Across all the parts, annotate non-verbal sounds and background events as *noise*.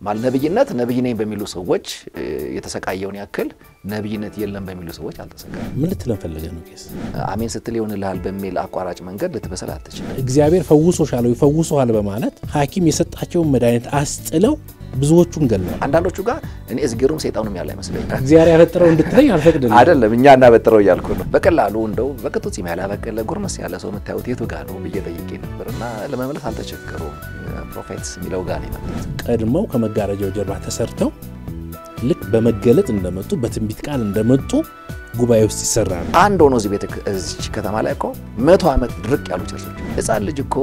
ማለት ነብይነት ነብይ ነኝ በሚሉ ሰዎች የተሰቃየውን ያክል ነብይነት የለም በሚሉ ሰዎች አልተሰቃየም። ምን ልትለን ፈለገ ነው ቄስ? አሜን ስትል ይሆንልሃል በሚል አቋራጭ መንገድ ልትበሰል አትችልም። እግዚአብሔር ፈውሶሻል ወይ ፈውሶሃል በማለት ሐኪም የሰጣቸውን መድኃኒት አስጥለው ብዙዎቹን ገለዋል። አንዳንዶቹ ጋር እኔ እዝጌሩም ሰይጣኑም ያለ አይመስለኛል። እግዚአብሔር ያበጥረው እንድትለኝ አልፈቅድልም። አይደለም እኛ እናበጥረው እያልኩ ነው። በቀላሉ እንደው በቅጡ ጺም ያላበቀለ ጎርመስ ያለ ሰው የምታዩት የቱ ጋ ነው ብዬ ጠይቄ ነበር እና ለመመለስ አልተቸገሩም። prophets የሚለው ጋር ነው ቀድመው ከመጋረጃው ጀርባ ተሰርተው ልክ በመገለጥ እንደመጡ በትንቢት ቃል እንደመጡ ጉባኤ ውስጥ ይሰራሉ። አንድ ሆኖ እዚህ ቤት እዚች ከተማ ላይ እኮ መቶ ዓመት ድርቅ ያሉ ቸርቾች ሕፃን ልጅ እኮ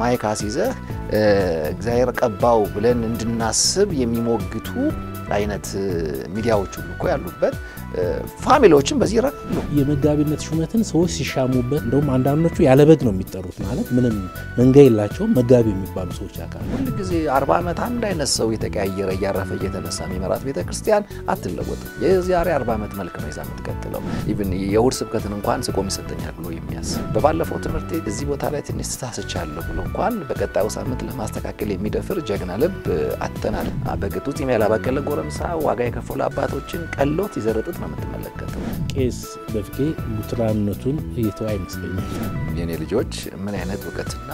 mic አስይዘህ እግዚአብሔር ቀባው ብለን እንድናስብ የሚሞግቱ አይነት ሚዲያዎች ሁሉ እኮ ያሉበት family ዎችን በዚህ ይረዳሉ። የመጋቢነት ሹመትን ሰዎች ሲሻሙበት፣ እንደውም አንዳንዶቹ ያለ በግ ነው የሚጠሩት። ማለት ምንም መንጋ የላቸውም መጋቢ የሚባሉ ሰዎች ያውቃሉ። ሁል ጊዜ አርባ ዓመት አንድ አይነት ሰው የተቀያየረ እያረፈ እየተነሳ የሚመራት ቤተ ክርስቲያን አትለወጥም። የዛሬ አርባ ዓመት መልክ ነው ይዛ የምትቀጥለው። even የእሁድ ስብከትን እንኳን ስቆም ይሰጠኛል ብሎ የሚያስብ በባለፈው ትምህርት እዚህ ቦታ ላይ ትንሽ ተሳስቻለሁ ብሎ እንኳን በቀጣዩ ሳምንት ለማስተካከል የሚደፍር ጀግና ልብ አጥተናል። በቅጡ ጺም ያላበቀለ ጎረምሳ ዋጋ የከፈሉ አባቶችን ቀሎት ይዘረጥጥ ነው የምትመለከተው። ቄስ በፍቄ ሉትራንነቱን እየተዋ ይመስለኛል። የኔ ልጆች ምን አይነት እውቀትና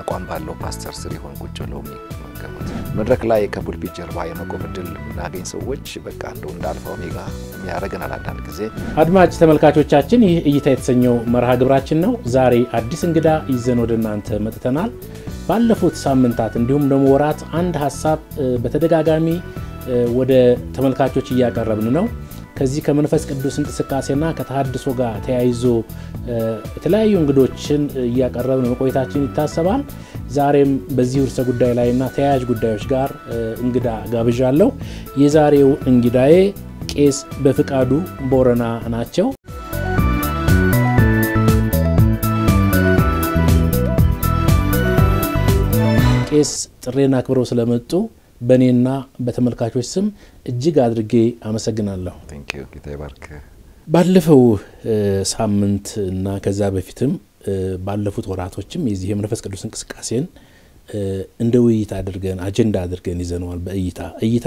አቋም ባለው ፓስተር ስር ይሆን ቁጭ ብለው የሚመገቡት? መድረክ ላይ ከፑልፒት ጀርባ የመቆም እድል የምናገኝ ሰዎች በቃ እንደው እንዳልፋ ኦሜጋ የሚያደርገናል አንዳንድ ጊዜ። አድማጭ ተመልካቾቻችን ይህ እይታ የተሰኘው መርሃ ግብራችን ነው። ዛሬ አዲስ እንግዳ ይዘን ወደ እናንተ መጥተናል። ባለፉት ሳምንታት እንዲሁም ደግሞ ወራት አንድ ሀሳብ በተደጋጋሚ ወደ ተመልካቾች እያቀረብን ነው። ከዚህ ከመንፈስ ቅዱስ እንቅስቃሴና ከተሃድሶ ጋር ተያይዞ የተለያዩ እንግዶችን እያቀረብን መቆየታችን ይታሰባል። ዛሬም በዚህ ርዕሰ ጉዳይ ላይና ተያያዥ ጉዳዮች ጋር እንግዳ ጋብዣለሁ። የዛሬው እንግዳዬ ቄስ በፍቃዱ ቦረና ናቸው። ቄስ ጥሬን አክብረው ስለመጡ በእኔና በተመልካቾች ስም እጅግ አድርጌ አመሰግናለሁ። ባለፈው ሳምንት እና ከዛ በፊትም ባለፉት ወራቶችም የዚህ የመንፈስ ቅዱስ እንቅስቃሴን እንደ ውይይት አድርገን አጀንዳ አድርገን ይዘነዋል። በእይታ እይታ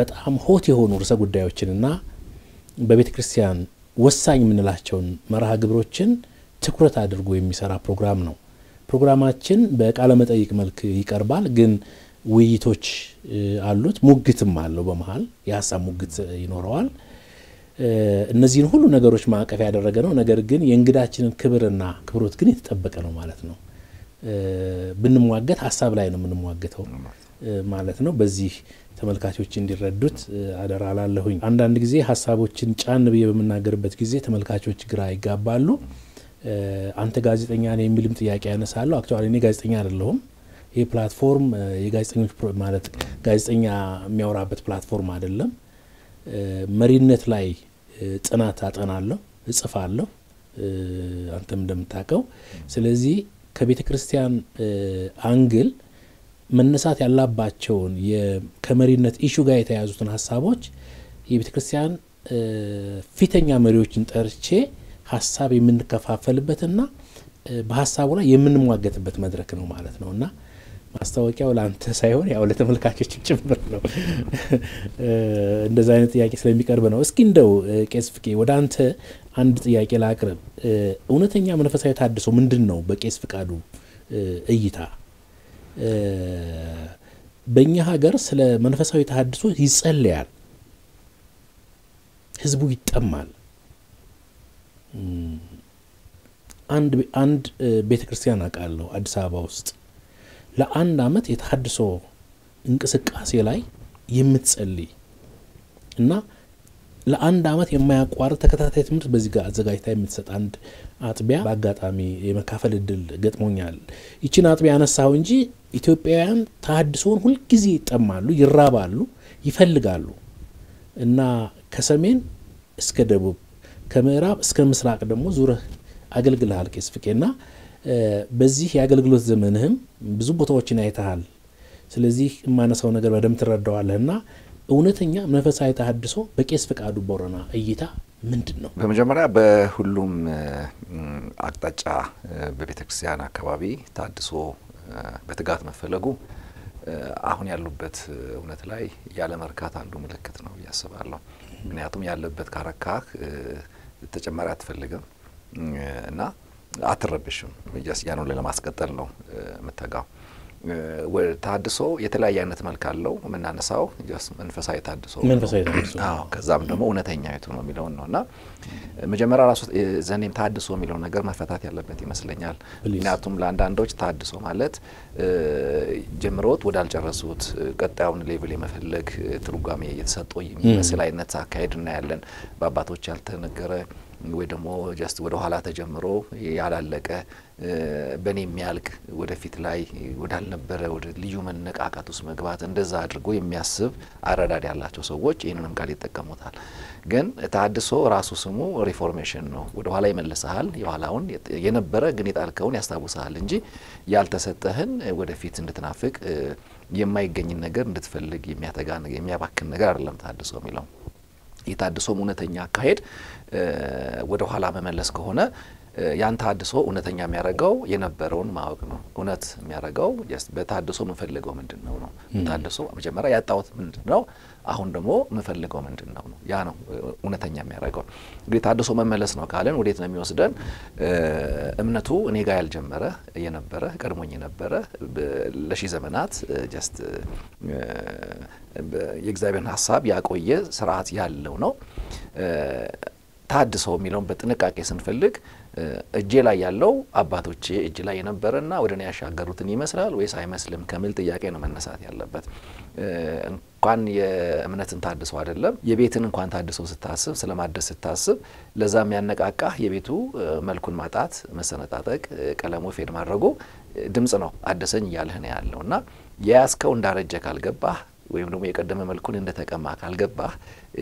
በጣም ሆት የሆኑ ርዕሰ ጉዳዮችንና በቤተ ክርስቲያን ወሳኝ የምንላቸውን መርሃ ግብሮችን ትኩረት አድርጎ የሚሰራ ፕሮግራም ነው። ፕሮግራማችን በቃለ መጠይቅ መልክ ይቀርባል ግን ውይይቶች አሉት። ሙግትም አለው። በመሀል የሀሳብ ሙግት ይኖረዋል። እነዚህን ሁሉ ነገሮች ማዕቀፍ ያደረገ ነው። ነገር ግን የእንግዳችንን ክብርና ክብሮት ግን የተጠበቀ ነው ማለት ነው። ብንሟገት ሀሳብ ላይ ነው የምንሟገተው ማለት ነው። በዚህ ተመልካቾች እንዲረዱት አደራ ላለሁኝ። አንዳንድ ጊዜ ሀሳቦችን ጫን ብዬ በምናገርበት ጊዜ ተመልካቾች ግራ ይጋባሉ። አንተ ጋዜጠኛ ነህ የሚልም ጥያቄ ያነሳሉ። actually እኔ ጋዜጠኛ አይደለሁም። ይህ platform የጋዜጠኞች ማለት ጋዜጠኛ የሚያወራበት platform አይደለም። መሪነት ላይ ጥናት አጠናለሁ፣ እጽፋለሁ አንተም እንደምታውቀው። ስለዚህ ከቤተ ክርስቲያን angle መነሳት ያለባቸውን ከመሪነት issue ጋር የተያያዙትን ሀሳቦች የቤተ ክርስቲያን ፊተኛ መሪዎችን ጠርቼ ሀሳብ የምንከፋፈልበትና በሀሳቡ ላይ የምንሟገጥበት መድረክ ነው ማለት ነው እና ማስታወቂያው ለአንተ ሳይሆን ያው ለተመልካቾችም ጭምር ነው። እንደዚ አይነት ጥያቄ ስለሚቀርብ ነው። እስኪ እንደው ቄስ ፍቄ ወደ አንተ አንድ ጥያቄ ላቅርብ። እውነተኛ መንፈሳዊ ታድሶ ምንድን ነው? በቄስ ፍቃዱ እይታ በእኛ ሀገር ስለ መንፈሳዊ ተሃድሶ ይጸለያል፣ ህዝቡ ይጠማል። አንድ ቤተ ክርስቲያን አውቃለሁ አዲስ አበባ ውስጥ ለአንድ አመት የተሃድሶ እንቅስቃሴ ላይ የምትጸልይ እና ለአንድ አመት የማያቋርጥ ተከታታይ ትምህርት በዚህ ጋር አዘጋጅታ የምትሰጥ አንድ አጥቢያ በአጋጣሚ የመካፈል እድል ገጥሞኛል። ይችን አጥቢያ ያነሳው እንጂ ኢትዮጵያውያን ተሃድሶውን ሁልጊዜ ይጠማሉ፣ ይራባሉ፣ ይፈልጋሉ እና ከሰሜን እስከ ደቡብ ከምዕራብ እስከ ምስራቅ ደግሞ ዙረህ አገልግልሃል ቄስ ፍቄና በዚህ የአገልግሎት ዘመንህም ብዙ ቦታዎችን አይተሃል። ስለዚህ የማነሳው ነገር በደንብ ትረዳዋለህና እውነተኛ መንፈሳዊ ተሃድሶ በቄስ ፍቃዱ ቦረና እይታ ምንድን ነው? በመጀመሪያ በሁሉም አቅጣጫ በቤተ ክርስቲያን አካባቢ ተሃድሶ በትጋት መፈለጉ አሁን ያሉበት እውነት ላይ ያለ መርካት አንዱ ምልክት ነው ብዬ አስባለሁ። ምክንያቱም ያለበት ካረካህ ተጨማሪ አትፈልግም እና አትረብሽም። ያንን ለማስቀጠል ነው የምተጋው። ታድሶ የተለያየ አይነት መልክ አለው። የምናነሳው መንፈሳዊ ታድሶ መንፈሳዊ ታድሶ አዎ፣ ከዛም ደግሞ እውነተኛ ነው የሚለውን ነው እና መጀመሪያ ራሱ ዘኔም ታድሶ የሚለው ነገር መፈታት ያለበት ይመስለኛል። ምክንያቱም ለአንዳንዶች ታድሶ ማለት ጀምሮት ወዳልጨረሱት ቀጣዩን level የመፈለግ ትርጓሜ እየተሰጠው የሚመስል አይነት አካሄድ እናያለን። በአባቶች ያልተነገረ ወይ ደግሞ just ወደ ኋላ ተጀምሮ ያላለቀ በእኔ የሚያልቅ ወደፊት ላይ ወዳልነበረ ወደ ልዩ መነቃቃት ውስጥ መግባት እንደዛ አድርጎ የሚያስብ አረዳድ ያላቸው ሰዎች ይህንንም ቃል ይጠቀሙታል። ግን ተሀድሶ ራሱ ስሙ reformation ነው። ወደ ኋላ ይመልሰሃል። የኋላውን የነበረ ግን የጣልከውን ያስታውሰሃል እንጂ ያልተሰጠህን ወደፊት እንድትናፍቅ የማይገኝን ነገር እንድትፈልግ የሚያተጋ የሚያባክን ነገር አይደለም ተሀድሶ የሚለው። የታድሶም እውነተኛ አካሄድ ወደ ኋላ መመለስ ከሆነ ያን ታድሶ እውነተኛ የሚያደርገው የነበረውን ማወቅ ነው። እውነት የሚያደርገው በታድሶ የምፈልገው ምንድን ነው ነው። ታድሶ መጀመሪያ ያጣሁት ምንድን ነው፣ አሁን ደግሞ የምፈልገው ምንድን ነው ነው። ያ ነው እውነተኛ የሚያደርገው። እንግዲህ ታድሶ መመለስ ነው ካለን ወዴት ነው የሚወስደን? እምነቱ እኔ ጋር ያልጀመረ የነበረ ቀድሞኝ የነበረ ለሺህ ዘመናት just የእግዚአብሔርን ሀሳብ ያቆየ ስርዓት ያለው ነው። ታድሶ የሚለውን በጥንቃቄ ስንፈልግ እጄ ላይ ያለው አባቶቼ እጅ ላይ የነበረና ወደ እኔ ያሻገሩትን ይመስላል ወይስ አይመስልም ከሚል ጥያቄ ነው መነሳት ያለበት። እንኳን የእምነትን ታድሶ አይደለም የቤትን እንኳን ታድሶ ስታስብ ስለ ማደስ ስታስብ ለዛ የሚያነቃቃህ የቤቱ መልኩን ማጣት፣ መሰነጣጠቅ፣ ቀለሙ ፌድ ማድረጉ ድምጽ ነው አደሰኝ እያልህ ነው ያለው እና የያዝከው እንዳረጀ ካልገባህ ወይም ደግሞ የቀደመ መልኩን እንደተቀማ ካልገባህ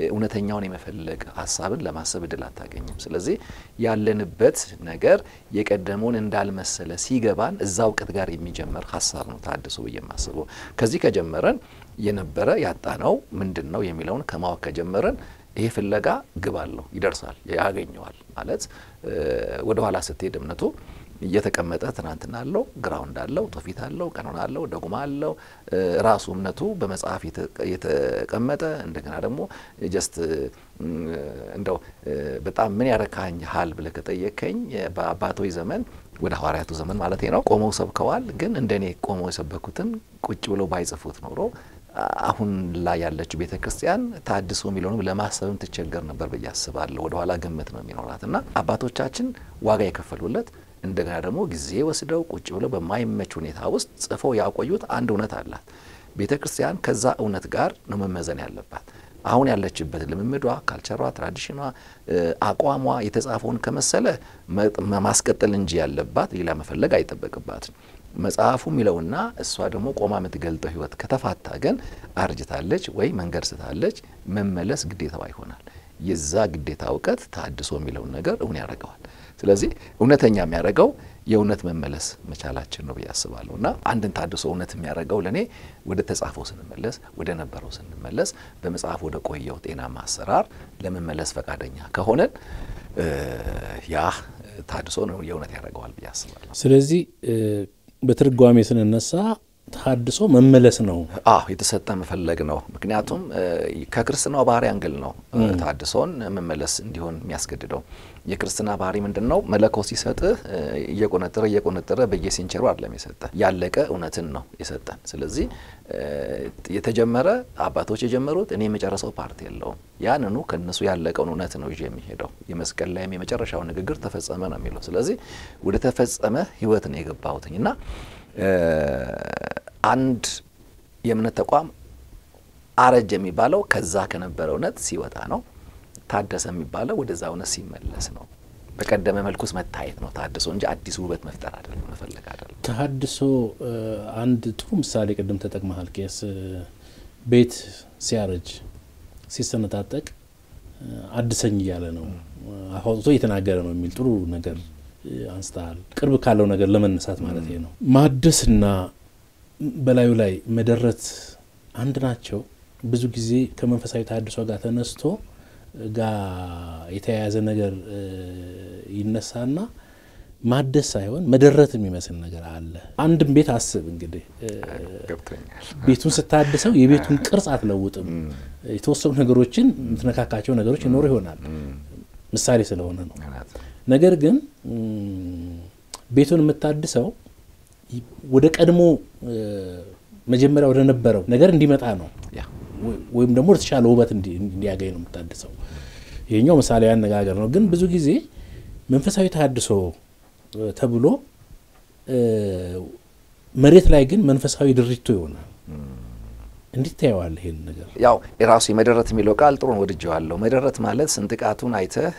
እውነተኛውን የመፈለግ ሀሳብን ለማሰብ እድል አታገኝም። ስለዚህ ያለንበት ነገር የቀደመውን እንዳልመሰለ ሲገባን እዛ እውቀት ጋር የሚጀመር ሀሳብ ነው ታድሶ ብዬ የማስበው። ከዚህ ከጀመረን የነበረ ያጣነው ምንድን ነው የሚለውን ከማወቅ ከጀመረን ይሄ ፍለጋ ግብ አለው፣ ይደርሳል፣ ያገኘዋል ማለት ወደ ኋላ ስትሄድ እምነቱ እየተቀመጠ ትናንትና አለው፣ ground አለው፣ ትውፊት አለው፣ ቀኖና አለው፣ ዶግማ አለው። ራሱ እምነቱ በመጽሐፍ የተቀመጠ እንደገና ደግሞ just እንደው በጣም ምን ያረካኛል ብለህ ከጠየቀኝ በአባቶች ዘመን ወደ ሐዋርያቱ ዘመን ማለት ነው ቆመው ሰብከዋል። ግን እንደኔ ቆመው የሰበኩትን ቁጭ ብለው ባይጽፉት ኖሮ አሁን ላይ ያለችው ቤተ ክርስቲያን ታድሶ የሚለውንም ለማሰብም ትቸገር ነበር ብዬ አስባለሁ። ወደ ኋላ ግምት ነው የሚኖራት እና አባቶቻችን ዋጋ የከፈሉለት እንደገና ደግሞ ጊዜ ወስደው ቁጭ ብለው በማይመች ሁኔታ ውስጥ ጽፈው ያቆዩት አንድ እውነት አላት። ቤተ ክርስቲያን ከዛ እውነት ጋር ነው መመዘን ያለባት። አሁን ያለችበት ልምምዷ፣ ካልቸሯ፣ ትራዲሽኗ፣ አቋሟ የተጻፈውን ከመሰለ ማስቀጠል እንጂ ያለባት ሌላ መፈለግ አይጠበቅባትም። መጽሐፉ የሚለውና እሷ ደግሞ ቆማ የምትገልጠው ሕይወት ከተፋታ ግን አርጅታለች ወይ መንገድ ስታለች፣ መመለስ ግዴታዋ ይሆናል። የዛ ግዴታ እውቀት ታድሶ የሚለውን ነገር እውን ያደርገዋል። ስለዚህ እውነተኛ የሚያደርገው የእውነት መመለስ መቻላችን ነው ብዬ አስባለሁ። እና አንድን ታድሶ እውነት የሚያደርገው ለእኔ ወደ ተጻፈው ስንመለስ፣ ወደ ነበረው ስንመለስ፣ በመጽሐፍ ወደ ቆየው ጤናማ አሰራር ለመመለስ ፈቃደኛ ከሆነን ያ ታድሶ ነው የእውነት ያደርገዋል ብዬ አስባለሁ። ስለዚህ በትርጓሜ ስንነሳ ታድሶ መመለስ ነው። አዎ የተሰጠ መፈለግ ነው። ምክንያቱም ከክርስትናው ባህሪ angle ነው ታድሶን መመለስ እንዲሆን የሚያስገድደው። የክርስትና ባህሪ ምንድን ነው? መለኮት ሲሰጥህ እየቆነጠረ እየቆነጠረ በየ century ው አይደለም የሰጠህ፣ ያለቀ እውነትን ነው የሰጠን። ስለዚህ የተጀመረ አባቶች የጀመሩት እኔ የመጨረሰው ፓርቲ የለውም። ያንኑ ከነሱ ያለቀውን እውነት ነው ይዤ የሚሄደው። የመስቀል ላይም የመጨረሻው ንግግር ተፈጸመ ነው የሚለው። ስለዚህ ወደ ተፈጸመ ህይወት ነው የገባሁትኝ እና አንድ የእምነት ተቋም አረጀ የሚባለው ከዛ ከነበረ እውነት ሲወጣ ነው። ታደሰ የሚባለው ወደዛ እውነት ሲመለስ ነው። በቀደመ መልኩ ውስጥ መታየት ነው ታድሶ እንጂ አዲስ ውበት መፍጠር አይደለም፣ መፈለግ አይደለም። ተሀድሶ አንድ ጥሩ ምሳሌ ቅድም ተጠቅመሃል። ቄስ ቤት ሲያረጅ ሲሰነጣጠቅ አድሰኝ እያለ ነው አውጥቶ እየተናገረ ነው የሚል ጥሩ ነገር አንስተሃል። ቅርብ ካለው ነገር ለመነሳት ማለት ነው። ማደስና በላዩ ላይ መደረት አንድ ናቸው። ብዙ ጊዜ ከመንፈሳዊ ተሀድሶ ጋር ተነስቶ ጋር የተያያዘ ነገር ይነሳና ማደስ ሳይሆን መደረት የሚመስል ነገር አለ። አንድም ቤት አስብ እንግዲህ ቤቱን ስታድሰው የቤቱን ቅርጽ አትለውጥም። የተወሰኑ ነገሮችን የምትነካካቸው ነገሮች ይኖሩ ይሆናል። ምሳሌ ስለሆነ ነው። ነገር ግን ቤቱን የምታድሰው ወደ ቀድሞ መጀመሪያ ወደ ነበረው ነገር እንዲመጣ ነው፣ ወይም ደግሞ የተሻለ ውበት እንዲያገኝ ነው የምታድሰው። ይሄኛው ምሳሌ አነጋገር ነው። ግን ብዙ ጊዜ መንፈሳዊ ተሃድሶ ተብሎ መሬት ላይ ግን መንፈሳዊ ድሪቶ ይሆናል። እንዴት ይሄን ነገር? ያው የራሱ የመደረት የሚለው ቃል ጥሩ ነው፣ ወድጀዋለሁ። መደረት ማለት ስንጥቃቱን አይተህ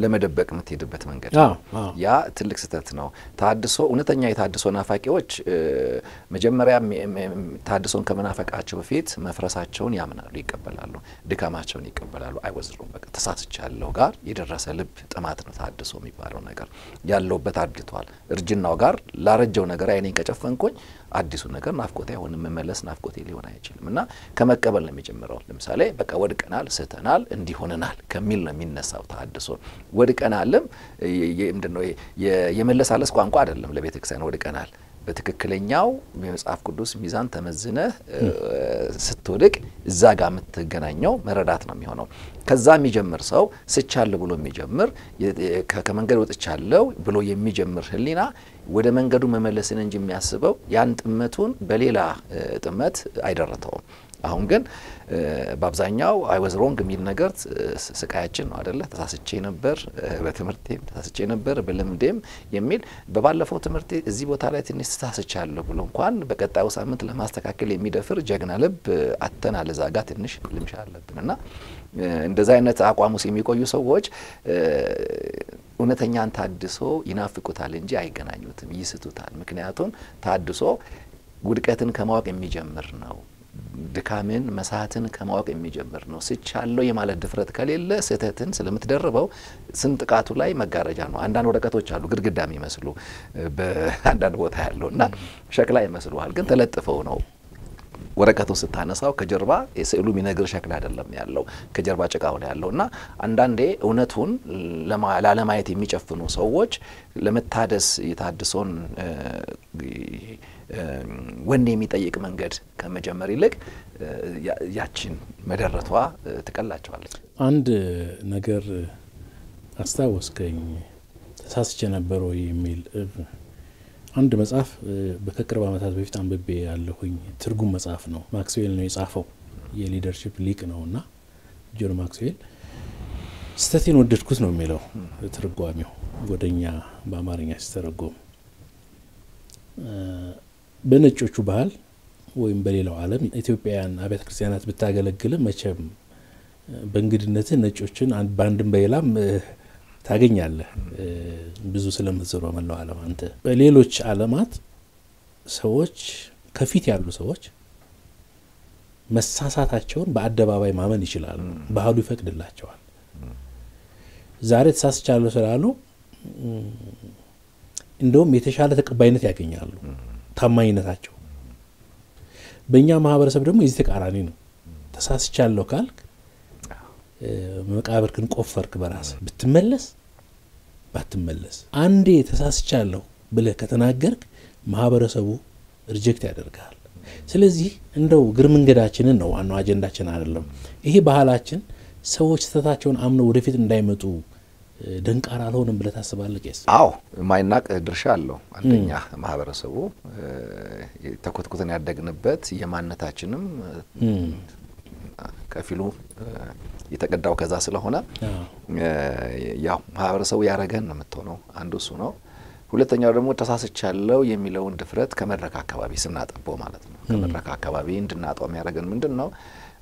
ለመደበቅ የምትሄድበት መንገድ ነው። ያ ትልቅ ስህተት ነው። ተሃድሶ እውነተኛ የተሃድሶ ናፋቂዎች መጀመሪያ ተሃድሶን ከመናፈቃቸው በፊት መፍረሳቸውን ያምናሉ፣ ይቀበላሉ፣ ድካማቸውን ይቀበላሉ። አይወዝሩም። በቃ ተሳስቻለሁ ጋር የደረሰ ልብ ጥማት ነው ተሃድሶ የሚባለው ነገር። ያለውበት አድቷል። እርጅናው ጋር ላረጀው ነገር አይኔን ከጨፈንኩኝ አዲሱ ነገር ናፍቆቴ አይሆንም፣ መመለስ ናፍቆቴ ሊሆን አይችልም። እና ከመቀበል ነው የሚጀምረው። ለምሳሌ በቃ ወድቀናል፣ ስተናል፣ እንዲሆንናል ከሚል ነው የሚነሳው ተሃድሶ። ወድቀናልም ምንድን ነው የመለሳለስ ቋንቋ አይደለም። ለቤተ ክርስቲያን ወድቀናል በትክክለኛው የመጽሐፍ ቅዱስ ሚዛን ተመዝነህ ስትወድቅ እዛ ጋር የምትገናኘው መረዳት ነው የሚሆነው። ከዛ የሚጀምር ሰው ስቻለሁ ብሎ የሚጀምር ከመንገድ ወጥቻለሁ ብሎ የሚጀምር ሕሊና ወደ መንገዱ መመለስን እንጂ የሚያስበው ያን ጥመቱን በሌላ ጥመት አይደረተውም። አሁን ግን በአብዛኛው I was wrong የሚል ነገር ስቃያችን ነው አደለ? ተሳስቼ ነበር በትምህርቴም ተሳስቼ ነበር በልምዴም የሚል በባለፈው ትምህርቴ እዚህ ቦታ ላይ ትንሽ ተሳስቻለሁ ብሎ እንኳን በቀጣዩ ሳምንት ለማስተካከል የሚደፍር ጀግና ልብ አተናል። እዛ ጋ ትንሽ ልምሻ አለብን እና እንደዚ አይነት አቋም ውስጥ የሚቆዩ ሰዎች እውነተኛን ታድሶ ይናፍቁታል እንጂ አይገናኙትም፣ ይስቱታል። ምክንያቱም ታድሶ ውድቀትን ከማወቅ የሚጀምር ነው። ድካምን መሳትን ከማወቅ የሚጀምር ነው። ስቻለሁ የማለት ድፍረት ከሌለ ስህተትን ስለምትደርበው ስንጥቃቱ ላይ መጋረጃ ነው። አንዳንድ ወረቀቶች አሉ ግድግዳ የሚመስሉ በአንዳንድ *laughs* ቦታ ያለው እና ሸክላ ይመስሉሃል፣ ግን ተለጥፈው ነው ወረቀቱን ስታነሳው ከጀርባ የስዕሉ የሚነግር ሸክላ አይደለም ያለው ከጀርባ ጭቃው ነው ያለው እና አንዳንዴ እውነቱን ላለማየት የሚጨፍኑ ሰዎች ለመታደስ የታድሶን ወኔ የሚጠይቅ መንገድ ከመጀመር ይልቅ ያችን መደረቷ ትቀላቸዋለች። አንድ ነገር አስታወስከኝ። ተሳስቼ ነበር ወይ የሚል አንድ መጽሐፍ ከቅርብ ዓመታት በፊት አንብቤ ያለሁኝ ትርጉም መጽሐፍ ነው። ማክስዌል ነው የጻፈው የሊደርሽፕ ሊቅ ነው እና ጆን ማክስዌል ስህተቴን ወደድኩት ነው የሚለው ትርጓሜው ወደኛ በአማርኛ ሲተረጎም በነጮቹ ባህል ወይም በሌላው ዓለም ኢትዮጵያውያን አብያተ ክርስቲያናት ብታገለግልም መቼም በእንግድነትህ ነጮችን በአንድም በሌላም ታገኛለህ። ብዙ ስለምትዞር በመላው ዓለም አንተ በሌሎች ዓለማት ሰዎች ከፊት ያሉ ሰዎች መሳሳታቸውን በአደባባይ ማመን ይችላሉ። ባህሉ ይፈቅድላቸዋል። ዛሬ ተሳስቻለሁ ስላሉ እንደውም የተሻለ ተቀባይነት ያገኛሉ። ታማኝነታቸው በእኛ ማህበረሰብ ደግሞ የዚህ ተቃራኒ ነው። ተሳስቻለሁ ካልክ መቃብርክን ቆፈርክ በራስ ብትመለስ ባትመለስ፣ አንዴ ተሳስቻለሁ ብለህ ከተናገርክ ማህበረሰቡ ሪጀክት ያደርጋል። ስለዚህ እንደው እግር መንገዳችንን ነው ዋናው አጀንዳችን አይደለም። ይሄ ባህላችን ሰዎች ስህተታቸውን አምነው ወደፊት እንዳይመጡ ደንቃራ አልሆንም ብለህ ታስባለህ? ቄስ? አዎ የማይናቅ ድርሻ አለው። አንደኛ ማህበረሰቡ ተኮትኩተን ያደግንበት የማንነታችንም ከፊሉ የተቀዳው ከዛ ስለሆነ ያው ማህበረሰቡ ያረገን ነው የምትሆነው። አንዱ እሱ ነው። ሁለተኛው ደግሞ ተሳስቻለሁ የሚለውን ድፍረት ከመድረክ አካባቢ ስናጠበው ማለት ነው። ከመድረክ አካባቢ እንድናጠው የሚያደርገን ምንድን ነው?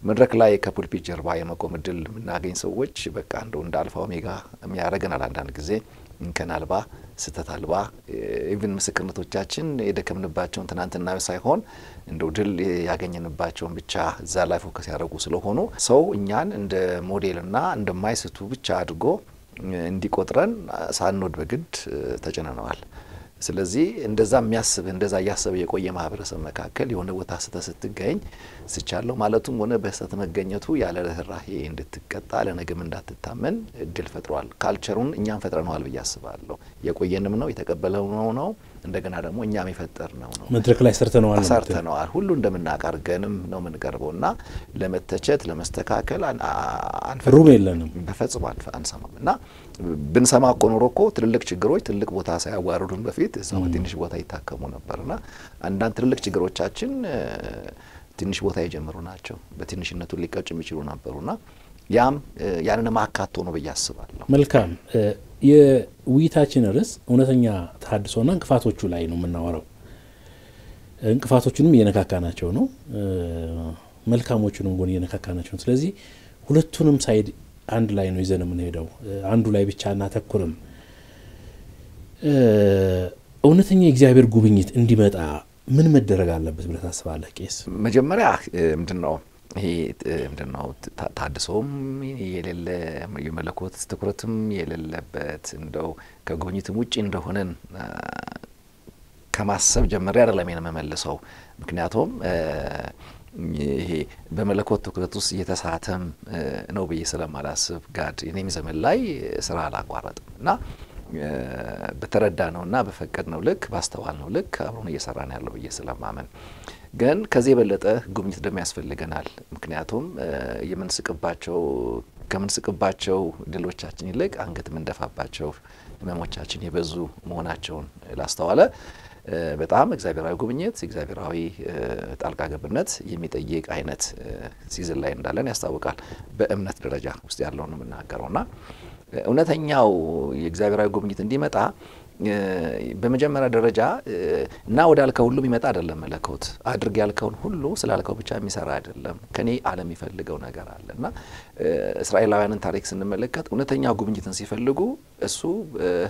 መድረክ ላይ ከፑልፒት ጀርባ የመቆም እድል የምናገኝ ሰዎች በቃ እንደው እንደ አልፋ ኦሜጋ የሚያደርገናል። አንዳንድ ጊዜ እንከን አልባ ስህተት አልባ even ምስክርነቶቻችን የደከምንባቸውን ትናንትና ሳይሆን እንደው ድል ያገኘንባቸውን ብቻ እዛ ላይ focus ያደረጉ ስለሆኑ ሰው እኛን እንደ ሞዴልና እንደማይስቱ ብቻ አድርጎ እንዲቆጥረን ሳንወድ በግድ ተጭነነዋል። ስለዚህ እንደዛ የሚያስብ እንደዛ እያሰበ የቆየ ማህበረሰብ መካከል የሆነ ቦታ ስህተት ስትገኝ ስቻለሁ ማለቱም ሆነ በስህተት መገኘቱ ያለ ርኅራሄ እንድትቀጣ ለነገም እንዳትታመን እድል ፈጥሯል። culture ኡን እኛም ፈጥረነዋል ብዬ አስባለሁ። የቆየንም ነው የተቀበለው ነው እንደገና ደግሞ እኛም የፈጠር ነው። ነው መድረክ ላይ ሰርተነዋል ሰርተነዋል። ሁሉ እንደምናውቅ አድርገንም ነው የምንቀርበው እና ለመተቸት ለመስተካከል room የለንም። በፈጽሞ አንሰማም። እና ብንሰማ እኮ ኖሮ እኮ ትልልቅ ችግሮች ትልቅ ቦታ ሳያዋርዱን በፊት እዛው ትንሽ ቦታ ይታከሙ ነበርና አንዳንድ ትልልቅ ችግሮቻችን ትንሽ ቦታ የጀመሩ ናቸው። በትንሽነቱ ሊቀጭ የሚችሉ ነበሩና ያም ያንንም አካቶ ነው ብዬ አስባለሁ። መልካም የውይይታችን ርዕስ እውነተኛ ተሀድሶና እንቅፋቶቹ ላይ ነው የምናወራው። እንቅፋቶቹንም እየነካካናቸው ነው፣ መልካሞቹንም ጎን እየነካካናቸው ነው። ስለዚህ ሁለቱንም ሳይድ አንድ ላይ ነው ይዘን የምንሄደው። አንዱ ላይ ብቻ እናተኩርም። እውነተኛ የእግዚአብሔር ጉብኝት እንዲመጣ ምን መደረግ አለበት ብለህ ታስባለህ ቄስ? መጀመሪያ ምንድን ነው ይሄ ምንድን ነው ታድሶም የሌለ የመለኮት ትኩረትም የሌለበት እንደው ከጉብኝትም ውጭ እንደሆነን ከማሰብ ጀመሪያ አይደለም የምመልሰው። ምክንያቱም ይሄ በመለኮት ትኩረት ውስጥ እየተሳተም ነው ብዬ ስለማላስብ ጋድ የኔም ዘመን ላይ ስራ አላቋረጥም እና በተረዳ ነውና በፈቀድ ነው ልክ ባስተዋል ነው ልክ አብሮን እየሰራ ነው ያለው ብዬ ስለማመን ግን ከዚህ የበለጠ ጉብኝት ደግሞ ያስፈልገናል። ምክንያቱም የምንስቅባቸው ከምንስቅባቸው ድሎቻችን ይልቅ አንገት የምንደፋባቸው ህመሞቻችን የበዙ መሆናቸውን ላስተዋለ በጣም እግዚአብሔራዊ ጉብኝት እግዚአብሔራዊ ጣልቃ ገብነት የሚጠይቅ አይነት ሲዝን ላይ እንዳለን ያስታውቃል። በእምነት ደረጃ ውስጥ ያለው ነው የምናገረው እና እውነተኛው የእግዚአብሔራዊ ጉብኝት እንዲመጣ በመጀመሪያ ደረጃ እና ወደ አልከው ሁሉ የሚመጣ አይደለም። መለኮት አድርግ ያልከውን ሁሉ ስላልከው ብቻ የሚሰራ አይደለም። ከኔ ዓለም የሚፈልገው ነገር አለ እና እስራኤላውያንን ታሪክ ስንመለከት እውነተኛ ጉብኝትን ሲፈልጉ እሱ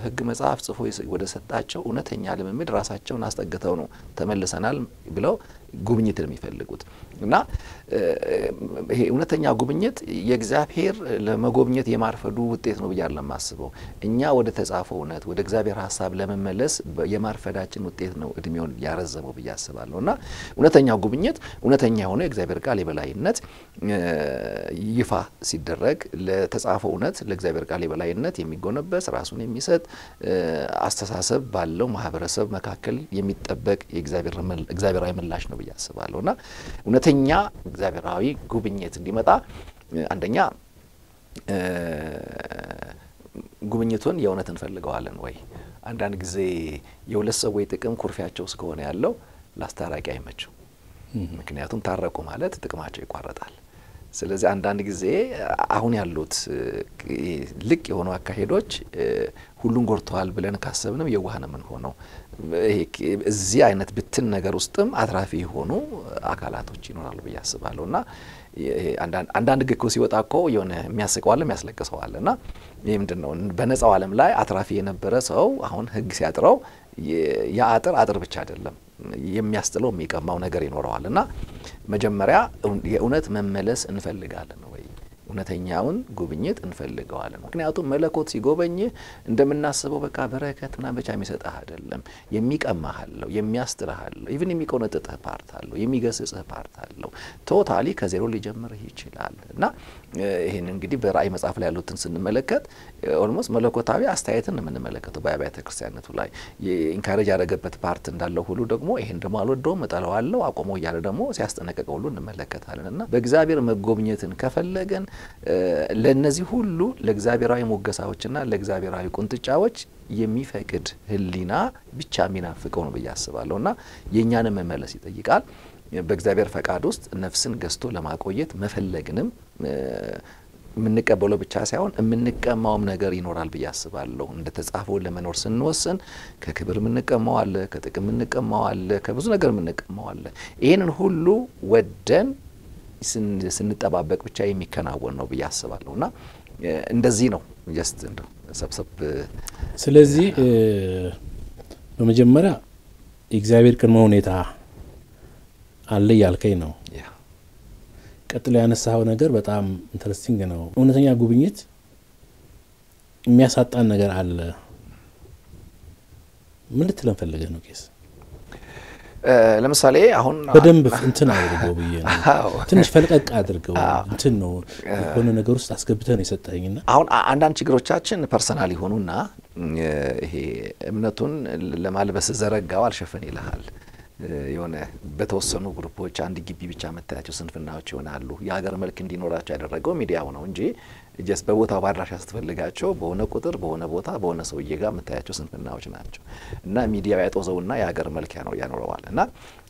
ሕግ መጽሐፍ ጽፎ ወደ ሰጣቸው እውነተኛ ልምምድ ራሳቸውን አስጠግተው ነው ተመልሰናል ብለው ጉብኝትን የሚፈልጉት እና ይሄ እውነተኛ ጉብኝት የእግዚአብሔር ለመጎብኘት የማርፈዱ ውጤት ነው ብዬ የማስበው። እኛ ወደ ተጻፈው እውነት ወደ እግዚአብሔር ሀሳብ ለመመለስ የማርፈዳችን ውጤት ነው እድሜውን ያረዘመው ብዬ አስባለሁ እና እውነተኛ ጉብኝት እውነተኛ የሆነ የእግዚአብሔር ቃል የበላይነት ይፋ ሲደረግ ለተጻፈው እውነት ለእግዚአብሔር ቃል የበላይነት የሚጎነበስ ራሱን የሚሰጥ አስተሳሰብ ባለው ማህበረሰብ መካከል የሚጠበቅ እግዚአብሔራዊ ምላሽ ነው ብዬ አስባለሁ እና እውነተኛ እግዚአብሔራዊ ጉብኝት እንዲመጣ አንደኛ ጉብኝቱን የእውነት እንፈልገዋለን ወይ? አንዳንድ ጊዜ የሁለት ሰዎች ጥቅም ኩርፊያቸው እስከሆነ ያለው ላስታራቂ አይመችው። ምክንያቱም ታረቁ ማለት ጥቅማቸው ይቋረጣል። ስለዚህ አንዳንድ ጊዜ አሁን ያሉት ልቅ የሆኑ አካሄዶች ሁሉን ጎድተዋል ብለን ካሰብንም የዋህ ነው የምንሆነው። እዚህ አይነት ብትን ነገር ውስጥም አትራፊ የሆኑ አካላቶች ይኖራሉ ብዬ አስባለሁ። እና አንዳንድ ሕግ እኮ ሲወጣ እኮ የሆነ የሚያስቀዋል የሚያስለቅሰዋል እና ይህ ምንድን ነው በነጻው ዓለም ላይ አትራፊ የነበረ ሰው አሁን ሕግ ሲያጥረው የአጥር አጥር ብቻ አይደለም የሚያስጥለው የሚቀማው ነገር ይኖረዋል። እና መጀመሪያ የእውነት መመለስ እንፈልጋለን? እውነተኛውን ጉብኝት እንፈልገዋለን። ምክንያቱም መለኮት ሲጎበኝህ እንደምናስበው በቃ በረከት ምናምን ብቻ የሚሰጥህ አይደለም። የሚቀማህ አለው፣ የሚያስጥልህ አለው፣ even የሚቆነጥጥህ part አለው፣ የሚገስጽህ part አለው። totally ከዜሮ ሊጀምርህ ይችላል እና ይህን እንግዲህ በራእይ መጽሐፍ ላይ ያሉትን ስንመለከት almost መለኮታዊ አስተያየትን የምንመለከተው በአብያተ ክርስቲያነቱ ላይ encourage ያደረገበት part እንዳለው ሁሉ ደግሞ ይህን ደግሞ አልወደውም እጠለዋለሁ አቆሞ እያለ ደግሞ ሲያስጠነቀቀው ሁሉ እንመለከታለን እና በእግዚአብሔር መጎብኘትን ከፈለገን ለእነዚህ ሁሉ ለእግዚአብሔራዊ ሞገሳዎችና ለእግዚአብሔራዊ ቁንጥጫዎች የሚፈቅድ ሕሊና ብቻ የሚናፍቀው ነው ብዬ አስባለሁ እና የእኛንም መመለስ ይጠይቃል። በእግዚአብሔር ፈቃድ ውስጥ ነፍስን ገዝቶ ለማቆየት መፈለግንም የምንቀበለው ብቻ ሳይሆን የምንቀማውም ነገር ይኖራል ብዬ አስባለሁ። እንደ ተጻፈው ለመኖር ስንወስን ከክብር የምንቀማው አለ፣ ከጥቅም የምንቀማው አለ፣ ከብዙ ነገር የምንቀማው አለ። ይህንን ሁሉ ወደን ስንጠባበቅ ብቻ የሚከናወን ነው ብዬ አስባለሁ እና እንደዚህ ነው just እንደው ሰብሰብ። ስለዚህ በመጀመሪያ የእግዚአብሔር ቅድመ ሁኔታ አለ እያልከኝ ነው። ቀጥሎ ያነሳኸው ነገር በጣም interesting ነው። እውነተኛ ጉብኝት የሚያሳጣን ነገር አለ ምን ልትለን ፈልገህ ነው ቄስ? ለምሳሌ አሁን በደንብ እንትን አድርገው ብዬ ነው ትንሽ ፈልቀቅ አድርገው እንትን ነው የሆነ ነገር ውስጥ አስገብተህ ነው የሰጠኝና አሁን አንዳንድ ችግሮቻችን personal የሆኑና ይሄ እምነቱን ለማልበስ ዘረጋው አልሸፈን ይልሃል። የሆነ በተወሰኑ group ኦች አንድ ግቢ ብቻ መታያቸው ስንፍናዎች ይሆናሉ። የሀገር መልክ እንዲኖራቸው ያደረገው ሚዲያው ነው እንጂ just በቦታው በአድራሻ ስትፈልጋቸው በሆነ ቁጥር በሆነ ቦታ በሆነ ሰውዬ ጋር የምታያቸው ስንፍናዎች ናቸው እና ሚዲያው ያጦዘውና የሀገር መልክ ያኖረዋል እና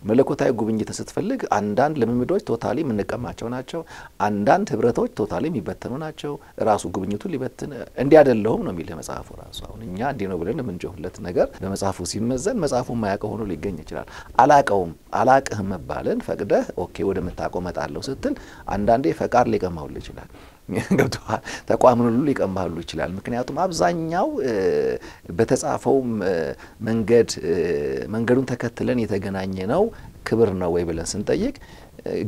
መለኮታዊ ጉብኝትን ስትፈልግ አንዳንድ ልምምዶች totally የምንቀማቸው ናቸው። አንዳንድ ህብረቶች totally የሚበተኑ ናቸው። ራሱ ጉብኝቱን ሊበትን እንዲህ አይደለሁም ነው የሚልህ መጽሐፉ ራሱ። አሁን እኛ እንዲህ ነው ብለን የምንጮህለት ነገር በመጽሐፉ ሲመዘን መጽሐፉ የማያውቀው ሆኖ ሊገኝ ይችላል። አላቀውም አላቅህም መባልን ፈቅደህ okay ወደምታውቀው እመጣለሁ ስትል አንዳንዴ ፈቃድ ሊቀማውል ይችላል። *laughs* ገብተዋል። ተቋምን ሁሉ ሊቀማሉ ይችላል። ምክንያቱም አብዛኛው በተጻፈው መንገድ መንገዱን ተከትለን የተገናኘ ነው ክብር ነው ወይ ብለን ስንጠይቅ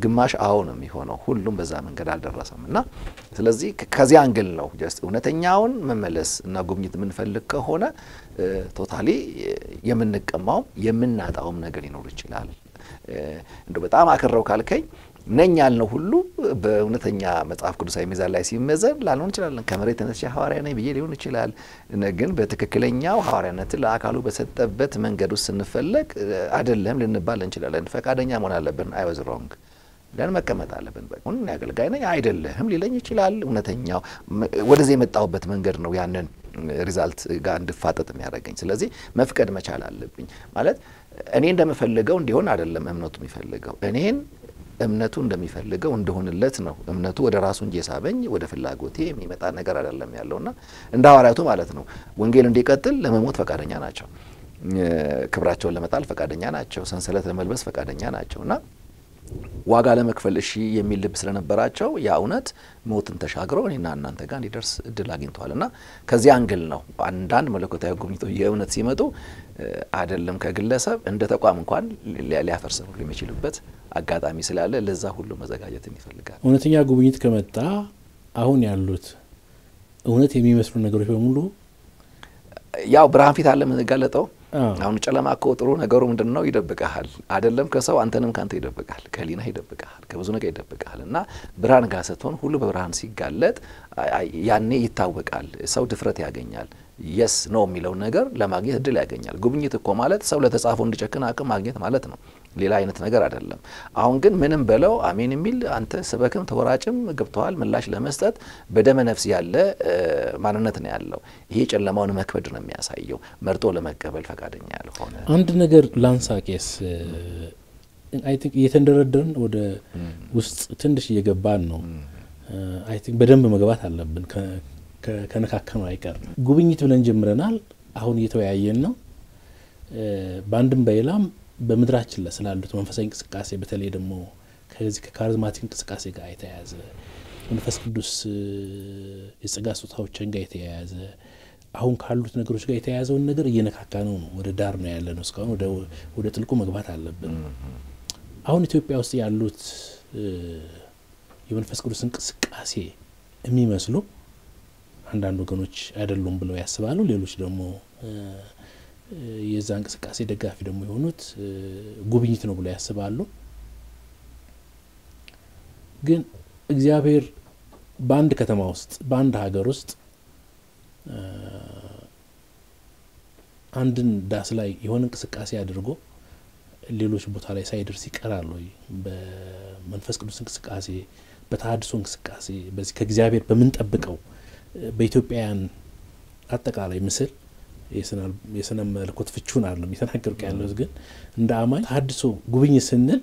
ግማሽ አዎ ነው የሚሆነው። ሁሉም በዛ መንገድ አልደረሰም እና ስለዚህ ከዚህ angle ነው just እውነተኛውን መመለስ እና ጉብኝት የምንፈልግ ከሆነ totally የምንቀማውም የምናጣውም ነገር ሊኖር ይችላል። እንደ በጣም አክረው ካልከኝ ነኝ ያልነው ሁሉ በእውነተኛ መጽሐፍ ቅዱሳዊ ሚዛን ላይ ሲመዘን ላልሆን እንችላለን። ከመሬት ተነስቼ ሐዋርያ ነኝ ብዬ ሊሆን ይችላል። ግን በትክክለኛው ሐዋርያነትን ለአካሉ በሰጠበት መንገድ ውስጥ ስንፈለግ አይደለም ልንባል እንችላለን። ፈቃደኛ መሆን አለብን። I was wrong ብለን መቀመጥ አለብን። ሁን አገልጋይ ነኝ አይደለህም ሊለኝ ይችላል። እውነተኛው ወደዚህ የመጣሁበት መንገድ ነው ያንን result ጋር እንድፋጠጥ የሚያደርገኝ። ስለዚህ መፍቀድ መቻል አለብኝ። ማለት እኔ እንደምፈልገው እንዲሆን አይደለም እምነቱ የሚፈልገው እኔን እምነቱ እንደሚፈልገው እንደሆንለት ነው። እምነቱ ወደ ራሱ እንጂ የሳበኝ ወደ ፍላጎቴ የሚመጣ ነገር አይደለም ያለውና እንደ ሐዋርያቱ ማለት ነው ወንጌል እንዲቀጥል ለመሞት ፈቃደኛ ናቸው። ክብራቸውን ለመጣል ፈቃደኛ ናቸው። ሰንሰለት ለመልበስ ፈቃደኛ ናቸው እና ዋጋ ለመክፈል እሺ የሚል ልብ ስለነበራቸው ያ እውነት ሞትን ተሻግረው እኔና እናንተ ጋር እንዲደርስ እድል አግኝተዋል እና ከዚህ angle ነው አንዳንድ መለኮታዊ ጉብኝቶች የእውነት ሲመጡ አይደለም ከግለሰብ እንደ ተቋም እንኳን ሊያፈርሰን ሁሉ የሚችልበት አጋጣሚ ስላለ ለዛ ሁሉ መዘጋጀትን ይፈልጋል። እውነተኛ ጉብኝት ከመጣ አሁን ያሉት እውነት የሚመስሉ ነገሮች በሙሉ ያው ብርሃን ፊት አለ የምንጋለጠው አሁን ጨለማ እኮ ጥሩ ነገሩ ምንድን ነው? ይደብቀሃል። አይደለም ከሰው አንተንም ከአንተ ይደብቃል፣ ከህሊና ይደብቃል፣ ከብዙ ነገር ይደብቃል። እና ብርሃን ጋር ስትሆን ሁሉ በብርሃን ሲጋለጥ ያኔ ይታወቃል። ሰው ድፍረት ያገኛል። የስ ነው የሚለውን ነገር ለማግኘት እድል ያገኛል። ጉብኝት እኮ ማለት ሰው ለተጻፈው እንዲጨክን አቅም ማግኘት ማለት ነው። ሌላ አይነት ነገር አይደለም። አሁን ግን ምንም በለው አሜን የሚል አንተ ስበክም ተወራጭም ገብተዋል ምላሽ ለመስጠት በደመ ነፍስ ያለ ማንነት ነው ያለው። ይሄ ጨለማውን መክበድ ነው የሚያሳየው። መርጦ ለመቀበል ፈቃደኛ ያልሆነ አንድ ነገር ላንሳ ቄስ I think እየተንደረደርን ወደ ውስጥ ትንሽ እየገባን ነው። I think በደንብ መግባት አለብን ከነካከኑ አይቀር ጉብኝት ብለን ጀምረናል። አሁን እየተወያየን ነው። በአንድም በሌላም በምድራችን ላይ ስላሉት መንፈሳዊ እንቅስቃሴ በተለይ ደግሞ ከዚህ ከካሪዝማቲክ እንቅስቃሴ ጋር የተያያዘ መንፈስ ቅዱስ የጸጋ ስጦታዎችን ጋር የተያያዘ አሁን ካሉት ነገሮች ጋር የተያያዘውን ነገር እየነካካ ነው ነው ወደ ዳር ነው ያለ ነው። እስካሁን ወደ ጥልቁ መግባት አለብን። አሁን ኢትዮጵያ ውስጥ ያሉት የመንፈስ ቅዱስ እንቅስቃሴ የሚመስሉ አንዳንድ ወገኖች አይደሉም ብለው ያስባሉ። ሌሎች ደግሞ የዛ እንቅስቃሴ ደጋፊ ደግሞ የሆኑት ጉብኝት ነው ብለው ያስባሉ። ግን እግዚአብሔር በአንድ ከተማ ውስጥ በአንድ ሀገር ውስጥ አንድን ዳስ ላይ የሆነ እንቅስቃሴ አድርጎ ሌሎች ቦታ ላይ ሳይደርስ ይቀራል ወይ? በመንፈስ ቅዱስ እንቅስቃሴ፣ በተሀድሶ እንቅስቃሴ በዚህ ከእግዚአብሔር በምንጠብቀው በኢትዮጵያውያን አጠቃላይ ምስል የስነ መለኮት ፍቹን አይደለም የተናገርኩ ያለሁት። ግን እንደ አማኝ ተሀድሶ ጉብኝት ስንል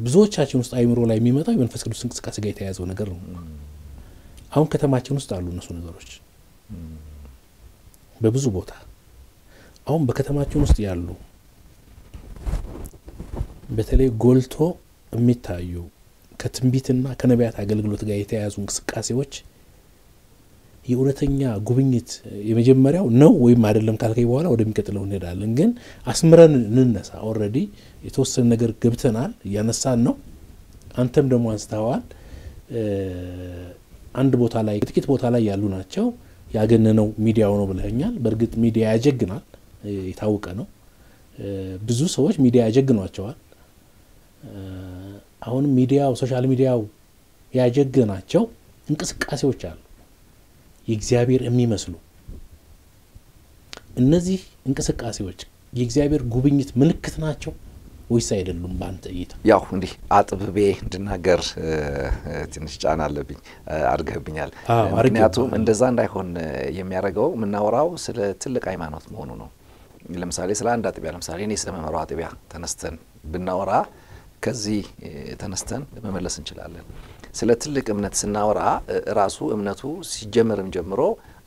ብዙዎቻችን ውስጥ አይምሮ ላይ የሚመጣው የመንፈስ ቅዱስ እንቅስቃሴ ጋር የተያያዘው ነገር ነው። አሁን ከተማችን ውስጥ አሉ እነሱ ነገሮች በብዙ ቦታ። አሁን በከተማችን ውስጥ ያሉ በተለይ ጎልቶ የሚታዩ ከትንቢትና ከነቢያት አገልግሎት ጋር የተያያዙ እንቅስቃሴዎች የእውነተኛ ጉብኝት የመጀመሪያው ነው ወይም አይደለም ካልከኝ በኋላ ወደሚቀጥለው እንሄዳለን። ግን አስምረን እንነሳ። already የተወሰነ ነገር ገብተናል፣ እያነሳን ነው። አንተም ደግሞ አንስተዋል። አንድ ቦታ ላይ ጥቂት ቦታ ላይ ያሉ ናቸው። ያገነነው ሚዲያው ነው ብለኸኛል። በእርግጥ ሚዲያ ያጀግናል። የታወቀ ነው። ብዙ ሰዎች ሚዲያ ያጀግኗቸዋል። አሁንም ሚዲያው social media ው ያጀገናቸው እንቅስቃሴዎች አሉ የእግዚአብሔር የሚመስሉ እነዚህ እንቅስቃሴዎች የእግዚአብሔር ጉብኝት ምልክት ናቸው ወይስ አይደሉም? በአንተ እይታ? ያው እንዲህ አጥብቤ እንድናገር ትንሽ ጫና አለብኝ አድርገህብኛል። ምክንያቱም እንደዛ እንዳይሆን የሚያደርገው የምናወራው ስለ ትልቅ ሃይማኖት መሆኑ ነው። ለምሳሌ ስለ አንድ አጥቢያ ለምሳሌ እኔ ስለመመራው አጥቢያ ተነስተን ብናወራ ከዚህ ተነስተን መመለስ እንችላለን። ስለ ትልቅ እምነት ስናወራ ራሱ እምነቱ ሲጀመርም ጀምሮ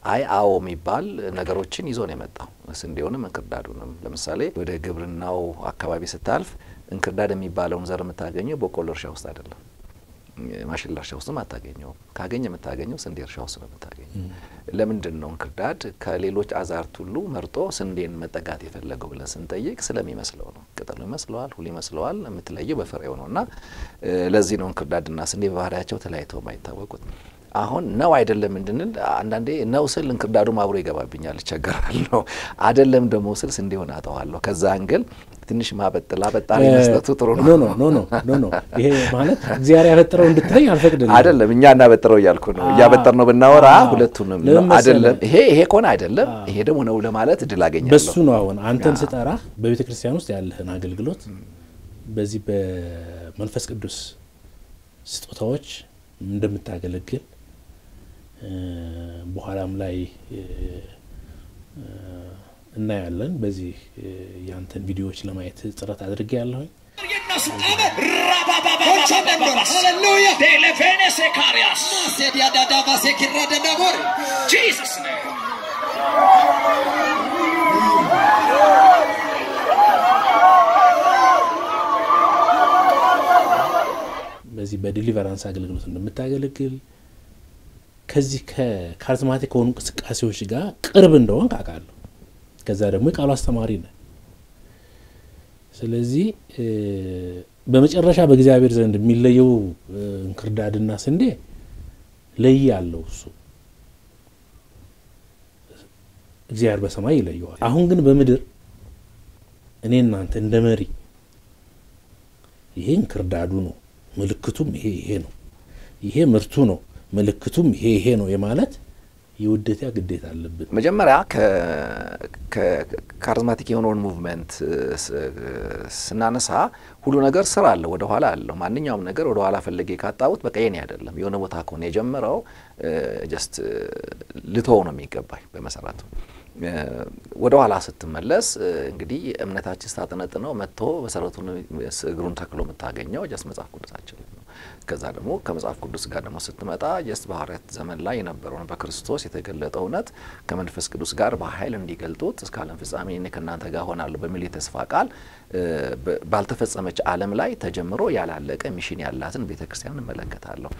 አይ አዎ የሚባል ነገሮችን ይዞ ነው የመጣው። ስንዴውንም እንክርዳዱንም። ለምሳሌ ወደ ግብርናው አካባቢ ስታልፍ እንክርዳድ የሚባለውን ዘር የምታገኘው በቆሎ እርሻ ውስጥ አይደለም፣ ማሽላ እርሻ ውስጥም አታገኘውም። ካገኘ የምታገኘው ስንዴ እርሻ ውስጥ ነው የምታገኘው። ለምንድን ነው እንክርዳድ ከሌሎች አዛርት ሁሉ መርጦ ስንዴን መጠጋት የፈለገው ብለን ስንጠይቅ ስለሚመስለው ነው። ቅጠሉ ይመስለዋል፣ ሁሉ ይመስለዋል። የምትለየው በፍሬው ነው እና ለዚህ ነው እንክርዳድና ስንዴ በባህሪያቸው ተለያይተው የማይታወቁት። አሁን ነው አይደለም እንድንል አንዳንዴ ነው ስል እንክርዳዱም አብሮ ይገባብኛል፣ እቸገራለሁ። አይደለም ደግሞ ስል ስንዴውን አጠዋለሁ። ከዛ angle ትንሽ ማበጥ ላበጣሪ መስጠቱ ጥሩ ነው። ኖ ኖ ኖ ኖ ኖ ይሄ ማለት እግዚአብሔር ያበጥረው እንድትለኝ አልፈቅድልም። አይደለም እኛ እናበጥረው እያልኩ ነው። እያበጠር ነው ብናወራ ሁለቱንም አይደለም። ይሄ ይሄ ከሆነ አይደለም፣ ይሄ ደግሞ ነው ለማለት እድል አገኛለሁ። በሱ ነው አሁን አንተን ስጠራ በቤተ ክርስቲያን ውስጥ ያለህን አገልግሎት በዚህ በመንፈስ ቅዱስ ስጦታዎች እንደምታገለግል በኋላም ላይ እናያለን። በዚህ ያንተን ቪዲዮዎች ለማየት ጥረት አድርጌ ያለሁኝ በዚህ በዲሊቨራንስ አገልግሎት እንደምታገለግል ከዚህ ከካሪዝማቲክ ከሆኑ እንቅስቃሴዎች ጋር ቅርብ እንደሆን ካውቃለሁ። ከዛ ደግሞ የቃሉ አስተማሪ ነህ። ስለዚህ በመጨረሻ በእግዚአብሔር ዘንድ የሚለየው እንክርዳድና ስንዴ ለይ ያለው እሱ እግዚአብሔር በሰማይ ይለየዋል። አሁን ግን በምድር እኔ እናንተ እንደ መሪ ይሄ እንክርዳዱ ነው፣ ምልክቱም ይሄ ይሄ ነው፣ ይሄ ምርቱ ነው ምልክቱም ይሄ ይሄ ነው የማለት የውዴታ ግዴታ አለብን። መጀመሪያ ከ charismatic የሆነውን movement ስናነሳ ሁሉ ነገር ስራ አለው፣ ወደ ኋላ አለው። ማንኛውም ነገር ወደ ኋላ ፈለጌ ካጣሁት በቃ የኔ አይደለም። የሆነ ቦታ ከሆነ የጀመረው just ልተወው ነው የሚገባኝ በመሰረቱ ወደ ኋላ ስትመለስ እንግዲህ እምነታችን ስታጠነጥነው መጥቶ መሰረቱን እግሩን ተክሎ የምታገኘው just መጽሐፍ ቅዱሳችን ከዛ ደግሞ ከመጽሐፍ ቅዱስ ጋር ደግሞ ስትመጣ በሐዋርያት ዘመን ላይ የነበረውን በክርስቶስ የተገለጠ እውነት ከመንፈስ ቅዱስ ጋር በኃይል እንዲገልጡት እስከ ዓለም ፍጻሜ እኔ ከእናንተ ጋር ሆናለሁ በሚል የተስፋ ቃል ባልተፈጸመች ዓለም ላይ ተጀምሮ ያላለቀ mission ያላትን ቤተ ክርስቲያን እንመለከታለሁ።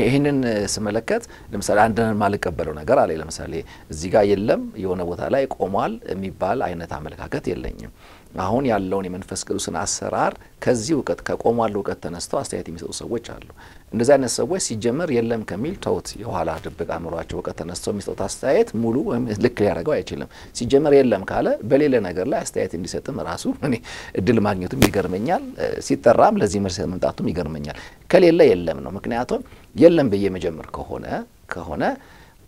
ይህንን ስመለከት ለምሳሌ አንድን የማልቀበለው ነገር አለ። ለምሳሌ እዚህ ጋር የለም የሆነ ቦታ ላይ ቆሟል የሚባል አይነት አመለካከት የለኝም። አሁን ያለውን የመንፈስ ቅዱስን አሰራር ከዚህ እውቀት ከቆሟል እውቀት ተነስተው አስተያየት የሚሰጡ ሰዎች አሉ። እንደዚህ አይነት ሰዎች ሲጀመር የለም ከሚል ተውት፣ የኋላ ድብቅ አእምሯቸው እውቀት ተነስተው የሚሰጡት አስተያየት ሙሉ ወይም ልክ ሊያደርገው አይችልም። ሲጀመር የለም ካለ በሌለ ነገር ላይ አስተያየት እንዲሰጥም ራሱ እኔ እድል ማግኘቱም ይገርመኛል። ሲጠራም ለዚህ መልስ መምጣቱም ይገርመኛል። ከሌለ የለም ነው። ምክንያቱም የለም ብዬ መጀመር ከሆነ ከሆነ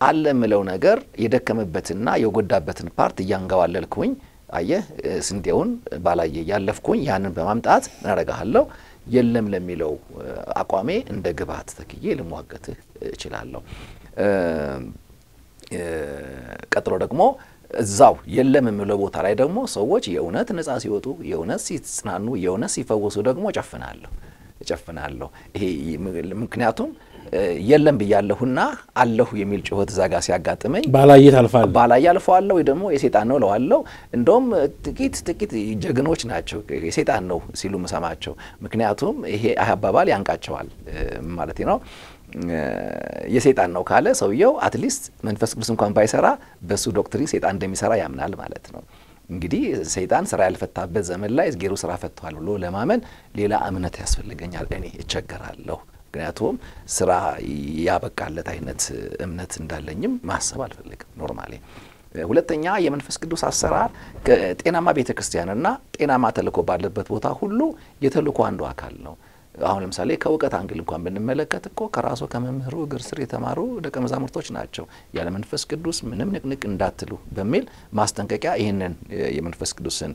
አለ የምለው ነገር የደከመበትና የጎዳበትን part እያንገባለልኩኝ አየህ ስንዴውን ባላየ ያለፍኩኝ ያንን በማምጣት አደርግሃለሁ የለም ለሚለው አቋሜ እንደ ግብዓት ተክዬ ልሟገትህ እችላለሁ። ቀጥሎ ደግሞ እዛው የለም የምለው ቦታ ላይ ደግሞ ሰዎች የእውነት ነጻ ሲወጡ፣ የእውነት ሲጽናኑ፣ የእውነት ሲፈወሱ ደግሞ እጨፍናለሁ እጨፍናለሁ። ይሄ ምክንያቱም የለም ብያለሁና አለሁ የሚል ጩኸት እዛ ጋር ሲያጋጥመኝ ባላየ ታልፋለህ። ባላየ አልፈዋለሁ ወይ ደግሞ የሴጣን ነው እለዋለሁ። እንደውም ጥቂት ጥቂት ጀግኖች ናቸው የሴጣን ነው ሲሉ ምሰማቸው። ምክንያቱም ይሄ አባባል ያንቃቸዋል ማለት ነው። የሴጣን ነው ካለ ሰውየው at least መንፈስ ቅዱስ እንኳን ባይሰራ በሱ doctrine ሴጣን እንደሚሰራ ያምናል ማለት ነው። እንግዲህ ሰይጣን ስራ ያልፈታበት ዘመን ላይ እግዜሩ ስራ ፈቷል ብሎ ለማመን ሌላ እምነት ያስፈልገኛል። እኔ እቸገራለሁ። ምክንያቱም ስራ ያበቃለት አይነት እምነት እንዳለኝም ማሰብ አልፈልግም normally። ሁለተኛ የመንፈስ ቅዱስ አሰራር ጤናማ ቤተ ክርስቲያንና ጤናማ ተልእኮ ባለበት ቦታ ሁሉ የተልእኮ አንዱ አካል ነው። አሁን ለምሳሌ ከእውቀት angle እንኳን ብንመለከት እኮ ከራሱ ከመምህሩ እግር ስር የተማሩ ደቀ መዛሙርቶች ናቸው። ያለ መንፈስ ቅዱስ ምንም ንቅንቅ እንዳትሉ በሚል ማስጠንቀቂያ ይህንን የመንፈስ ቅዱስን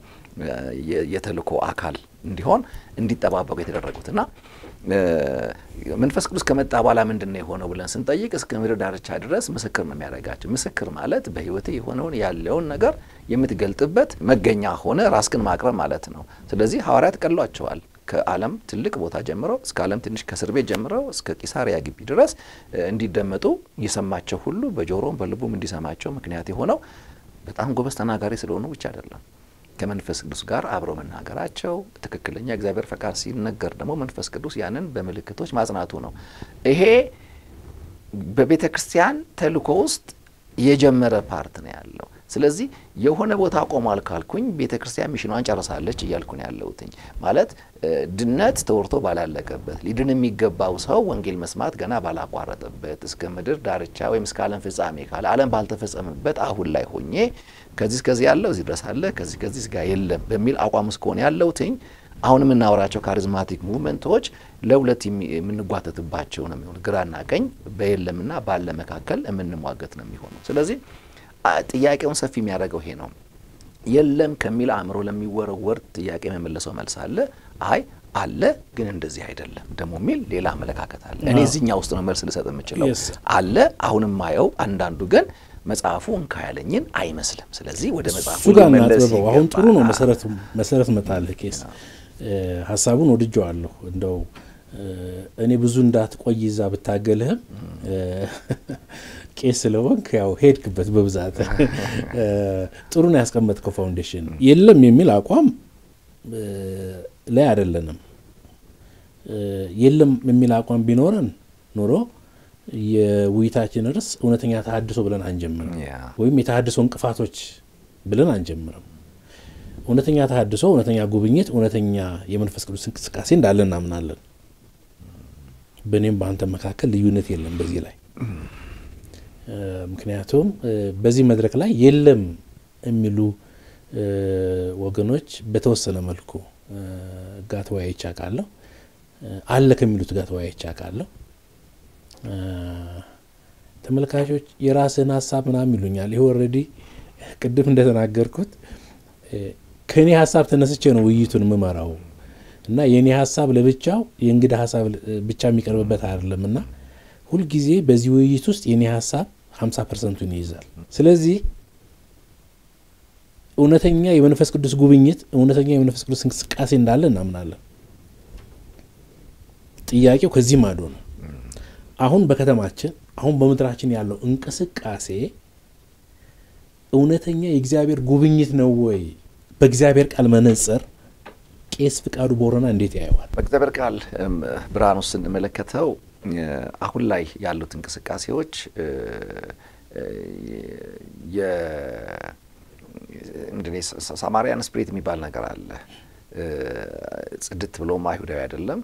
የተልእኮ አካል እንዲሆን እንዲጠባበቁ የተደረጉት እና መንፈስ ቅዱስ ከመጣ በኋላ ምንድን ነው የሆነው ብለን ስንጠይቅ እስከ ምድር ዳርቻ ድረስ ምስክር ነው የሚያደርጋቸው። ምስክር ማለት በሕይወት የሆነውን ያለውን ነገር የምትገልጥበት መገኛ ሆነ ራስክን ማቅረብ ማለት ነው። ስለዚህ ሐዋርያት ቀሏቸዋል። ከዓለም ትልቅ ቦታ ጀምረው እስከ ዓለም ትንሽ ከእስር ቤት ጀምረው እስከ ቂሳሪያ ግቢ ድረስ እንዲደመጡ የሰማቸው ሁሉ በጆሮም በልቡም እንዲሰማቸው ምክንያት የሆነው በጣም ጎበዝ ተናጋሪ ስለሆኑ ብቻ አይደለም ከመንፈስ ቅዱስ ጋር አብረው መናገራቸው ትክክለኛ እግዚአብሔር ፈቃድ ሲነገር ደግሞ መንፈስ ቅዱስ ያንን በምልክቶች ማጽናቱ ነው። ይሄ በቤተ ክርስቲያን ተልእኮ ውስጥ የጀመረ part ነው ያለው። ስለዚህ የሆነ ቦታ ቆሟል ካልኩኝ ቤተ ክርስቲያን mission ኗን ጨርሳለች እያልኩ ነው ያለሁትኝ። ማለት ድነት ተወርቶ ባላለቀበት ሊድን የሚገባው ሰው ወንጌል መስማት ገና ባላቋረጠበት እስከ ምድር ዳርቻ ወይም እስከ ዓለም ፍጻሜ ካለ ዓለም ባልተፈጸመበት አሁን ላይ ሆኜ ከዚህ እስከዚህ ያለው እዚህ ድረስ አለ ከዚህ ከዚህ ጋር የለም በሚል አቋም ውስጥ ከሆነ ያለሁትኝ አሁን የምናወራቸው charismatic movement ኦች ለሁለት የምንጓተትባቸው ነው የሚሆኑ ግራና ቀኝ በየለምና ባለ መካከል የምንሟገት ነው የሚሆነው። ስለዚህ ጥያቄውን ሰፊ የሚያደርገው ይሄ ነው። የለም ከሚል አእምሮ ለሚወረወር ጥያቄ የመመለሰው መልስ አለ። አይ አለ ግን እንደዚህ አይደለም ደግሞ የሚል ሌላ አመለካከት አለ። እኔ እዚህኛ ውስጥ ነው መልስ ልሰጥ የምችለው። አለ አሁንም ማየው አንዳንዱ ግን መጽሐፉ እንካ ያለኝን አይመስልም። ስለዚህ ወደ መጽሐፉ ጋር እናጥበበው። አሁን ጥሩ ነው መሰረት መሰረት መጣልህ ኬስ ሀሳቡን ወድጀዋለሁ። እንደው እኔ ብዙ እንዳትቆይ እዛ ብታገልህም ቄስ ስለሆንክ ያው ሄድክበት በብዛት *laughs* ጥሩ ነው ያስቀመጥከው ፋውንዴሽን። የለም የሚል አቋም ላይ አይደለንም። የለም የሚል አቋም ቢኖረን ኖሮ የውይይታችን ርዕስ እውነተኛ ተሀድሶ ብለን አንጀምርም፣ ወይም የተሀድሶ እንቅፋቶች ብለን አንጀምርም። እውነተኛ ተሀድሶ፣ እውነተኛ ጉብኝት፣ እውነተኛ የመንፈስ ቅዱስ እንቅስቃሴ እንዳለ እናምናለን። በእኔም በአንተ መካከል ልዩነት የለም በዚህ ላይ ምክንያቱም በዚህ መድረክ ላይ የለም የሚሉ ወገኖች በተወሰነ መልኩ ጋር ተወያይቼ አውቃለሁ። አለ ከሚሉት ጋር ተወያይቼ አውቃለሁ። ተመልካቾች የራስህን ሀሳብ ምናምን ይሉኛል። ይህ already ቅድም እንደተናገርኩት ከእኔ ሀሳብ ተነስቼ ነው ውይይቱን የምመራው እና የእኔ ሀሳብ ለብቻው የእንግዳ ሀሳብ ብቻ የሚቀርብበት አይደለም እና ሁልጊዜ በዚህ ውይይት ውስጥ የኔ ሀሳብ 50 percent ኡን ይይዛል። ስለዚህ እውነተኛ የመንፈስ ቅዱስ ጉብኝት፣ እውነተኛ የመንፈስ ቅዱስ እንቅስቃሴ እንዳለ እናምናለን። ጥያቄው ከዚህ ማዶ ነው። አሁን በከተማችን አሁን በምድራችን ያለው እንቅስቃሴ እውነተኛ የእግዚአብሔር ጉብኝት ነው ወይ? በእግዚአብሔር ቃል መነጽር ቄስ ፍቃዱ ቦረና እንዴት ያየዋል? በእግዚአብሔር ቃል ብርሃን ስንመለከተው አሁን ላይ ያሉት እንቅስቃሴዎች እንግዲህ ሳማሪያን ስፕሪት የሚባል ነገር አለ። ጽድት ብሎም አይሁዳዊ አይደለም፣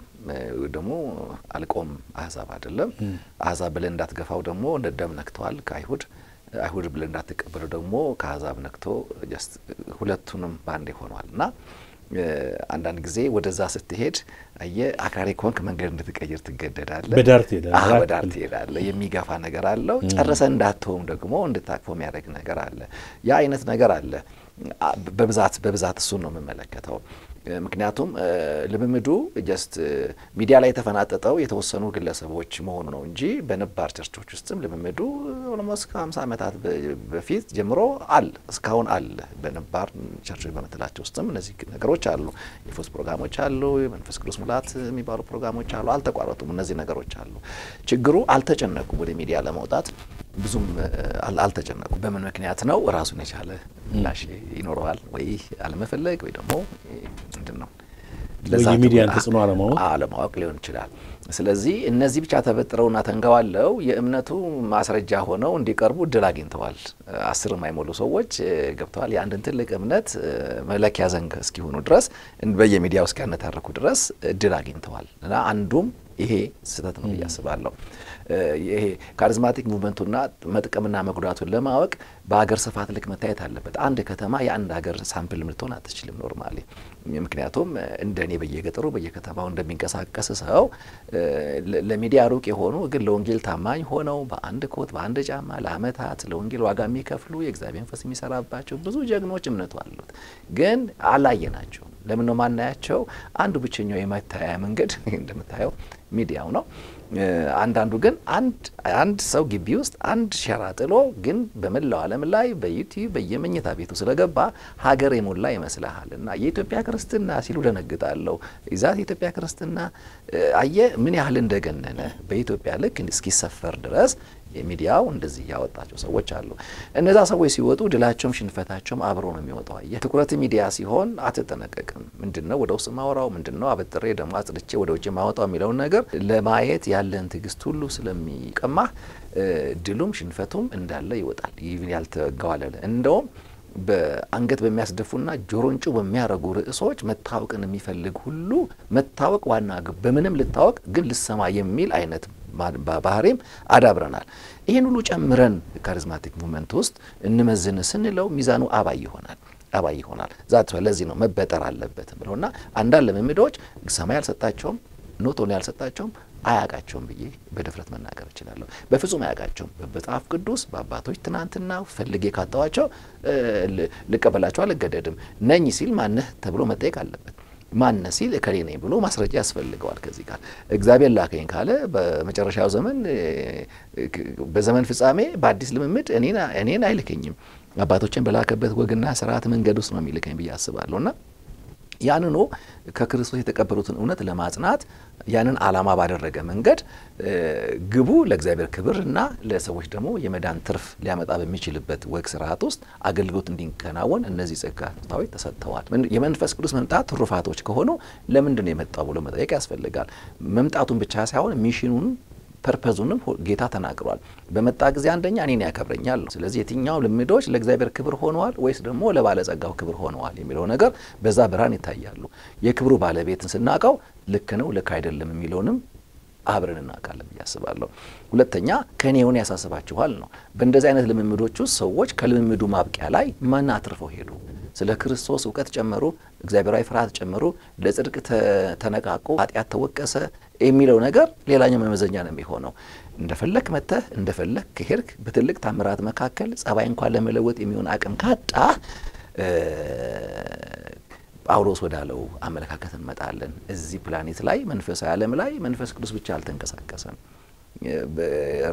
ደግሞ አልቆም አህዛብ አይደለም። አህዛብ ብለን እንዳትገፋው ደግሞ እንደ ደም ነክተዋል ከአይሁድ አይሁድ ብለን እንዳትቀበሉ ደግሞ ከአህዛብ ነክቶ ጀስት ሁለቱንም በአንዴ ሆኗል እና አንዳንድ ጊዜ ወደዛ ስትሄድ አየ አክራሪ ከሆንክ መንገድ እንድትቀይር ትገደዳለህ። በዳር ትሄዳለህ። በዳር ትሄዳለህ። የሚገፋ ነገር አለው። ጨርሰ እንዳትሆም ደግሞ እንድታቅፎ የሚያደርግ ነገር አለ። ያ አይነት ነገር አለ። በብዛት በብዛት እሱን ነው የምመለከተው። ምክንያቱም ልምምዱ ጀስት ሚዲያ ላይ የተፈናጠጠው የተወሰኑ ግለሰቦች መሆኑ ነው እንጂ በነባር church ኦች ውስጥም ልምምዱ almost ከሀምሳ ዓመታት በፊት ጀምሮ አለ፣ እስካሁን አለ። በነባር church ኦች በምትላቸው ውስጥም እነዚህ ነገሮች አሉ። የ force ፕሮግራሞች አሉ፣ የመንፈስ ቅዱስ ሙላት የሚባሉ ፕሮግራሞች አሉ። አልተቋረጡም። እነዚህ ነገሮች አሉ። ችግሩ አልተጨነቁም። ወደ ሚዲያ ለመውጣት ብዙም አልተጨነቁም። በምን ምክንያት ነው? ራሱን የቻለ ምላሽ ይኖረዋል። ወይ አለመፈለግ ወይ ደግሞ ምንድን ነው የሚዲያን ተጽዕኖ አለማወቅ አለማወቅ ሊሆን ይችላል። ስለዚህ እነዚህ ብቻ ተበጥረውና ተንገዋለው የእምነቱ ማስረጃ ሆነው እንዲቀርቡ እድል አግኝተዋል። አስር የማይሞሉ ሰዎች ገብተዋል። የአንድን ትልቅ እምነት መለኪያ ዘንግ እስኪሆኑ ድረስ በየሚዲያው እስኪያነታርኩ ድረስ እድል አግኝተዋል እና አንዱም ይሄ ስህተት ነው ብዬ አስባለሁ። ይሄ charismatic movement ኡና መጥቀምና መጉዳቱን ለማወቅ በሀገር ስፋት ልክ መታየት አለበት። አንድ ከተማ የአንድ ሀገር sample ልትሆን አትችልም normally። ምክንያቱም እንደ እኔ በየገጠሩ በየከተማው እንደሚንቀሳቀስ ሰው ለሚዲያ ሩቅ የሆኑ ግን ለወንጌል ታማኝ ሆነው በአንድ ኮት በአንድ ጫማ ለዓመታት ለወንጌል ዋጋ የሚከፍሉ የእግዚአብሔር መንፈስ የሚሰራባቸው ብዙ ጀግኖች እምነቱ አሉት፣ ግን አላየናቸውም። ለምን ነው ማናያቸው? አንዱ ብቸኛው የመታያ መንገድ *laughs* እንደምታየው ሚዲያው ነው። አንዳንዱ ግን አንድ ሰው ግቢ ውስጥ አንድ ሸራ ጥሎ ግን በመላው ዓለም ላይ በዩቲዩብ በየመኝታ ቤቱ ስለገባ ሀገር የሞላ ይመስልሃል። እና የኢትዮጵያ ክርስትና ሲሉ ደነግጣለሁ። ይዛት የኢትዮጵያ ክርስትና አየ ምን ያህል እንደገነነ በኢትዮጵያ ልክ እስኪሰፈር ድረስ የሚዲያው እንደዚህ ያወጣቸው ሰዎች አሉ። እነዛ ሰዎች ሲወጡ ድላቸውም ሽንፈታቸውም አብሮ ነው የሚወጣው። አየህ ትኩረት ሚዲያ ሲሆን አትጠነቀቅም። ምንድን ነው ወደ ውስጥ ማወራው፣ ምንድን ነው አበጥሬ ደግሞ አጽድቼ ወደ ውጭ ማወጣው የሚለውን ነገር ለማየት ያለን ትዕግስት ሁሉ ስለሚቀማህ ድሉም ሽንፈቱም እንዳለ ይወጣል። ይህን ያልተንገዋለለ እንደውም በአንገት በሚያስደፉና ጆሮ ጭው በሚያደርጉ ርዕሶች መታወቅን የሚፈልግ ሁሉ መታወቅ ዋና ግብ በምንም ልታወቅ ግን ልሰማ የሚል አይነት ባህሪም አዳብረናል። ይህን ሁሉ ጨምረን charismatic movement ውስጥ እንመዝን ስንለው ሚዛኑ አባይ ይሆናል አባይ ይሆናል። that ለዚህ ነው መበጠር አለበት ብለውና አንዳንድ ልምምዶች ሰማይ አልሰጣቸውም፣ ኖቶን ያልሰጣቸውም አያውቃቸውም ብዬ በድፍረት መናገር እችላለሁ። በፍጹም አያውቃቸውም። በመጽሐፍ ቅዱስ በአባቶች ትናንትና ፈልጌ ካጣዋቸው ልቀበላቸው አልገደድም። ነኝ ሲል ማነህ ተብሎ መጠየቅ አለበት። ማነ ሲል እከሌ ነኝ ብሎ ማስረጃ ያስፈልገዋል። ከዚህ ጋር እግዚአብሔር ላከኝ ካለ በመጨረሻው ዘመን በዘመን ፍጻሜ በአዲስ ልምምድ እኔን አይልከኝም አባቶችን በላከበት ወግና ስርዓት መንገድ ውስጥ ነው የሚልከኝ ብዬ አስባለሁ እና ያንኑ ከክርስቶስ የተቀበሉትን እውነት ለማጽናት ያንን ዓላማ ባደረገ መንገድ ግቡ ለእግዚአብሔር ክብር እና ለሰዎች ደግሞ የመዳን ትርፍ ሊያመጣ በሚችልበት ወግ ስርዓት ውስጥ አገልግሎት እንዲከናወን እነዚህ ጸጋ ስጦታዎች ተሰጥተዋል። የመንፈስ ቅዱስ መምጣት ትሩፋቶች ከሆኑ ለምንድን ነው የመጣው ብሎ መጠየቅ ያስፈልጋል። መምጣቱን ብቻ ሳይሆን ሚሽኑን ፐርፐዙንም ጌታ ተናግሯል። በመጣ ጊዜ አንደኛ እኔን ያከብረኛል ነው። ስለዚህ የትኛው ልምዶች ለእግዚአብሔር ክብር ሆነዋል ወይስ ደግሞ ለባለጸጋው ክብር ሆነዋል የሚለው ነገር በዛ ብርሃን ይታያሉ። የክብሩ ባለቤትን ስናውቀው ልክ ነው ልክ አይደለም የሚለውንም አብረን እናውቃለን ብዬ አስባለሁ። ሁለተኛ ከእኔ የሆነ ያሳስባችኋል ነው። በእንደዚህ አይነት ልምምዶች ውስጥ ሰዎች ከልምምዱ ማብቂያ ላይ ማን አትርፈው ሄዱ? ስለ ክርስቶስ እውቀት ጨመሩ፣ እግዚአብሔራዊ ፍርሃት ጨመሩ፣ ለጽድቅ ተነቃቁ፣ ኃጢአት ተወቀሰ የሚለው ነገር ሌላኛው መመዘኛ ነው የሚሆነው። እንደፈለክ መተህ እንደፈለክ ከሄድክ በትልቅ ታምራት መካከል ጸባይ እንኳን ለመለወጥ የሚሆን አቅም ካጣ ጳውሎስ ወዳለው አመለካከት እንመጣለን። እዚህ ፕላኔት ላይ መንፈሳዊ ዓለም ላይ መንፈስ ቅዱስ ብቻ አልተንቀሳቀሰም።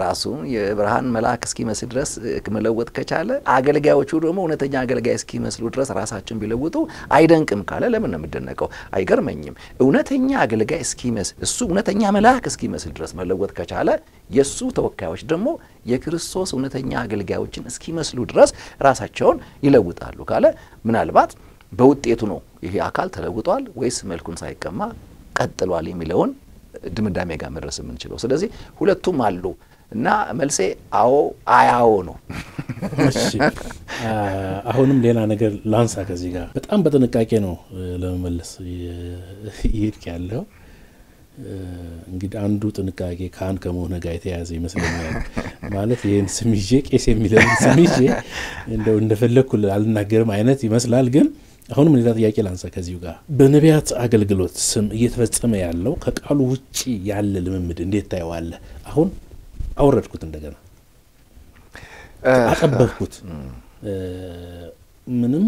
ራሱን የብርሃን መልአክ እስኪመስል ድረስ መለወጥ ከቻለ አገልጋዮቹ ደግሞ እውነተኛ አገልጋይ እስኪመስሉ ድረስ ራሳቸውን ቢለውጡ አይደንቅም ካለ ለምን ነው የምደነቀው? አይገርመኝም። እውነተኛ አገልጋይ እስኪመስል እሱ እውነተኛ መልአክ እስኪመስል ድረስ መለወጥ ከቻለ የእሱ ተወካዮች ደግሞ የክርስቶስ እውነተኛ አገልጋዮችን እስኪመስሉ ድረስ ራሳቸውን ይለውጣሉ ካለ ምናልባት በውጤቱ ነው ይሄ አካል ተለውጧል ወይስ መልኩን ሳይቀማ ቀጥሏል የሚለውን ድምዳሜ ጋር መድረስ የምንችለው። ስለዚህ ሁለቱም አሉ እና መልሴ አዎ አያዎ ነው። *laughs* አሁንም ሌላ ነገር ላንሳ ከዚህ ጋር በጣም በጥንቃቄ ነው ለመመለስ ይሄድክ ያለው እንግዲህ አንዱ ጥንቃቄ ከአንድ ከመሆነ ጋር የተያያዘ ይመስለኛል። ማለት ይህን ስም ይዤ ቄስ የሚለውን ስም ይዤ እንደው እንደፈለግኩ አልናገርም አይነት ይመስላል ግን አሁንም ሌላ ጥያቄ ላንሳ ከዚሁ ጋር በነቢያት አገልግሎት ስም እየተፈጸመ ያለው ከቃሉ ውጭ ያለ ልምምድ እንዴት ታየዋለህ? አሁን አወረድኩት፣ እንደገና አጠበብኩት። ምንም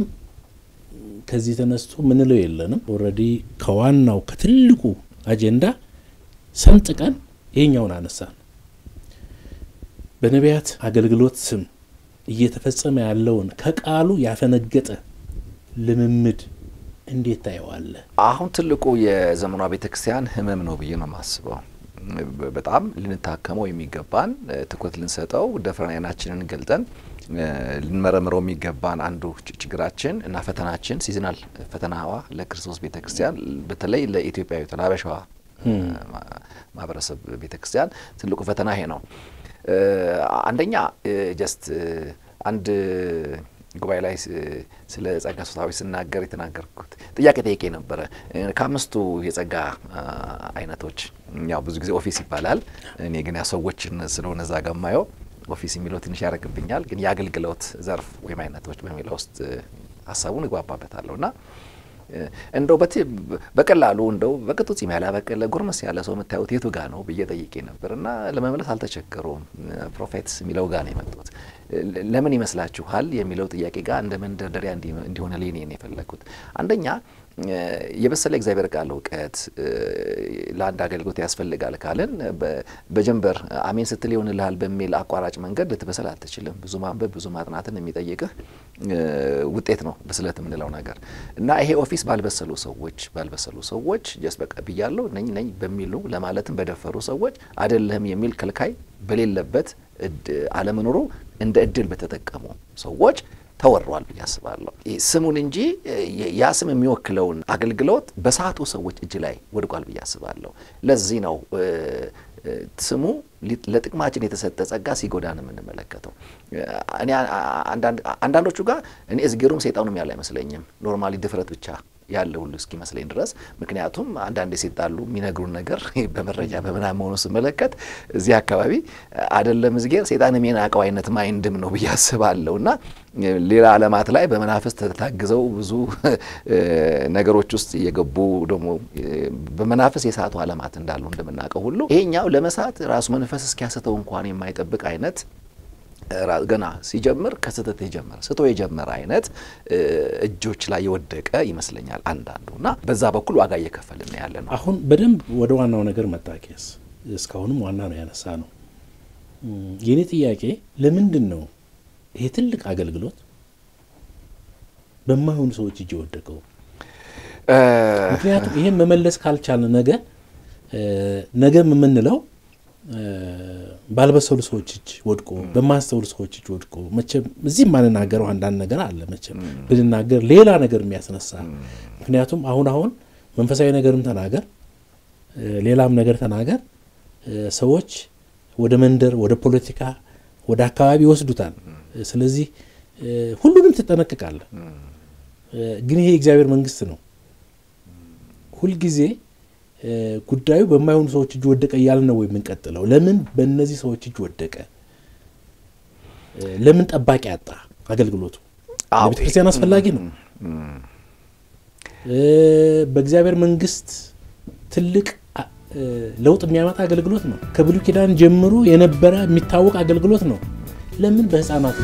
ከዚህ ተነስቶ ምንለው የለንም። already ከዋናው ከትልቁ አጀንዳ ሰንጥቀን ይሄኛውን አነሳን። በነቢያት አገልግሎት ስም እየተፈጸመ ያለውን ከቃሉ ያፈነገጠ ልምምድ እንዴት ታየዋለህ? አሁን ትልቁ የዘመኗ ቤተ ክርስቲያን ሕመም ነው ብዬ ነው የማስበው። በጣም ልንታከመው የሚገባን ትኩረት ልንሰጠው ደፍረን ዓይናችንን ገልጠን ልንመረምረው የሚገባን አንዱ ችግራችን እና ፈተናችን ሲዝናል ፈተናዋ ለክርስቶስ ቤተ ክርስቲያን በተለይ ለኢትዮጵያዊ ለሀበሻዋ ማህበረሰብ ቤተ ክርስቲያን ትልቁ ፈተና ይሄ ነው። አንደኛ just አንድ ጉባኤ ላይ ስለ ጸጋ ስጦታዎች ስናገር የተናገርኩት ጥያቄ ጠይቄ ነበረ። ከአምስቱ የጸጋ አይነቶች ያው ብዙ ጊዜ office ይባላል። እኔ ግን ያ ሰዎችን ስለሆነ እዛ ጋ የማየው office የሚለው ትንሽ ያደርግብኛል። ግን የአገልግሎት ዘርፍ ወይም አይነቶች በሚለው ውስጥ ሀሳቡን እግባባበታለሁ እና እንደው በቀላሉ እንደው በቅጡ ጺም ያላበቀለ ጎርመስ ያለ ሰው የምታዩት የቱ ጋ ነው ብዬ ጠይቄ ነበር እና ለመመለስ አልተቸገሩም። prophets የሚለው ጋ ነው የመጡት። ለምን ይመስላችኋል የሚለው ጥያቄ ጋር እንደ መንደርደሪያ እንዲሆንልኝ ነው የፈለግኩት። አንደኛ የበሰለ እግዚአብሔር ቃል እውቀት ለአንድ አገልግሎት ያስፈልጋል ካልን በጀንበር አሜን ስትል ይሆንልሃል በሚል አቋራጭ መንገድ ልትበሰል አትችልም። ብዙ ማንበብ፣ ብዙ ማጥናትን የሚጠይቅህ ውጤት ነው ብስለት የምንለው ነገር እና ይሄ office ባልበሰሉ ሰዎች ባልበሰሉ ሰዎች just በቃ ብያለሁ ነኝ ነኝ በሚሉ ለማለትም በደፈሩ ሰዎች አይደለህም የሚል ከልካይ በሌለበት አለመኖሩ እንደ እድል በተጠቀሙ ሰዎች ተወሯል ብዬ አስባለሁ። ስሙን እንጂ ያ ስም የሚወክለውን አገልግሎት በሳቱ ሰዎች እጅ ላይ ወድቋል ብዬ አስባለሁ። ለዚህ ነው ስሙ ለጥቅማችን የተሰጠ ጸጋ ሲጎዳን የምንመለከተው። እኔ አንዳንዶቹ ጋር እኔ እዝጌሩም ሰይጣኑም ያለ አይመስለኝም። normally ድፍረት ብቻ ያለ ሁሉ እስኪመስለኝ ድረስ። ምክንያቱም አንዳንዴ ሲጣሉ የሚነግሩን ነገር *laughs* በመረጃ በምናምን መሆኑ ስመለከት እዚህ አካባቢ አይደለም እዝጌር ሰይጣንም የናቀው አይነት mind ም ነው ብዬ አስባለሁ። እና ሌላ ዓለማት ላይ በመናፍስ ታግዘው ብዙ *laughs* ነገሮች ውስጥ የገቡ ደግሞ በመናፍስ የሳቱ ዓለማት እንዳሉ እንደምናውቀው ሁሉ ይሄኛው ለመሳት ራሱ መንፈስ እስኪያስተው እንኳን የማይጠብቅ አይነት ገና ሲጀምር ከስህተት የጀመረ ስቶ የጀመረ አይነት እጆች ላይ የወደቀ ይመስለኛል አንዳንዱ እና በዛ በኩል ዋጋ እየከፈልን ያለ ነው። አሁን በደንብ ወደ ዋናው ነገር መጣቂያስ እስካሁንም ዋና ነው ያነሳ ነው። የኔ ጥያቄ ለምንድን ነው ይሄ ትልቅ አገልግሎት በማይሆኑ ሰዎች እጅ የወደቀው? ምክንያቱም ይሄን መመለስ ካልቻለ ነገ ነገም የምንለው ባልበሰሉ ሰዎች እጅ ወድቆ በማስተውሉ ሰዎች እጅ ወድቆ መቼም እዚህ የማንናገረው አንዳንድ ነገር አለ። መቼም ብንናገር ሌላ ነገር የሚያስነሳ ምክንያቱም አሁን አሁን መንፈሳዊ ነገርም ተናገር ሌላም ነገር ተናገር ሰዎች ወደ መንደር፣ ወደ ፖለቲካ፣ ወደ አካባቢ ይወስዱታል። ስለዚህ ሁሉንም ትጠነቅቃለህ። ግን ይሄ የእግዚአብሔር መንግስት ነው። ሁልጊዜ ጉዳዩ በማይሆኑ ሰዎች እጅ ወደቀ እያልን ነው የምንቀጥለው? ለምን በእነዚህ ሰዎች እጅ ወደቀ? ለምን ጠባቂ ያጣ አገልግሎቱ? ለቤተ ክርስቲያን አስፈላጊ ነው። በእግዚአብሔር መንግስት ትልቅ ለውጥ የሚያመጣ አገልግሎት ነው። ከብሉይ ኪዳን ጀምሮ የነበረ የሚታወቅ አገልግሎት ነው። ለምን በህፃናት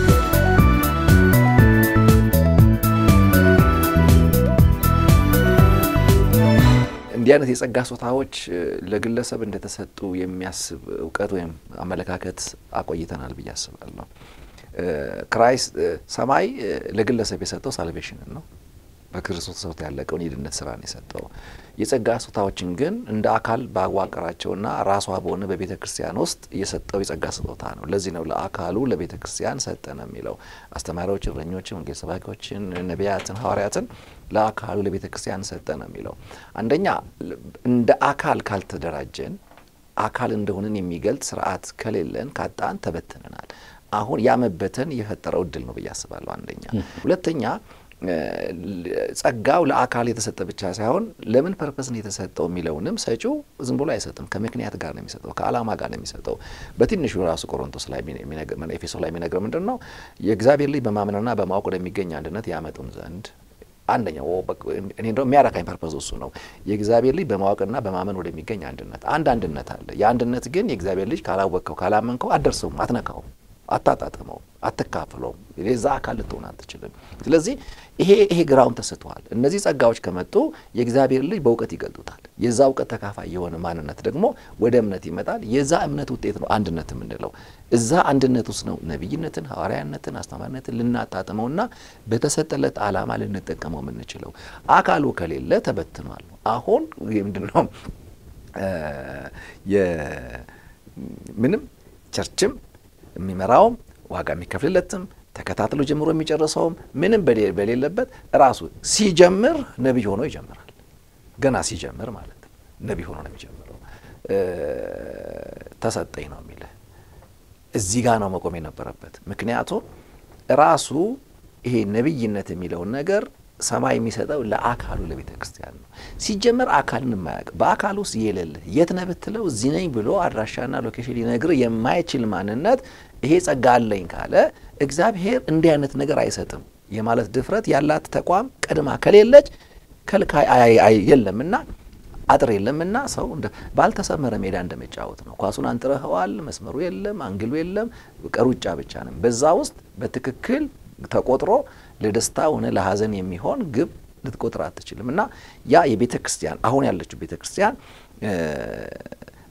እንዲህ አይነት የጸጋ ስጦታዎች ለግለሰብ እንደተሰጡ የሚያስብ እውቀት ወይም አመለካከት አቆይተናል ብዬ አስባለሁ። Christ ሰማይ ለግለሰብ የሰጠው salvation ን ነው። በክርስቶስ ሰውቶ ያለቀውን የድነት ስራ ነው የሰጠው። የጸጋ ስጦታዎችን ግን እንደ አካል ባዋቀራቸውና ራሷ በሆነ በቤተ ክርስቲያን ውስጥ የሰጠው የጸጋ ስጦታ ነው። ለዚህ ነው ለአካሉ ለቤተ ክርስቲያን ሰጠ ነው የሚለው። አስተማሪዎች፣ እረኞችን፣ ወንጌል ሰባኪዎችን፣ ነቢያትን፣ ሐዋርያትን ለአካሉ ለቤተ ክርስቲያን ሰጠ ነው የሚለው። አንደኛ እንደ አካል ካልተደራጀን አካል እንደሆንን የሚገልጥ ስርዓት ከሌለን ካጣን ተበትነናል። አሁን ያ መበተን የፈጠረው እድል ነው ብዬ አስባለሁ። አንደኛ ሁለተኛ ጸጋው ለአካል የተሰጠ ብቻ ሳይሆን ለምን purpose ነው የተሰጠው የሚለውንም ሰጪው ዝም ብሎ አይሰጥም። ከምክንያት ጋር ነው የሚሰጠው፣ ከዓላማ ጋር ነው የሚሰጠው። በትንሹ ራሱ ቆሮንቶስ ላይ ኤፌሶን ላይ የሚነግረው ምንድን ነው? የእግዚአብሔር ልጅ በማመንና በማወቅ ወደሚገኝ አንድነት ያመጡን ዘንድ አንደኛው እኔ እንደው የሚያረካኝ purpose እሱ ነው። የእግዚአብሔር ልጅ በማወቅና በማመን ወደሚገኝ አንድነት። አንድ አንድነት አለ። የአንድነት ግን የእግዚአብሔር ልጅ ካላወቅከው ካላመንከው አትደርሰውም፣ አትነካውም አታጣጥመው አትካፍለውም። የዛ አካል ልትሆን አትችልም። ስለዚህ ይሄ ይሄ ground ተስቷል። እነዚህ ጸጋዎች ከመጡ የእግዚአብሔር ልጅ በእውቀት ይገልጡታል። የዛ እውቀት ተካፋይ የሆነ ማንነት ደግሞ ወደ እምነት ይመጣል። የዛ እምነት ውጤት ነው አንድነት የምንለው። እዛ አንድነት ውስጥ ነው ነቢይነትን፣ ሐዋርያነትን፣ አስተማሪነትን ልናጣጥመውና በተሰጠለት ዓላማ ልንጠቀመው የምንችለው። አካሉ ከሌለ ተበትኗል። አሁን ምንድን ነው ምንም ቸርችም የሚመራውም ዋጋ የሚከፍልለትም ተከታትሎ ጀምሮ የሚጨርሰውም ምንም በሌለበት ራሱ ሲጀምር ነቢይ ሆኖ ይጀምራል። ገና ሲጀምር ማለት ነው ነቢይ ሆኖ ነው የሚጀምረው። ተሰጠኝ ነው የሚልህ። እዚህ ጋር ነው መቆም የነበረበት። ምክንያቱም ራሱ ይሄ ነቢይነት የሚለውን ነገር ሰማይ የሚሰጠው ለአካሉ ለቤተ ክርስቲያን ነው። ሲጀመር አካልን የማያውቅ በአካል ውስጥ የሌለ የት ነህ ብትለው እዚህ ነኝ ብሎ አድራሻና location ሊነግር የማይችል ማንነት ይሄ ጸጋ አለኝ ካለ እግዚአብሔር እንዲህ አይነት ነገር አይሰጥም የማለት ድፍረት ያላት ተቋም ቀድማ ከሌለች ከልካይ የለምና አጥር የለምና ሰው ባልተሰመረ ሜዳ እንደመጫወት ነው። ኳሱን አንጥረኸዋል፣ መስመሩ የለም፣ አንግሉ የለም፣ ሩጫ ብቻ ነው። በዛ ውስጥ በትክክል ተቆጥሮ ለደስታ ሆነ ለሐዘን የሚሆን ግብ ልትቆጥር አትችልም። እና ያ የቤተ ክርስቲያን አሁን ያለችው ቤተ ክርስቲያን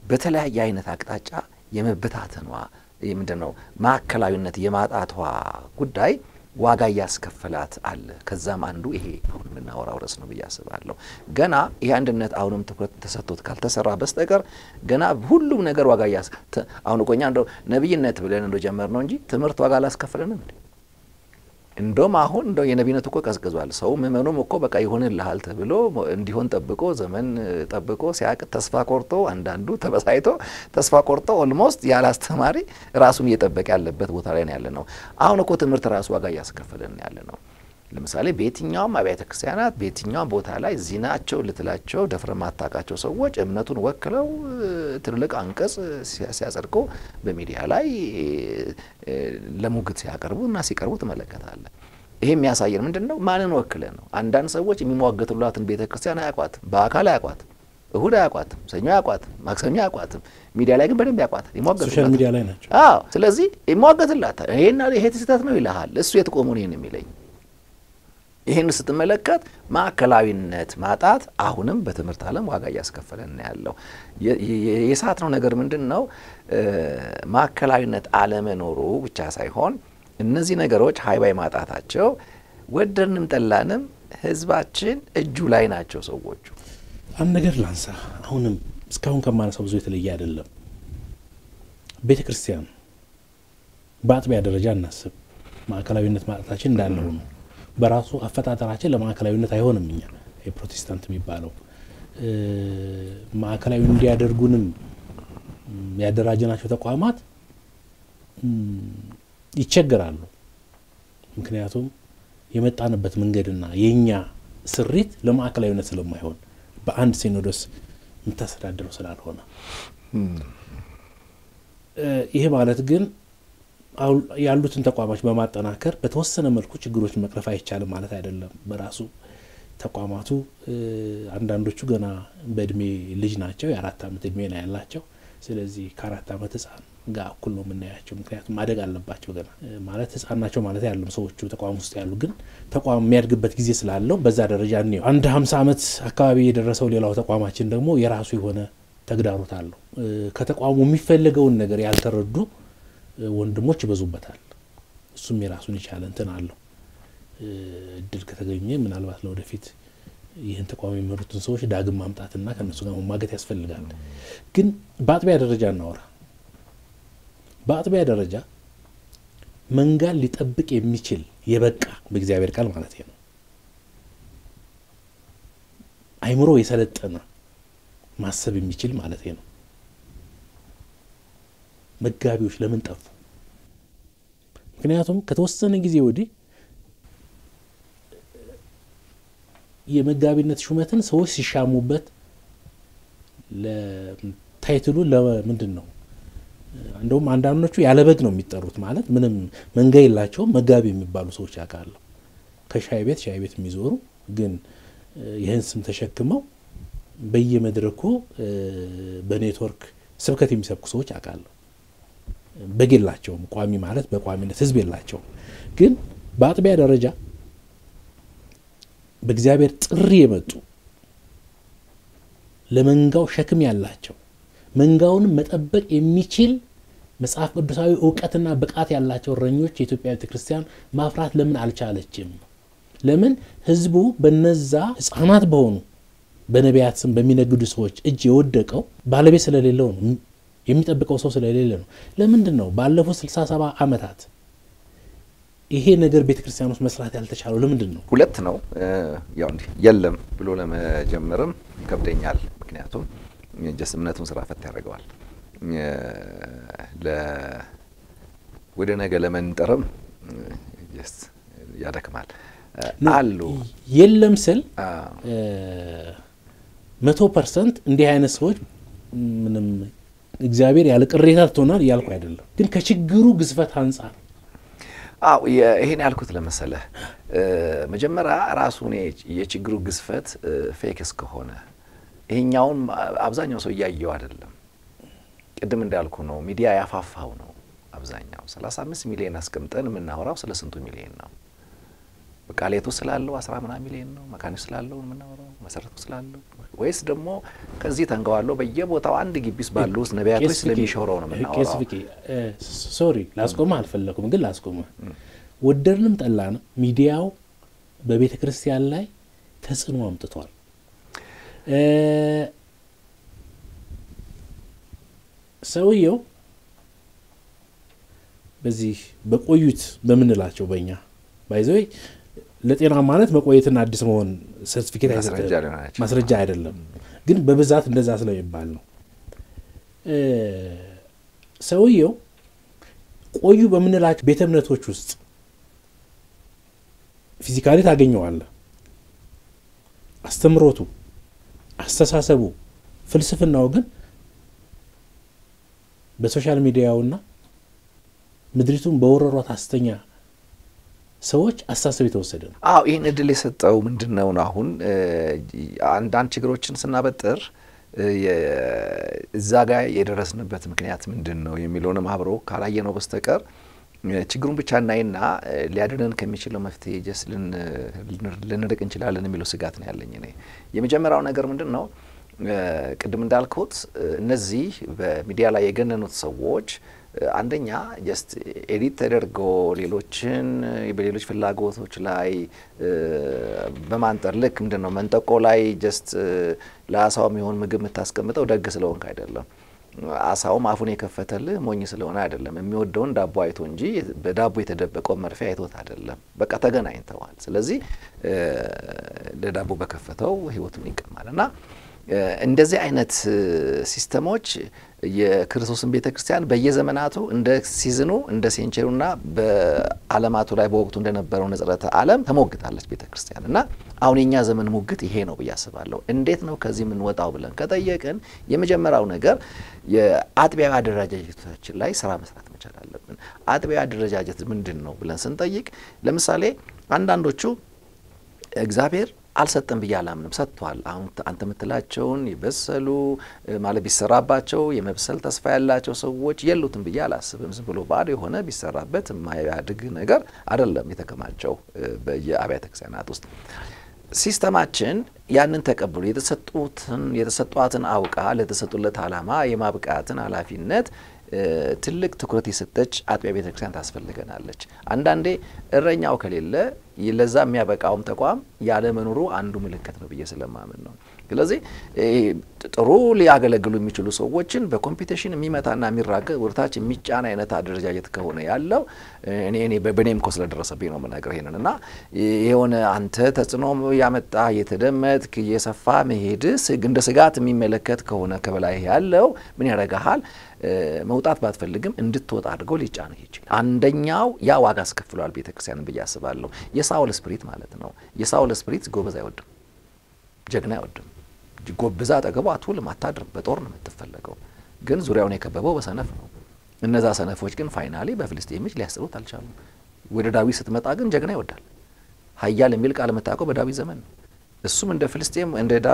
በተለያየ አይነት አቅጣጫ የመበታተኗ ምንድን ነው ማዕከላዊነት የማጣቷ ጉዳይ ዋጋ እያስከፈላት አለ። ከዛም አንዱ ይሄ አሁን የምናወራው ርዕስ ነው ብዬ አስባለሁ። ገና ይህ አንድነት አሁንም ትኩረት ተሰጥቶት ካልተሰራ በስተቀር ገና ሁሉም ነገር ዋጋ አሁን እኮኛ እንደው ነቢይነት ብለን እንደ ጀመር ነው እንጂ ትምህርት ዋጋ አላስከፈለንም እንዴ? እንደውም አሁን እንደው የነቢይነት እኮ ቀዝቅዟል። ሰው ምእመኑም እኮ በቃ ይሆንልሃል ተብሎ እንዲሆን ጠብቆ ዘመን ጠብቆ ሲያቅ ተስፋ ቆርጦ አንዳንዱ ተበሳይቶ ተስፋ ቆርጦ almost ያለ አስተማሪ ራሱን እየጠበቀ ያለበት ቦታ ላይ ነው ያለ ነው። አሁን እኮ ትምህርት ራሱ ዋጋ እያስከፈለን ያለ ነው። ለምሳሌ በየትኛውም አብያተ ክርስቲያናት በየትኛውም ቦታ ላይ እዚህ ናቸው ልትላቸው ደፍረህ ማታቃቸው ሰዎች እምነቱን ወክለው ትልልቅ አንቀጽ ሲያጸድቁ በሚዲያ ላይ ለሙግት ሲያቀርቡ እና ሲቀርቡ ትመለከታለን። ይሄ የሚያሳየን ምንድን ነው? ማንን ወክለ ነው? አንዳንድ ሰዎች የሚሟገቱላትን ቤተ ክርስቲያን አያቋትም፣ በአካል አያቋትም፣ እሁድ አያቋትም፣ ሰኞ አያቋትም፣ ማክሰኞ አያቋትም። ሚዲያ ላይ ግን በደንብ ያቋታል፣ social media ላይ ናቸው። አዎ። ስለዚህ ይሟገትላታል። ይሄና ይሄ ስህተት ነው ይልሃል። እሱ የት ቆሞ ነው ይህን የሚለኝ? ይህን ስትመለከት ማዕከላዊነት ማጣት አሁንም በትምህርት ዓለም ዋጋ እያስከፈለን ያለው የሳት ነው ነገር ምንድን ነው? ማዕከላዊነት አለመኖሩ ብቻ ሳይሆን እነዚህ ነገሮች ሃይ ባይ ማጣታቸው ወደድንም ጠላንም ሕዝባችን እጁ ላይ ናቸው ሰዎቹ። አንድ ነገር ላንሳ። አሁንም እስካሁን ከማነሳው ብዙ የተለየ አይደለም። ቤተ ክርስቲያን በአጥቢያ ደረጃ እናስብ። ማዕከላዊነት ማጣታችን እንዳለ ሆኖ በራሱ አፈጣጠራችን ለማዕከላዊነት አይሆንም። እኛ የፕሮቴስታንት የሚባለው ማዕከላዊ እንዲያደርጉንም ያደራጀናቸው ተቋማት ይቸገራሉ። ምክንያቱም የመጣንበት መንገድና የእኛ ስሪት ለማዕከላዊነት ስለማይሆን በአንድ ሲኖዶስ የምታስተዳድረው ስላልሆነ ይሄ ማለት ግን ያሉትን ተቋማት በማጠናከር በተወሰነ መልኩ ችግሮችን መቅረፍ አይቻልም ማለት አይደለም። በራሱ ተቋማቱ አንዳንዶቹ ገና በእድሜ ልጅ ናቸው። የአራት ዓመት እድሜ ነው ያላቸው። ስለዚህ ከአራት ዓመት ሕፃን ጋር እኩል ነው የምናያቸው። ምክንያቱም ማደግ አለባቸው ገና ማለት ሕፃን ናቸው ማለት አይደለም። ሰዎቹ ተቋም ውስጥ ያሉ ግን ተቋም የሚያድግበት ጊዜ ስላለው በዛ ደረጃ እኔ አንድ ሀምሳ ዓመት አካባቢ የደረሰው ሌላው ተቋማችን ደግሞ የራሱ የሆነ ተግዳሮት አለው። ከተቋሙ የሚፈለገውን ነገር ያልተረዱ ወንድሞች ይበዙበታል። እሱም የራሱን የቻለ እንትን አለው። እድል ከተገኘ ምናልባት ለወደፊት ይህን ተቋም የሚመሩትን ሰዎች ዳግም ማምጣትና ከእነሱ ጋር መማገት ያስፈልጋል። ግን በአጥቢያ ደረጃ እናወራ። በአጥቢያ ደረጃ መንጋን ሊጠብቅ የሚችል የበቃ በእግዚአብሔር ቃል ማለት ነው አይምሮ የሰለጠነ ማሰብ የሚችል ማለት ነው መጋቢዎች ለምን ጠፉ? ምክንያቱም ከተወሰነ ጊዜ ወዲህ የመጋቢነት ሹመትን ሰዎች ሲሻሙበት ታይትሉ ለምንድን ነው? እንደውም አንዳንዶቹ ያለ በግ ነው የሚጠሩት። ማለት ምንም መንጋ የላቸውም መጋቢ የሚባሉ ሰዎች ያውቃለሁ። ከሻይ ቤት ሻይ ቤት የሚዞሩ ግን ይህን ስም ተሸክመው በየመድረኩ በኔትወርክ ስብከት የሚሰብኩ ሰዎች አውቃለሁ። በግ የላቸውም። ቋሚ ማለት በቋሚነት ህዝብ የላቸውም። ግን በአጥቢያ ደረጃ በእግዚአብሔር ጥሪ የመጡ ለመንጋው ሸክም ያላቸው መንጋውንም መጠበቅ የሚችል መጽሐፍ ቅዱሳዊ እውቀትና ብቃት ያላቸው እረኞች የኢትዮጵያ ቤተ ክርስቲያን ማፍራት ለምን አልቻለችም? ለምን ህዝቡ በነዛ ህፃናት በሆኑ በነቢያት ስም በሚነግዱ ሰዎች እጅ የወደቀው ባለቤት ስለሌለው ነው የሚጠብቀው ሰው ስለሌለ ነው። ለምንድን ነው ባለፉት ስልሳ ሰባ ዓመታት ይሄ ነገር ቤተ ክርስቲያን ውስጥ መስራት ያልተቻለው ለምንድን ነው? ሁለት ነው። ያው እንዲህ የለም ብሎ ለመጀመርም ይከብደኛል። ምክንያቱም just እምነቱን ስራ ፈት ያደርገዋል። ወደ ነገ ለመንጠርም ያደክማል አሉ የለም ስል መቶ percent እንዲህ አይነት ሰዎች ምንም እግዚአብሔር ያለ ቅሬታ ትሆናል እያልኩ አይደለም፣ ግን ከችግሩ ግዝፈት አንጻር አው ይሄን ያልኩት ለመሰለህ መጀመሪያ ራሱን የችግሩ ግዝፈት ፌክ እስከሆነ ይሄኛውን አብዛኛው ሰው እያየው አይደለም። ቅድም እንዳልኩ ነው፣ ሚዲያ ያፋፋው ነው። አብዛኛው 35 ሚሊዮን አስቀምጠን የምናወራው ስለ ስንቱ ሚሊዮን ነው? ቃሌቱ ስላለው አስራ ምናምን ሚሊዮን ነው? መካኒው ስላለው የምናወራው መሰረቱ ስላለው ወይስ ደግሞ ከዚህ ተንገዋለው በየቦታው አንድ ግቢ ውስጥ ባሉ ውስጥ ነቢያቶች ስለሚሾረው ነው የምናወራው? sorry ላስቆመህ አልፈለኩም፣ ግን ላስቆመህ ወደድንም ጠላንም ሚዲያው በቤተ ክርስቲያን ላይ ተጽዕኖ አምጥቷል። ሰውየው በዚህ በቆዩት በምንላቸው በእኛ by the way ለጤና ማለት መቆየትና አዲስ መሆን ሰርቲፊኬት ማስረጃ አይደለም፣ ግን በብዛት እንደዛ ስለሚባል ነው። ሰውየው ቆዩ በምንላቸው ቤተ እምነቶች ውስጥ physically ታገኘዋለህ። አስተምሮቱ፣ አስተሳሰቡ፣ ፍልስፍናው ግን በ social media ውና ምድሪቱን በወረሯት ሐሰተኛ ሰዎች አስተሳሰብ የተወሰደ ነው። አዎ ይህን እድል የሰጠው ምንድን ነው አሁን አንዳንድ ችግሮችን ስናበጥር እዛ ጋር የደረስንበት ምክንያት ምንድን ነው የሚለውንም አብሮ ካላየነው በስተቀር ችግሩን ብቻ እናይና ሊያድነን ከሚችለው መፍትሄ ጀስ ልንርቅ እንችላለን የሚለው ስጋት ነው ያለኝ እኔ። የመጀመሪያው ነገር ምንድን ነው ቅድም እንዳልኩት እነዚህ በሚዲያ ላይ የገነኑት ሰዎች አንደኛ just edit ተደርጎ ሌሎችን በሌሎች ፍላጎቶች ላይ በማንጠር ልክ ምንድን ነው መንጠቆ ላይ just ለአሳው የሚሆን ምግብ የምታስቀምጠው ደግ ስለሆንክ አይደለም። አሳውም አፉን የከፈተልህ ሞኝ ስለሆነ አይደለም። የሚወደውን ዳቦ አይቶ እንጂ በዳቦ የተደበቀው መርፌ አይቶት አይደለም። በቃ ተገናኝተዋል። ስለዚህ ለዳቦ በከፈተው ህይወቱን ይቀማል እና እንደዚህ አይነት system ኦች የክርስቶስን ቤተ ክርስቲያን በየዘመናቱ እንደ season ኑ እንደ century ና በዓለማቱ ላይ በወቅቱ እንደነበረው ንጽረተ ዓለም ተሞግታለች ቤተ ክርስቲያን እና አሁን የኛ ዘመን ሙግት ይሄ ነው ብዬ አስባለሁ። እንዴት ነው ከዚህ የምንወጣው ብለን ከጠየቅን የመጀመሪያው ነገር የአጥቢያዊ አደረጃጀቶቻችን ላይ ስራ መስራት መቻል አለብን። አጥቢያዊ አደረጃጀት ምንድን ነው ብለን ስንጠይቅ ለምሳሌ አንዳንዶቹ እግዚአብሔር አልሰጠም ብዬ አላምንም። ሰጥቷል። አሁን አንተ የምትላቸውን የበሰሉ ማለት ቢሰራባቸው የመብሰል ተስፋ ያላቸው ሰዎች የሉትም ብዬ አላስብም። ዝም ብሎ ባዶ የሆነ ቢሰራበት የማያድግ ነገር አይደለም የተከማቸው በየአብያተ ክርስቲያናት ውስጥ። ሲስተማችን ያንን ተቀብሎ የተሰጡትን የተሰጧትን አውቃ ለተሰጡለት ዓላማ የማብቃትን ኃላፊነት ትልቅ ትኩረት የሰጠች አጥቢያ ቤተ ክርስቲያን ታስፈልገናለች። አንዳንዴ እረኛው ከሌለ ለዛ የሚያበቃውም ተቋም ያለመኖሩ አንዱ ምልክት ነው ብዬ ስለማምን ነው። ስለዚህ ጥሩ ሊያገለግሉ የሚችሉ ሰዎችን በኮምፒቲሽን የሚመታና የሚራገጥ ወደታች የሚጫን አይነት አደረጃጀት ከሆነ ያለው እኔ እኔ በእኔም እኮ ስለደረሰብኝ ነው የምናገር ይሄንን እና የሆነ አንተ ተጽዕኖ ያመጣ የተደመጥክ የሰፋ መሄድ እንደ ስጋት የሚመለከት ከሆነ ከበላይ ያለው ምን ያደርግሃል? መውጣት ባትፈልግም እንድትወጣ አድርገው ሊጫንህ ይችላል። አንደኛው ያ ዋጋ አስከፍሏል ቤተ ክርስቲያንን ብዬ አስባለሁ። የሳውል spirit ማለት ነው። የሳውል spirit ጎበዝ አይወድም፣ ጀግና አይወድም። ጎበዝ አጠገቡ አትውልም፣ አታድርም። በጦር ነው የምትፈለገው። ግን ዙሪያውን የከበበው በሰነፍ ነው። እነዛ ሰነፎች ግን finally በፍልስጤሞች ሊያስሩት አልቻሉም። ወደ ዳዊት ስትመጣ ግን ጀግና ይወዳል። ኃያል የሚል ቃል የምታውቀው በዳዊት ዘመን ነው። እሱም እንደ ፍልስጤም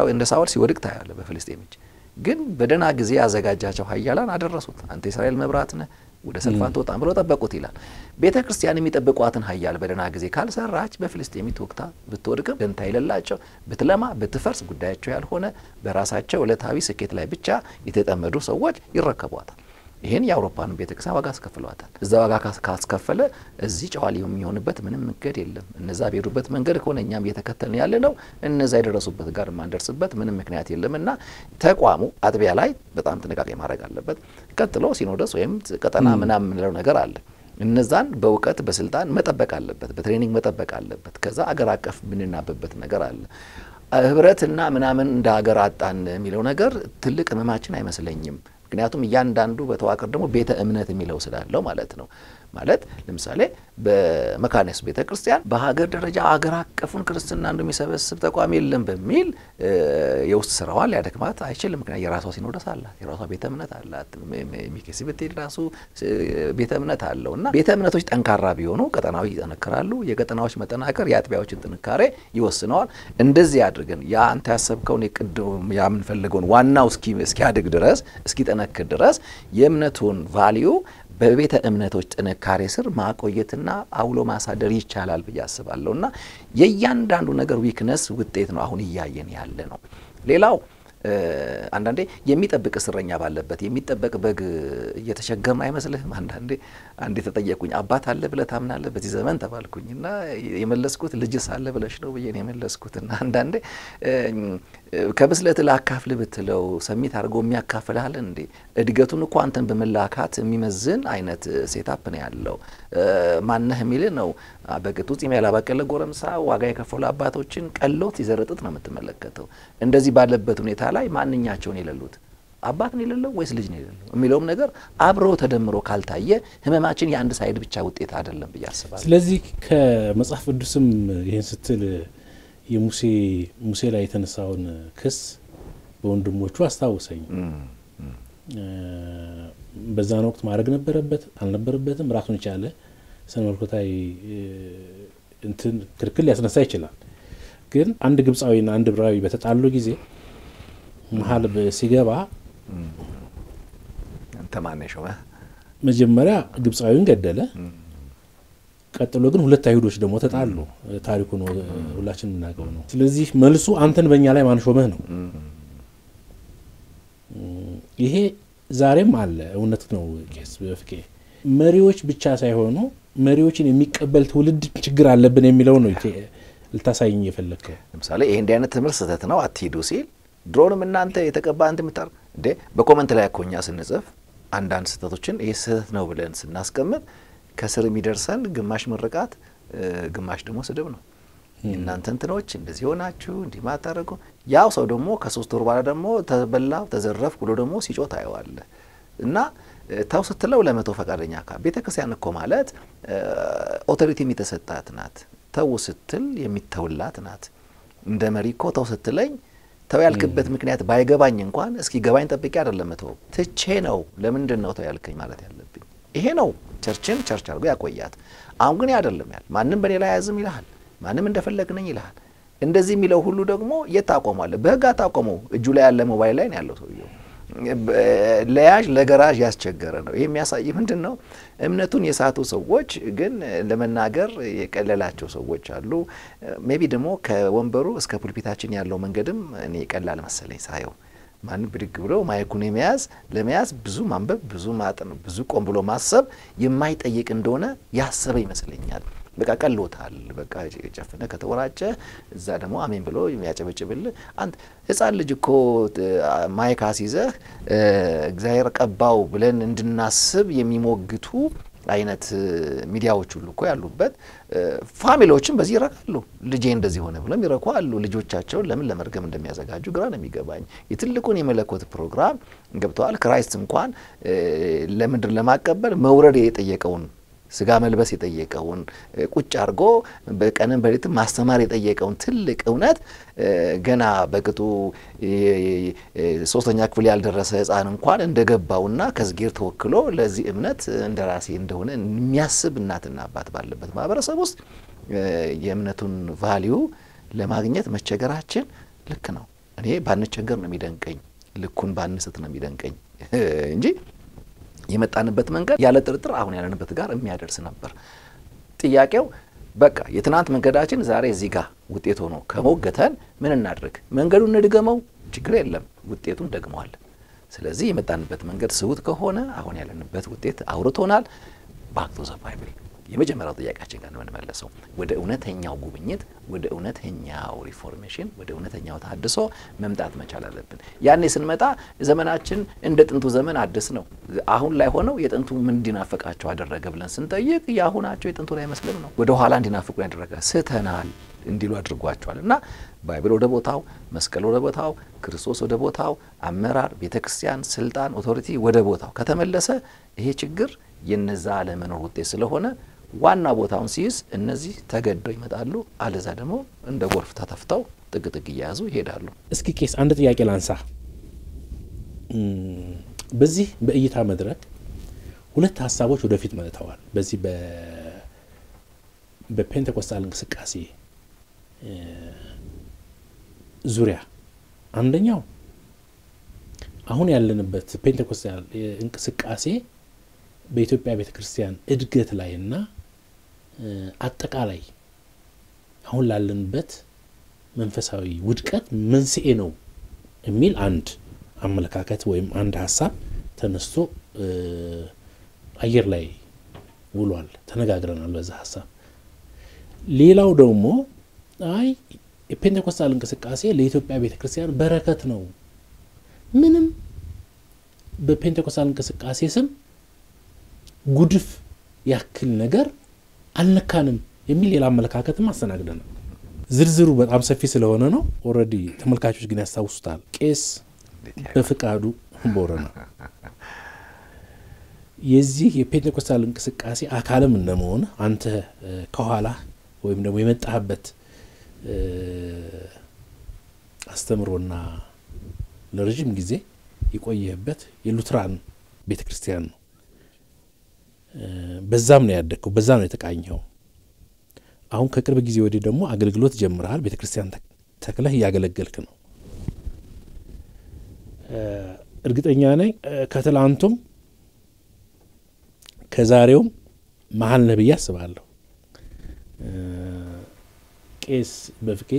እንደ ሳውል ሲወድቅ ታያለ በፍልስጤሞች ግን በደህና ጊዜ ያዘጋጃቸው ኃያላን አደረሱት። አንተ የእስራኤል መብራት ነህ ወደ ሰልፍ አትወጣም ብለው ጠበቁት ይላል። ቤተ ክርስቲያን የሚጠብቋትን ኃያል በደህና ጊዜ ካልሰራች በፍልስጤሚት ወቅታ ብትወድቅም ደንታ የሌላቸው ብትለማ ብትፈርስ ጉዳያቸው ያልሆነ በራሳቸው ዕለታዊ ስኬት ላይ ብቻ የተጠመዱ ሰዎች ይረከቧታል። ይህን የአውሮፓን ቤተ ክርስቲያን ዋጋ አስከፍሏታል። እዛ ዋጋ ካስከፈለ እዚህ ጨዋ የሚሆንበት ምንም መንገድ የለም። እነዛ በሄዱበት መንገድ ከሆነ እኛም እየተከተልን ያለ ነው። እነዛ የደረሱበት ጋር የማንደርስበት ምንም ምክንያት የለም እና ተቋሙ አጥቢያ ላይ በጣም ጥንቃቄ ማድረግ አለበት። ቀጥሎ ሲኖዶስ ወይም ቀጠና ምናምን የምንለው ነገር አለ። እነዛን በእውቀት በስልጣን መጠበቅ አለበት፣ በትሬኒንግ መጠበቅ አለበት። ከዛ አገር አቀፍ የምንናብበት ነገር አለ። ህብረትና ምናምን እንደ ሀገር አጣን የሚለው ነገር ትልቅ ህመማችን አይመስለኝም። ምክንያቱም እያንዳንዱ በተዋቅር ደግሞ ቤተ እምነት የሚለው ስላለው ማለት ነው። ማለት ለምሳሌ በመካኒስ ቤተ ክርስቲያን በሀገር ደረጃ አገር አቀፉን ክርስትና እንደሚሰበስብ ተቋም የለም በሚል የውስጥ ስራዋን ሊያደክማት አይችልም። ምክንያት የራሷ ሲኖዶስ አላት፣ የራሷ ቤተ እምነት አላት። ሚኬሲ ብትሄድ ራሱ ቤተ እምነት አለው እና ቤተ እምነቶች ጠንካራ ቢሆኑ ቀጠናዎች ይጠነክራሉ። የቀጠናዎች መጠናከር የአጥቢያዎችን ጥንካሬ ይወስነዋል። እንደዚህ አድርገን ያ አንተ ያሰብከውን የቅድም የምንፈልገውን ዋናው እስኪያድግ ድረስ እስኪጠነክር ድረስ የእምነቱን value በቤተ እምነቶች ጥንካሬ ስር ማቆየትና አውሎ ማሳደር ይቻላል ብዬ አስባለሁ። እና የእያንዳንዱ ነገር weakness ውጤት ነው አሁን እያየን ያለ ነው። ሌላው አንዳንዴ የሚጠብቅ እስረኛ ባለበት የሚጠበቅ በግ እየተቸገርን አይመስልህም? አንዳንዴ አንዴ ተጠየቁኝ፣ አባት አለ ብለህ ታምናለህ በዚህ ዘመን ተባልኩኝ እና የመለስኩት ልጅስ አለ ብለሽ ነው ብዬ የመለስኩት። እና አንዳንዴ ከብስለት ላካፍል ብትለው ሰሚት አድርጎ የሚያካፍልሃል እንዴ? እድገቱን እኮ አንተን በመላካት የሚመዝን አይነት setup ነው ያለው። ማነህ የሚል ነው። በቅጡ ጺም ያላበቀለ ጎረምሳ ዋጋ የከፈሉ አባቶችን ቀሎት ሲዘረጥጥ ነው የምትመለከተው። እንደዚህ ባለበት ሁኔታ ላይ ማንኛቸውን የሌሉት አባት ነው የሌለው ወይስ ልጅ ነው የሌለው የሚለውም ነገር አብሮ ተደምሮ ካልታየ ህመማችን የአንድ side ብቻ ውጤት አይደለም ብዬ አስባለሁ። ስለዚህ ከመጽሐፍ ቅዱስም ይህን ስትል የሙሴ ሙሴ ላይ የተነሳውን ክስ በወንድሞቹ አስታውሰኝ። በዛን ወቅት ማድረግ ነበረበት አልነበረበትም፣ ራሱን የቻለ ስነ መለኮታዊ እንትን ክርክር ሊያስነሳ ይችላል። ግን አንድ ግብፃዊና አንድ ዕብራዊ በተጣሉ ጊዜ መሀል ሲገባ መጀመሪያ ግብፃዊውን ገደለ። ቀጥሎ ግን ሁለት አይሁዶች ደግሞ ተጣሉ። ታሪኩ ነው ሁላችን የምናውቀው ነው። ስለዚህ መልሱ አንተን በእኛ ላይ ማንሾመህ ነው። ይሄ ዛሬም አለ። እውነት ነው። ቄስ በፍቄ መሪዎች ብቻ ሳይሆኑ መሪዎችን የሚቀበል ትውልድ ችግር አለብን የሚለው ነው ልታሳይኝ የፈለግከው። ለምሳሌ ይሄ እንዲህ አይነት ትምህርት ስህተት ነው አትሂዱ ሲል ድሮንም እናንተ የተቀባ አንድ ምታር እንዴ በ comment ላይ እኮ እኛ ስንጽፍ አንዳንድ ስህተቶችን ይህ ስህተት ነው ብለን ስናስቀምጥ ከስር የሚደርሰን ግማሽ ምርቃት፣ ግማሽ ደግሞ ስድብ ነው። እናንተ እንትኖች እንደዚህ ሆናችሁ እንዲህ ማታደርጉ። ያው ሰው ደግሞ ከሶስት ወር በኋላ ደግሞ ተበላው ተዘረፍ ብሎ ደግሞ ሲጮህ ታየዋለህ እና ተው ስትለው ለመተው ፈቃደኛ ካ ቤተ ክርስቲያን እኮ ማለት authority የተሰጣት ናት። ተው ስትል የሚተውላት ናት። እንደ መሪ እኮ ተው ስትለኝ ተው ያልክበት ምክንያት ባይገባኝ እንኳን እስኪ ገባኝ ጠብቄ አይደለም መተው ትቼ ነው። ለምንድን ነው ተው ያልከኝ ማለት ያለብኝ ይሄ ነው። church ን church አድርጎ ያቆያት። አሁን ግን አይደለም ያል ማንም በኔ ላይ አያዝም ይልሃል። ማንም እንደፈለግ ነኝ ይልሃል። እንደዚህ የሚለው ሁሉ ደግሞ የት ታቆሟለህ? በህግ አታቆመው። እጁ ላይ ያለ ሞባይል ላይ ነው ያለው ሰውየው። ለያዥ ለገራዥ ያስቸገረ ነው። ይህ የሚያሳይ ምንድን ነው? እምነቱን የሳቱ ሰዎች ግን ለመናገር የቀለላቸው ሰዎች አሉ። maybe ደግሞ ከወንበሩ እስከ pulpit ኣችን ያለው መንገድም እኔ ቀላል መሰለኝ ሳየው። ማንም ብድግ ብሎ mic ኡን የመያዝ ለመያዝ ብዙ ማንበብ፣ ብዙ ማጠን፣ ብዙ ቆም ብሎ ማሰብ የማይጠይቅ እንደሆነ ያሰበ ይመስለኛል። በቃ ቀሎታል። በቃ ጨፍነ ከተወራጨ እዛ ደግሞ አሜን ብሎ የሚያጨበጭብልህ አንተ ህፃን ልጅ እኮ mic አስይዘህ እግዚአብሔር ቀባው ብለን እንድናስብ የሚሞግቱ አይነት ሚዲያዎች ሁሉ እኮ ያሉበት ፋሚሊዎችም በዚህ ይረካሉ። ልጄ እንደዚህ ሆነ ብለው ይረካሉ። ልጆቻቸውን ለምን ለመርገም እንደሚያዘጋጁ ግራ ነው የሚገባኝ። የትልቁን የመለኮት ፕሮግራም ገብተዋል። Christ እንኳን ለምድር ለማቀበል መውረድ የጠየቀውን ስጋ መልበስ የጠየቀውን ቁጭ አድርጎ በቀንም በሌትም ማስተማር የጠየቀውን ትልቅ እውነት ገና በቅጡ ሶስተኛ ክፍል ያልደረሰ ሕፃን እንኳን እንደገባውና ከእግዜር ተወክሎ ለዚህ እምነት እንደ ራሴ እንደሆነ የሚያስብ እናትና አባት ባለበት ማህበረሰብ ውስጥ የእምነቱን value ለማግኘት መቸገራችን ልክ ነው። እኔ ባንቸገር ነው የሚደንቀኝ፣ ልኩን ባንስት ነው የሚደንቀኝ እንጂ የመጣንበት መንገድ ያለ ጥርጥር አሁን ያለንበት ጋር የሚያደርስ ነበር። ጥያቄው በቃ የትናንት መንገዳችን ዛሬ እዚህ ጋር ውጤት ሆኖ ከሞገተን ምን እናድርግ? መንገዱን እንድገመው፣ ችግር የለም ውጤቱን ደግመዋል። ስለዚህ የመጣንበት መንገድ ስውት ከሆነ አሁን ያለንበት ውጤት አውርቶናል። back the Bible የመጀመሪያው ጥያቄያችን ጋር የምንመለሰው። ወደ እውነተኛው ጉብኝት፣ ወደ እውነተኛው reformation፣ ወደ እውነተኛው ተሃድሶ መምጣት መቻል አለብን። ያኔ ስንመጣ ዘመናችን እንደ ጥንቱ ዘመን አዲስ ነው። አሁን ላይ ሆነው የጥንቱ ምን እንዲናፍቃቸው አደረገ ብለን ስንጠይቅ የአሁናቸው የጥንቱ ላይ መስልም ነው ወደ ኋላ እንዲናፍቁ ያደረገ ስተናል። እንዲሉ አድርጓቸዋል። እና Bible ወደ ቦታው፣ መስቀል ወደ ቦታው፣ ክርስቶስ ወደ ቦታው፣ አመራር፣ ቤተ ክርስቲያን፣ ስልጣን፣ authority ወደ ቦታው ከተመለሰ ይሄ ችግር የነዛ አለመኖር ውጤት ስለሆነ ዋና ቦታውን ሲይዝ እነዚህ ተገደው ይመጣሉ። አለዚያ ደግሞ እንደ ጎርፍ ተተፍተው ጥግ ጥግ እየያዙ ይሄዳሉ። እስኪ ቄስ አንድ ጥያቄ ላንሳ። በዚህ በእይታ መድረክ ሁለት ሀሳቦች ወደፊት መጥተዋል። በዚህ በፔንቴኮስታል እንቅስቃሴ ዙሪያ አንደኛው አሁን ያለንበት ፔንቴኮስታል እንቅስቃሴ በኢትዮጵያ ቤተ ክርስቲያን እድገት ላይና አጠቃላይ አሁን ላለንበት መንፈሳዊ ውድቀት መንስኤ ነው የሚል አንድ አመለካከት ወይም አንድ ሀሳብ ተነስቶ አየር ላይ ውሏል። ተነጋግረናል በዛ ሀሳብ። ሌላው ደግሞ አይ የፔንቴኮስታል እንቅስቃሴ ለኢትዮጵያ ቤተ ክርስቲያን በረከት ነው፣ ምንም በፔንቴኮስታል እንቅስቃሴ ስም ጉድፍ ያክል ነገር አልነካንም የሚል ሌላ አመለካከትም አስተናግደናል። ዝርዝሩ በጣም ሰፊ ስለሆነ ነው። already ተመልካቾች ግን ያስታውሱታል። ቄስ በፍቃዱ ቦረና የዚህ የፔንቴኮስታል እንቅስቃሴ አካልም እንደመሆን አንተ ከኋላ ወይም ደግሞ የመጣህበት አስተምሮና ለረዥም ጊዜ የቆየህበት የሉትራን ቤተ ክርስቲያን ነው። በዛም ነው ያደግከው፣ በዛ ነው የተቃኘው። አሁን ከቅርብ ጊዜ ወዲህ ደግሞ አገልግሎት ጀምረሃል። ቤተ ክርስቲያን ተክለህ እያገለገልክ ነው። እርግጠኛ ነኝ ከትላንቱም ከዛሬውም መሀል ነህ ብዬ አስባለሁ። ቄስ በፍቄ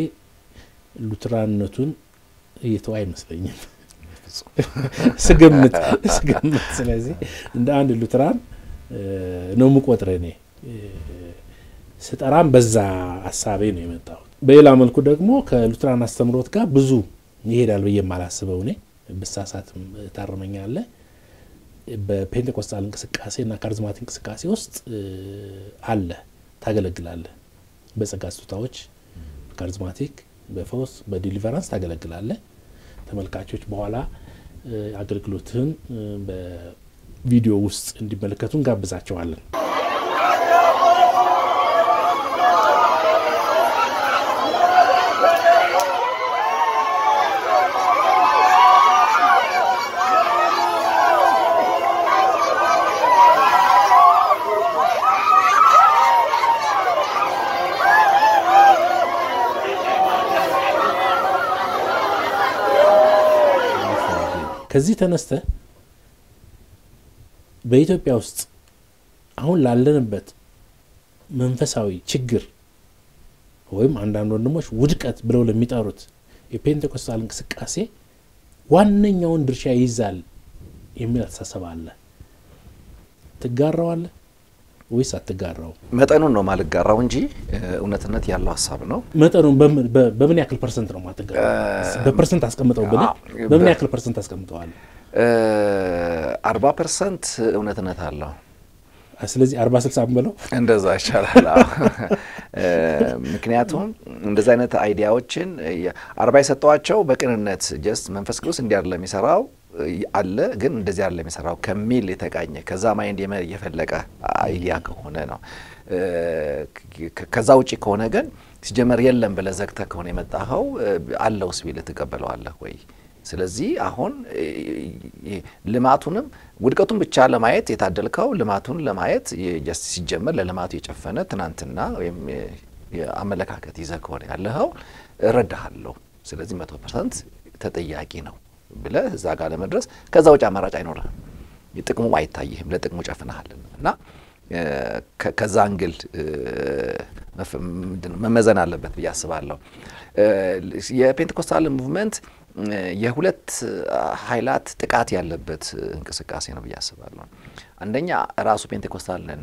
ሉትራንነቱን እየተዋ አይመስለኝም ስገምት ስገምት። ስለዚህ እንደ አንድ ሉትራን ነው የምቆጥረ እኔ ስጠራም በዛ ሀሳቤ ነው የመጣሁት። በሌላ መልኩ ደግሞ ከሉትራን አስተምሮት ጋር ብዙ ይሄዳል ብዬ የማላስበው እኔ ብሳሳትም ታርመኛለህ። በፔንቴኮስታል እንቅስቃሴና ካሪዝማቲክ እንቅስቃሴ ውስጥ አለ ታገለግላለህ። በጸጋ ስጦታዎች ካሪዝማቲክ፣ በፈውስ፣ በዲሊቨራንስ ታገለግላለህ። ተመልካቾች በኋላ አገልግሎትህን በቪዲዮ ውስጥ እንዲመለከቱ እንጋብዛቸዋለን። ከዚህ ተነስተ በኢትዮጵያ ውስጥ አሁን ላለንበት መንፈሳዊ ችግር ወይም አንዳንድ ወንድሞች ውድቀት ብለው ለሚጠሩት የፔንቴኮስታል እንቅስቃሴ ዋነኛውን ድርሻ ይይዛል የሚል አስተሳሰብ አለ። ትጋራዋለህ ወይስ አትጋራው? መጠኑን ነው ማልጋራው እንጂ እውነትነት ያለው ሀሳብ ነው። መጠኑን በምን ያክል percent ነው ማትጋራው? በ percent አስቀምጠው ብለህ በምን ያክል percent አስቀምጠዋል? አርባ percent እውነትነት አለው። ስለዚህ አርባ ስልሳ ብለው እንደዛ ይቻላል። ምክንያቱም እንደዚ አይነት idea ዎችን አርባ የሰጠዋቸው በቅንነት just መንፈስ ቅዱስ እንዲህ አይደለም የሚሰራው አለ ግን እንደዚህ አይደለም የሚሰራው ከሚል የተቃኘ ከዛ mind የፈለቀ idea ከሆነ ነው። ከዛ ውጪ ከሆነ ግን ሲጀመር የለም ብለህ ዘግተህ ከሆነ የመጣኸው አለውስ ቢልህ ትቀበለዋለህ ወይ? ስለዚህ አሁን ልማቱንም ውድቀቱን ብቻ ለማየት የታደልከው ልማቱን ለማየት ሲጀመር ለልማቱ የጨፈነ ትናንትና ወይም የአመለካከት ይዘህ ከሆነ ያለኸው እረዳሃለሁ። ስለዚህ መቶ percent ተጠያቂ ነው ብለህ እዛ ጋር ለመድረስ ከዛ ውጭ አማራጭ አይኖርህም። ጥቅሙ አይታይህም፣ ለጥቅሙ ጨፍነሃልና እና ከዛ angle መመዘን አለበት ብዬ አስባለሁ። የፔንቴኮስታል movement የሁለት ኃይላት ጥቃት ያለበት እንቅስቃሴ ነው ብዬ አስባለሁ። አንደኛ ራሱ ፔንቴኮስታል ነን፣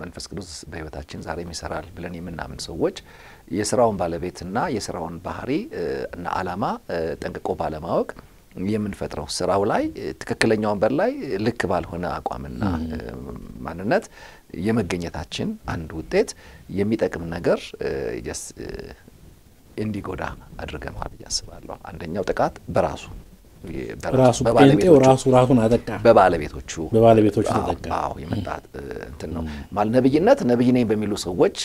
መንፈስ ቅዱስ በሕይወታችን ዛሬም ይሰራል ብለን የምናምን ሰዎች የስራውን ባለቤትና የስራውን ባህሪ እና ዓላማ ጠንቅቆ ባለማወቅ የምንፈጥረው ስራው ላይ ትክክለኛ ወንበር ላይ ልክ ባልሆነ አቋምና ማንነት የመገኘታችን አንድ ውጤት የሚጠቅም ነገር እንዲጎዳ አድርገነዋል ብዬ አስባለሁ። አንደኛው ጥቃት በራሱ ራሱ ጴንጤው ራሱ ራሱን አጠቃ፣ በባለቤቶቹ በባለቤቶቹ ተጠቃ። አዎ የመጣ እንትን ነው ማለት ነብይነት ነብይ ነኝ በሚሉ ሰዎች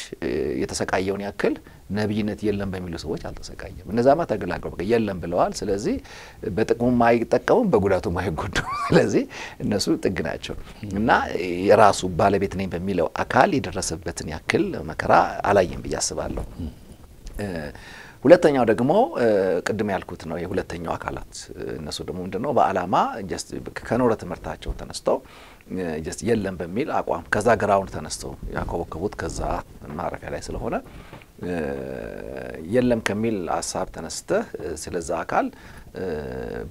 የተሰቃየውን ያክል ነብይነት የለም በሚሉ ሰዎች አልተሰቃየም። እነዛማ ተገላገሉ፣ በቃ የለም ብለዋል። ስለዚህ በጥቅሙም አይጠቀሙም፣ በጉዳቱም አይጎዱም። *laughs* ስለዚህ እነሱ ጥግ ናቸው እና የራሱ ባለቤት ነኝ በሚለው አካል የደረሰበትን ያክል መከራ አላየም ብዬ አስባለሁ። ሁለተኛው ደግሞ ቅድም ያልኩት ነው። የሁለተኛው አካላት እነሱ ደግሞ ምንድን ነው በዓላማ ከኖረ ትምህርታቸው ተነስተው የለም በሚል አቋም ከዛ ግራውንድ ተነስተው ያኮበከቡት ከዛ ማረፊያ ላይ ስለሆነ የለም ከሚል ሀሳብ ተነስተህ ስለዛ አካል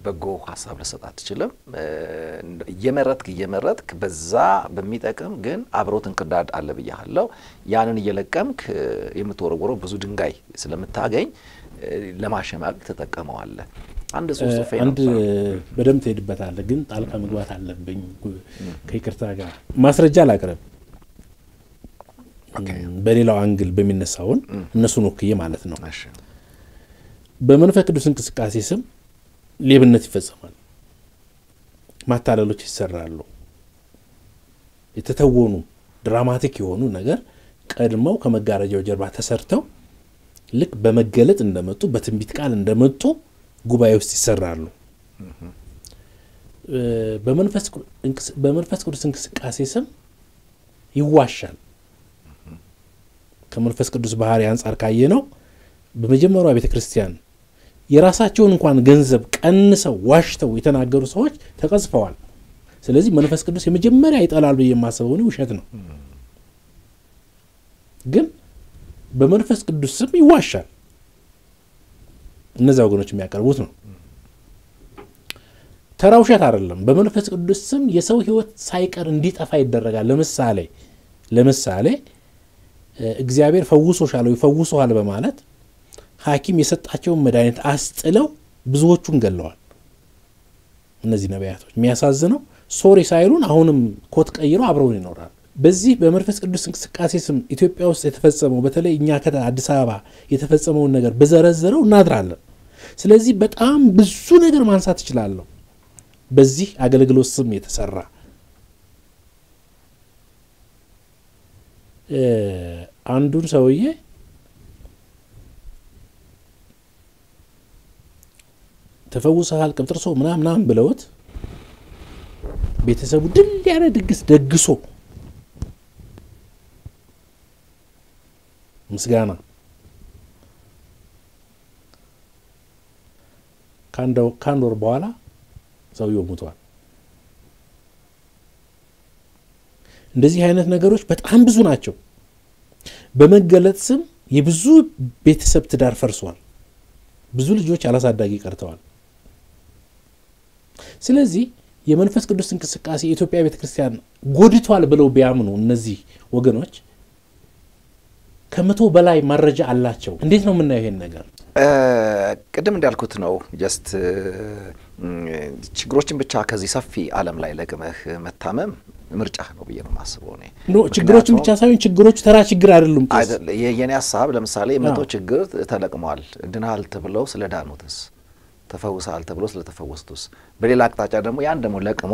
በጎ ሀሳብ ልሰጥ አትችልም። እየመረጥክ እየመረጥክ በዛ በሚጠቅም ግን አብሮት እንክርዳድ አለ ብያለሁ። ያንን እየለቀምክ የምትወረወረው ብዙ ድንጋይ ስለምታገኝ ለማሸማቀቅ ትጠቀመዋለህ። አንድ ጽሁፍ አንድ በደንብ ትሄድበታለህ፣ ግን ጣልቃ መግባት አለብኝ ከይቅርታ ጋር ማስረጃ ላቅርብ። በሌላው angle በሚነሳውን እነሱን ወክዬ ማለት ነው። በመንፈስ ቅዱስ እንቅስቃሴ ስም ሌብነት ይፈጸማል፣ ማታለሎች ይሰራሉ። የተተወኑ dramatic የሆኑ ነገር ቀድመው ከመጋረጃው ጀርባ ተሰርተው ልክ በመገለጥ እንደመጡ በትንቢት ቃል እንደመጡ ጉባኤ ውስጥ ይሰራሉ። በመንፈስ ቅዱስ እንቅስቃሴ ስም ይዋሻል። ከመንፈስ ቅዱስ ባህሪ አንጻር ካየ ነው በመጀመሪያ ቤተ ክርስቲያን የራሳቸውን እንኳን ገንዘብ ቀንሰው ዋሽተው የተናገሩ ሰዎች ተቀጽፈዋል። ስለዚህ መንፈስ ቅዱስ የመጀመሪያ ይጠላል ብዬ የማስበው ውሸት ነው። ግን በመንፈስ ቅዱስ ስም ይዋሻል። እነዚያ ወገኖች የሚያቀርቡት ነው። ተራ ውሸት አይደለም። በመንፈስ ቅዱስ ስም የሰው ሕይወት ሳይቀር እንዲጠፋ ይደረጋል። ለምሳሌ ለምሳሌ እግዚአብሔር ፈውሶሻል ወይ ፈውሶሃል በማለት ሐኪም የሰጣቸውን መድኃኒት አስጥለው ብዙዎቹን ገለዋል። እነዚህ ነቢያቶች የሚያሳዝነው sorry ሳይሉን አሁንም ኮት ቀይረው አብረውን ይኖራል። በዚህ በመንፈስ ቅዱስ እንቅስቃሴ ስም ኢትዮጵያ ውስጥ የተፈጸመው በተለይ እኛ አዲስ አበባ የተፈጸመውን ነገር በዘረዘረው እናድራለን። ስለዚህ በጣም ብዙ ነገር ማንሳት እችላለሁ። በዚህ አገልግሎት ስም የተሰራ አንዱን ሰውዬ ተፈውሰሃል ቅብጥርሶ ምናምን ብለውት ቤተሰቡ ድል ያለ ድግስ ደግሶ ምስጋና ከአንድ ወር በኋላ ሰውየው ሙቷል። እንደዚህ አይነት ነገሮች በጣም ብዙ ናቸው። በመገለጥ ስም የብዙ ቤተሰብ ትዳር ፈርሷል። ብዙ ልጆች አላሳዳጊ ቀርተዋል። ስለዚህ የመንፈስ ቅዱስ እንቅስቃሴ የኢትዮጵያ ቤተ ክርስቲያን ጎድቷል ብለው ቢያምኑ እነዚህ ወገኖች ከመቶ በላይ መረጃ አላቸው። እንዴት ነው የምናየው ይሄን ነገር? ቅድም እንዳልኩት ነው። just ችግሮችን ብቻ ከዚህ ሰፊ ዓለም ላይ ለቅመህ መታመም ምርጫ ነው ብዬ ነው የማስበው። እኔ ችግሮችን ብቻ ሳይሆን ችግሮቹ ተራ ችግር አይደሉም። የኔ ሀሳብ ለምሳሌ መቶ ችግር ተለቅሟል። ድናል ተብለው ስለ ዳኑትስ፣ ተፈውሰሃል ተብሎ ስለ ተፈወሱትስ፣ በሌላ አቅጣጫ ደግሞ ያን ደግሞ ለቅሞ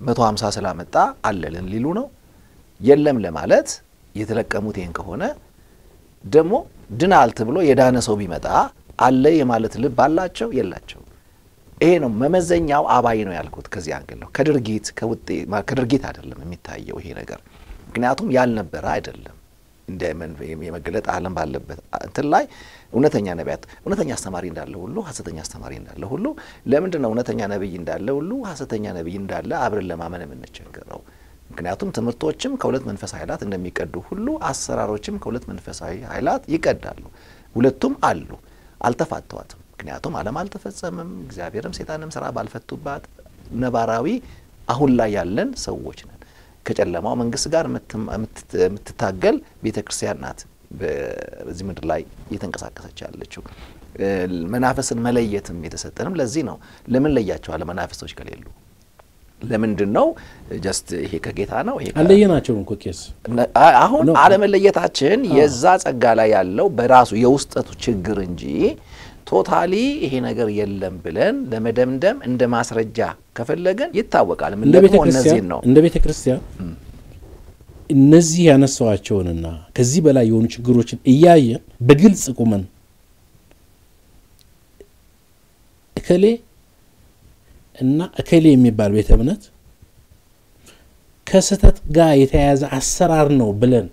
መቶ ሀምሳ ስላመጣ አለልን ሊሉ ነው። የለም ለማለት የተለቀሙት ይህን ከሆነ ደግሞ ድናል ተብሎ የዳነ ሰው ቢመጣ አለ የማለት ልብ አላቸው የላቸው? ይሄ ነው መመዘኛው። አባይ ነው ያልኩት ከዚህ አንግል ነው። ከድርጊት ከድርጊት አይደለም የሚታየው ይሄ ነገር፣ ምክንያቱም ያልነበረ አይደለም። እንደ የመገለጥ ዓለም ባለበት እንትን ላይ እውነተኛ ነቢያት፣ እውነተኛ አስተማሪ እንዳለ ሁሉ ሐሰተኛ አስተማሪ እንዳለ ሁሉ ለምንድን ነው እውነተኛ ነቢይ እንዳለ ሁሉ ሐሰተኛ ነቢይ እንዳለ አብረን ለማመን የምንቸገረው? ምክንያቱም ትምህርቶችም ከሁለት መንፈሳዊ ኃይላት እንደሚቀዱ ሁሉ አሰራሮችም ከሁለት መንፈሳዊ ኃይላት ይቀዳሉ። ሁለቱም አሉ፣ አልተፋተዋትም። ምክንያቱም ዓለም አልተፈጸመም፣ እግዚአብሔርም ሴጣንም ስራ ባልፈቱባት ነባራዊ አሁን ላይ ያለን ሰዎች ነን። ከጨለማው መንግስት ጋር የምትታገል ቤተ ክርስቲያን ናት በዚህ ምድር ላይ እየተንቀሳቀሰች ያለችው። መናፍስን መለየትም የተሰጠንም ለዚህ ነው። ለምን እንለያቸዋለን? መናፍስቶች ከሌሉ ለምንድን ነው just ይሄ ከጌታ ነው ይሄ አለየናቸውም እኮ ቄስ አሁን አለመለየታችን የዛ ጸጋ ላይ ያለው በራሱ የውስጠቱ ችግር እንጂ totally ይሄ ነገር የለም ብለን ለመደምደም እንደ ማስረጃ ከፈለግን ይታወቃል። ምን ደግሞ እነዚህን ነው እንደ ቤተ ክርስቲያን እነዚህ ያነሳዋቸውንና ከዚህ በላይ የሆኑ ችግሮችን እያየን በግልጽ ቁመን እከሌ እና እከሌ የሚባል ቤተ እምነት ከስህተት ጋር የተያያዘ አሰራር ነው ብለን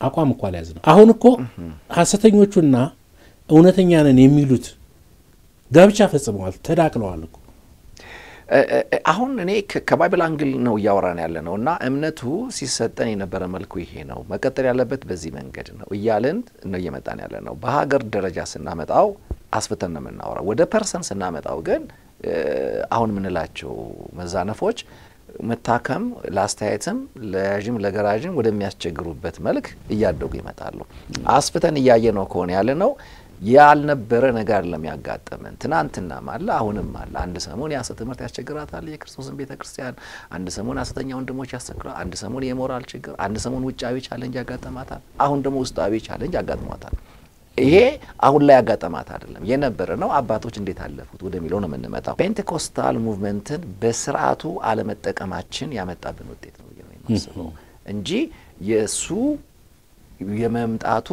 አቋም እኮ አልያዝ ነው። አሁን እኮ ሐሰተኞቹና እውነተኛ ነን የሚሉት ጋብቻ ፈጽመዋል፣ ተዳቅለዋል እኮ። አሁን እኔ ከ Bible angle ነው እያወራን ያለ ነው እና እምነቱ ሲሰጠን የነበረ መልኩ ይሄ ነው፣ መቀጠል ያለበት በዚህ መንገድ ነው እያልን ነው እየመጣን ያለ ነው። በሀገር ደረጃ ስናመጣው አስፍተን ነው የምናወራው። ወደ person ስናመጣው ግን አሁን የምንላቸው መዛነፎች መታከም ለአስተያየትም ለያዥም ለገራዥም ወደሚያስቸግሩበት መልክ እያደጉ ይመጣሉ። አስፍተን እያየ ነው ከሆነ ያለ ነው ያልነበረ ነገር አይደለም ያጋጠመን። ትናንትናም አለ አሁንም አለ። አንድ ሰሞን የሐሰት ትምህርት ያስቸግራታል የክርስቶስን ቤተ ክርስቲያን፣ አንድ ሰሞን ሐሰተኛ ወንድሞች ያስቸግራል፣ አንድ ሰሞን የሞራል ችግር፣ አንድ ሰሞን ውጫዊ challenge ያጋጠማታል፣ አሁን ደግሞ ውስጣዊ challenge ያጋጥሟታል። ይሄ አሁን ላይ ያጋጠማት አይደለም የነበረ ነው። አባቶች እንዴት አለፉት ወደሚለው ነው የምንመጣው። Pentecostal movement ን በስርዓቱ አለመጠቀማችን ያመጣብን ውጤት ነው የማስበው እንጂ የእሱ የመምጣቱ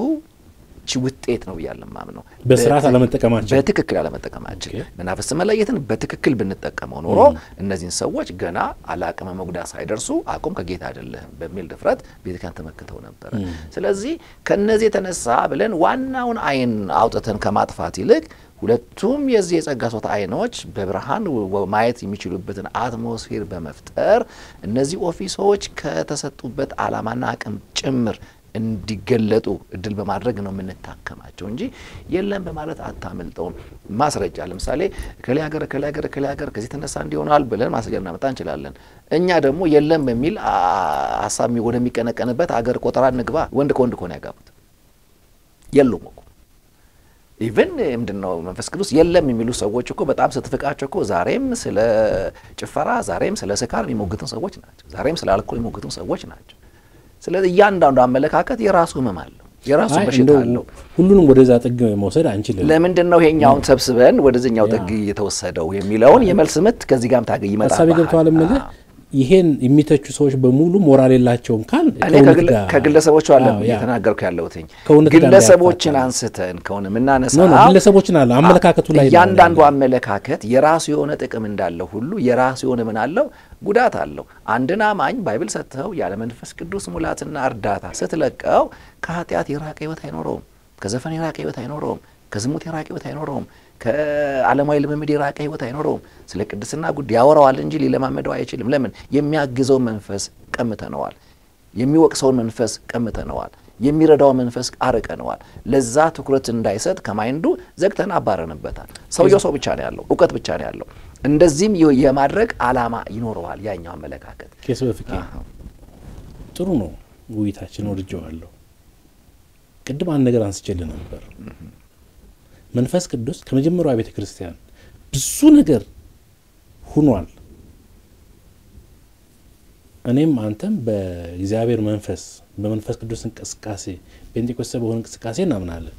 ውጤት ነው ብያለ ማምነው በስርዓት አለመጠቀማችን? በትክክል አለመጠቀማችን። መናፍስ መለየትን በትክክል ብንጠቀመው ኖሮ እነዚህን ሰዎች ገና አለአቅመ መጉዳት ሳይደርሱ አቁም ከጌታ አይደለህም በሚል ድፍረት ቤተክርስቲያን ተመክተው ነበረ። ስለዚህ ከነዚህ የተነሳ ብለን ዋናውን አይን አውጥተን ከማጥፋት ይልቅ ሁለቱም የዚህ የጸጋ ስጦታ አይኖች በብርሃን ማየት የሚችሉበትን atmosphere በመፍጠር እነዚህ office ኦች ከተሰጡበት ዓላማና አቅም ጭምር እንዲገለጡ እድል በማድረግ ነው የምናክማቸው እንጂ የለም በማለት አታመልጠውም። ማስረጃ ለምሳሌ ከሌ ሀገር ከሌ ሀገር ከሌ ሀገር ከዚህ ተነሳ እንዲሆናል ብለን ማስረጃ ልናመጣ እንችላለን። እኛ ደግሞ የለም በሚል ሀሳብ ወደሚቀነቀንበት ሀገር ቆጠራ እንግባ። ወንድ ከወንድ ከሆነ ያጋቡት የሉም እኮ even ምንድን ነው መንፈስ ቅዱስ የለም የሚሉ ሰዎች እኮ በጣም ስትፍቃቸው እኮ ዛሬም ስለ ጭፈራ፣ ዛሬም ስለ ስካር የሚሞግቱን ሰዎች ናቸው። ዛሬም ስለ አልኮል የሚሞግቱን ሰዎች ናቸው። ስለዚህ እያንዳንዱ አመለካከት የራሱ ህመም አለው፣ የራሱ በሽታ አለው። ሁሉንም ወደዛ ጥግ መውሰድ አንችልም። ለምንድን ነው ይሄኛውን ሰብስበን ወደዚህኛው ጥግ የተወሰደው የሚለውን የመልስ ምት ከዚህ ጋርም ታገኝ ይመጣል። ሀሳቤ ገብተዋል የምልህ ይሄን የሚተቹ ሰዎች በሙሉ ሞራል የላቸውም ካል ከግለሰቦቹ አለ እየተናገርኩ ያለሁትኝ ግለሰቦችን አንስተን ከሆነ የምናነሳው ግለሰቦችን አለ አመለካከቱ ላይ እያንዳንዱ አመለካከት የራሱ የሆነ ጥቅም እንዳለው ሁሉ የራሱ የሆነ ምን አለው ጉዳት አለው። አንድን አማኝ Bible ሰጥተው ያለ መንፈስ ቅዱስ ሙላትና እርዳታ ስትለቀው ከኃጢአት የራቀ ህይወት አይኖረውም። ከዘፈን የራቀ ህይወት አይኖረውም። ከዝሙት የራቀ ህይወት አይኖረውም። ከዓለማዊ ልምምድ የራቀ ህይወት አይኖረውም። ስለ ቅድስና ጉዳይ ያወራዋል እንጂ ሊለማመደው አይችልም። ለምን? የሚያግዘውን መንፈስ ቀምተነዋል። የሚወቅሰውን መንፈስ ቀምተነዋል። የሚረዳውን መንፈስ አርቀነዋል። ለዛ ትኩረት እንዳይሰጥ ከማይንዱ ዘግተን አባረንበታል። ሰውየው ሰው ብቻ ነው ያለው፣ እውቀት ብቻ ነው ያለው። እንደዚህም የማድረግ አላማ ይኖረዋል ያኛው አመለካከት። ቄስ በፍቄ ጥሩ ነው ውይይታችን፣ ወድጀዋለሁ። ቅድም አንድ ነገር አንስቼልህ ነበር መንፈስ ቅዱስ ከመጀመሪያዋ ቤተ ክርስቲያን ብዙ ነገር ሁኗል። እኔም አንተም በእግዚአብሔር መንፈስ በመንፈስ ቅዱስ እንቅስቃሴ ጴንጤቆስጤ በሆነ እንቅስቃሴ እናምናለን።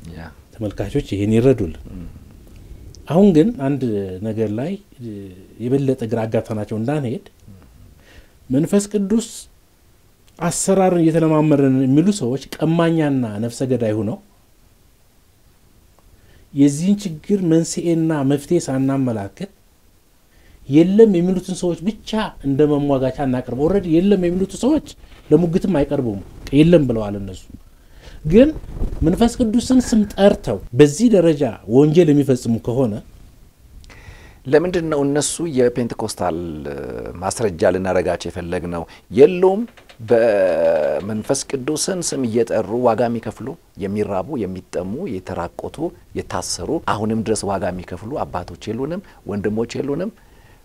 ተመልካቾች ይህን ይረዱልን። አሁን ግን አንድ ነገር ላይ የበለጠ ግራ አጋብተናቸው እንዳንሄድ መንፈስ ቅዱስ አሰራርን እየተለማመረን የሚሉ ሰዎች ቀማኛና ነፍሰ ገዳይ ሁነው የዚህን ችግር መንስኤና መፍትሄ ሳናመላክት የለም የሚሉትን ሰዎች ብቻ እንደ መሟጋቻ እናቀርበው። already የለም የሚሉት ሰዎች ለሙግትም አይቀርቡም፣ የለም ብለዋል። እነሱ ግን መንፈስ ቅዱስን ስም ጠርተው በዚህ ደረጃ ወንጀል የሚፈጽሙ ከሆነ ለምንድን ነው እነሱ የፔንቴኮስታል ማስረጃ ልናደርጋቸው የፈለግነው? የሉም በመንፈስ ቅዱስን ስም እየጠሩ ዋጋ የሚከፍሉ የሚራቡ፣ የሚጠሙ፣ የተራቆቱ፣ የታሰሩ አሁንም ድረስ ዋጋ የሚከፍሉ አባቶች የሉንም? ወንድሞች የሉንም?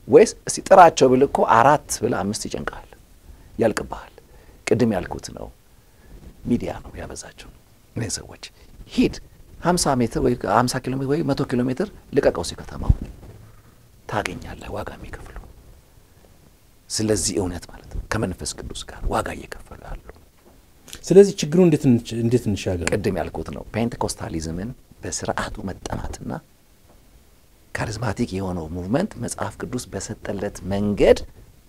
ወይስ እስቲ ጥራቸው ብል እኮ አራት ብል አምስት ይጨንቃል፣ ያልቅብሃል። ቅድም ያልኩት ነው። ሚዲያ ነው ያበዛቸው። እነዚህ ሰዎች ሂድ ሀምሳ ሜትር ወይ ሀምሳ ኪሎ ሜትር ወይ መቶ ኪሎ ሜትር ልቀቀው ሲ ከተማው ታገኛለህ ዋጋ የሚከፍሉ ስለዚህ እውነት ማለት ነው ከመንፈስ ቅዱስ ጋር ዋጋ እየከፈሉ ያሉ ስለዚህ ችግሩ እንዴት እንሻገር? ቅድም ያልኩት ነው። Pentecostalism ን በስርዓቱ መጠማትና charismatic የሆነው movement መጽሐፍ ቅዱስ በሰጠለት መንገድ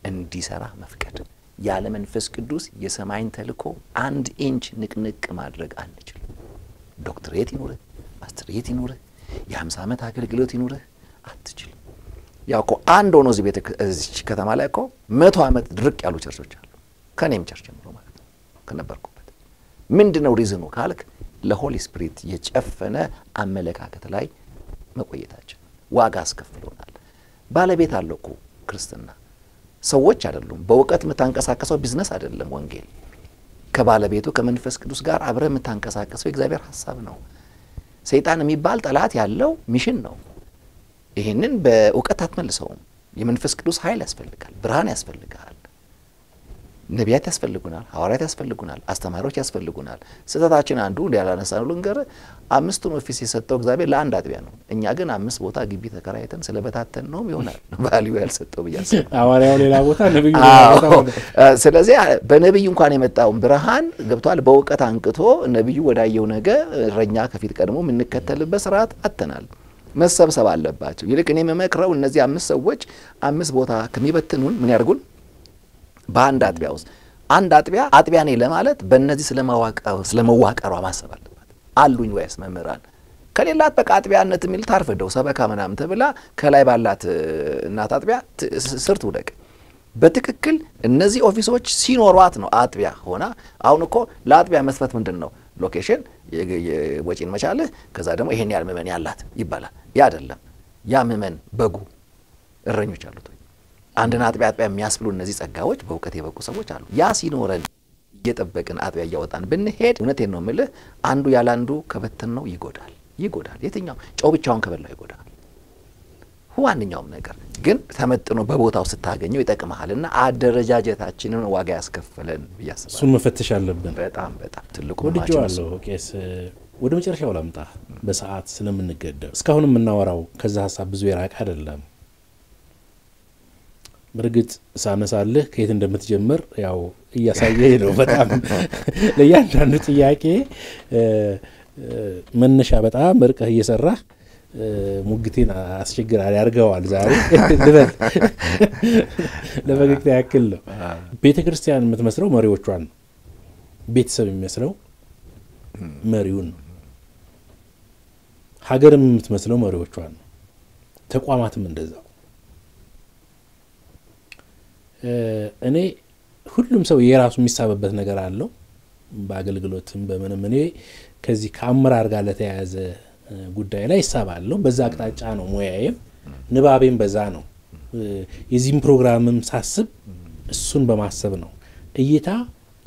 እንዲሰራ መፍቀድ። ያለ መንፈስ ቅዱስ የሰማይን ተልእኮ አንድ ኢንች ንቅንቅ ማድረግ አንችልም። ዶክትሬት ይኑርህ፣ ማስትሬት ይኑርህ፣ የሀምሳ ዓመት አገልግሎት ይኑርህ አትችልም። ያው እኮ አንድ ሆኖ እዚህ ከተማ ላይ እኮ መቶ ዓመት ድርቅ ያሉ ቸርቾች አሉ። ከእኔም church ጀምሮ ማለት ነው ከነበርኩበት። ምንድን ነው reason ኑ ካልክ ለ Holy Spirit የጨፈነ አመለካከት ላይ መቆየታችን ዋጋ አስከፍሎናል። ባለቤት አለው እኮ ክርስትና። ሰዎች አይደሉም። በእውቀት የምታንቀሳቀሰው ቢዝነስ አይደለም። ወንጌል ከባለቤቱ ከመንፈስ ቅዱስ ጋር አብረህ የምታንቀሳቅሰው የእግዚአብሔር ሀሳብ ነው። ሰይጣን የሚባል ጠላት ያለው mission ነው። ይህንን በእውቀት አትመልሰውም። የመንፈስ ቅዱስ ኃይል ያስፈልጋል። ብርሃን ያስፈልጋል። ነቢያት ያስፈልጉናል። ሐዋርያት ያስፈልጉናል። አስተማሪዎች ያስፈልጉናል። ስህተታችን አንዱ ያላነሳ ነው ልንገር፣ አምስቱን office የሰጠው እግዚአብሔር ለአንድ አጥቢያ ነው። እኛ ግን አምስት ቦታ ግቢ ተከራይተን ስለበታተን ነውም ይሆናል value ያልሰጠው አስባለሁ። *laughs* ሐዋርያው ሌላ ቦታ ነብዩ *laughs* ስለዚህ በነቢዩ እንኳን የመጣውን ብርሃን ገብቷል። በእውቀት አንቅቶ ነቢዩ ወዳየው ነገ እረኛ ከፊት ቀድሞ የምንከተልበት ስርዓት አጥተናል። መሰብሰብ አለባቸው። ይልቅ እኔ የምመክረው እነዚህ አምስት ሰዎች አምስት ቦታ ከሚበትኑን ምን ያድርጉን? በአንድ አጥቢያ ውስጥ አንድ አጥቢያ አጥቢያ ነኝ ለማለት በእነዚህ ስለመዋቀሯ ማሰብ አለባት። አሉኝ ወይስ መምህራን ከሌላት በቃ አጥቢያነት የሚል ታርፍደው ሰበካ ምናምን ተብላ ከላይ ባላት እናት አጥቢያ ስር ትውደቅ። በትክክል እነዚህ ኦፊሶች ሲኖሯት ነው አጥቢያ ሆና። አሁን እኮ ለአጥቢያ መስፈርት ምንድን ነው location ወጪን መቻልህ፣ ከዛ ደግሞ ይሄን ያህል ምእመን ያላት ይባላል። ያ አይደለም። ያ ምእመን በጉ እረኞች አሉት? አንድን አጥቢያ አጥቢያ የሚያስብሉ እነዚህ ጸጋዎች በእውቀት የበቁ ሰዎች አሉ። ያ ሲኖረን እየጠበቅን አጥቢያ እያወጣን ብንሄድ እውነቴን ነው የምልህ፣ አንዱ ያለ አንዱ ከበተን ነው ይጎዳል፣ ይጎዳል። የትኛው ጨው ብቻውን ከበላው ይጎዳል። ዋነኛውም ነገር ግን ተመጥኖ በቦታው ስታገኘው ይጠቅመሃልና አደረጃጀታችንን ዋጋ ያስከፈለን አስባለሁ። እሱን መፈተሽ አለብን። በጣም በጣም ትልቁ ወድጀዋለሁ። ቄስ ወደ መጨረሻው ላምጣ፣ በሰዓት ስለምንገደብ እስካሁን የምናወራው ከዛ ሀሳብ ብዙ የራቀ አይደለም። በእርግጥ ሳነሳልህ ከየት እንደምትጀምር ያው እያሳየህ ነው። በጣም *laughs* ለእያንዳንዱ ጥያቄ መነሻ በጣም እርቀህ እየሰራህ ሙግቴን አስቸግራል ያርገዋል። ዛሬ *laughs* ልበል *laughs* ለፈገግታ ያክል ነው። ቤተ ክርስቲያን የምትመስለው መሪዎቿን ነው። ቤተሰብ የሚመስለው መሪውን ነው። ሀገርም የምትመስለው መሪዎቿን ነው። ተቋማትም እንደዛው። እኔ ሁሉም ሰው የራሱ የሚሳብበት ነገር አለው። በአገልግሎትም በምንም እኔ ከዚህ ከአመራር ጋር ለተያያዘ ጉዳይ ላይ ይሳባለሁ። በዛ አቅጣጫ ነው ሙያዬም ንባቤም በዛ ነው። የዚህም ፕሮግራምም ሳስብ እሱን በማሰብ ነው። እይታ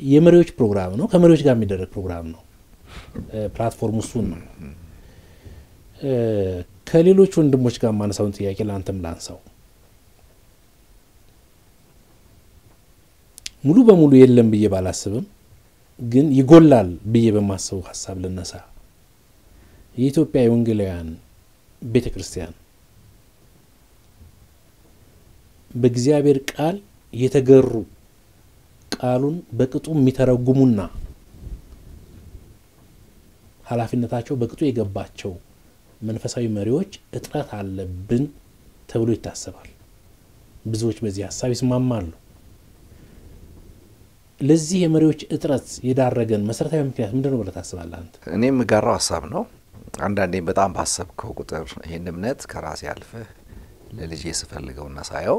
የመሪዎች ፕሮግራም ነው፣ ከመሪዎች ጋር የሚደረግ ፕሮግራም ነው። platform ኡ እሱን ነው። ከሌሎች ወንድሞች ጋር ማነሳውን ጥያቄ ለአንተም ላንሳው። ሙሉ በሙሉ የለም ብዬ ባላስብም ግን ይጎላል ብዬ በማስበው ሀሳብ ልነሳ። የኢትዮጵያ የወንጌላውያን ቤተ ክርስቲያን በእግዚአብሔር ቃል የተገሩ ቃሉን በቅጡ የሚተረጉሙና ኃላፊነታቸው በቅጡ የገባቸው መንፈሳዊ መሪዎች እጥረት አለብን ተብሎ ይታሰባል። ብዙዎች በዚህ ሀሳብ ይስማማሉ። ለዚህ የመሪዎች እጥረት የዳረገን መሰረታዊ ምክንያት ምንድን ነው ብለህ ታስባለህ አንተ? እኔ የምጋራው ሀሳብ ነው። አንዳንዴ በጣም ባሰብከው ቁጥር ይህን እምነት ከራሴ አልፈህ ለልጄ ስፈልገውና ሳየው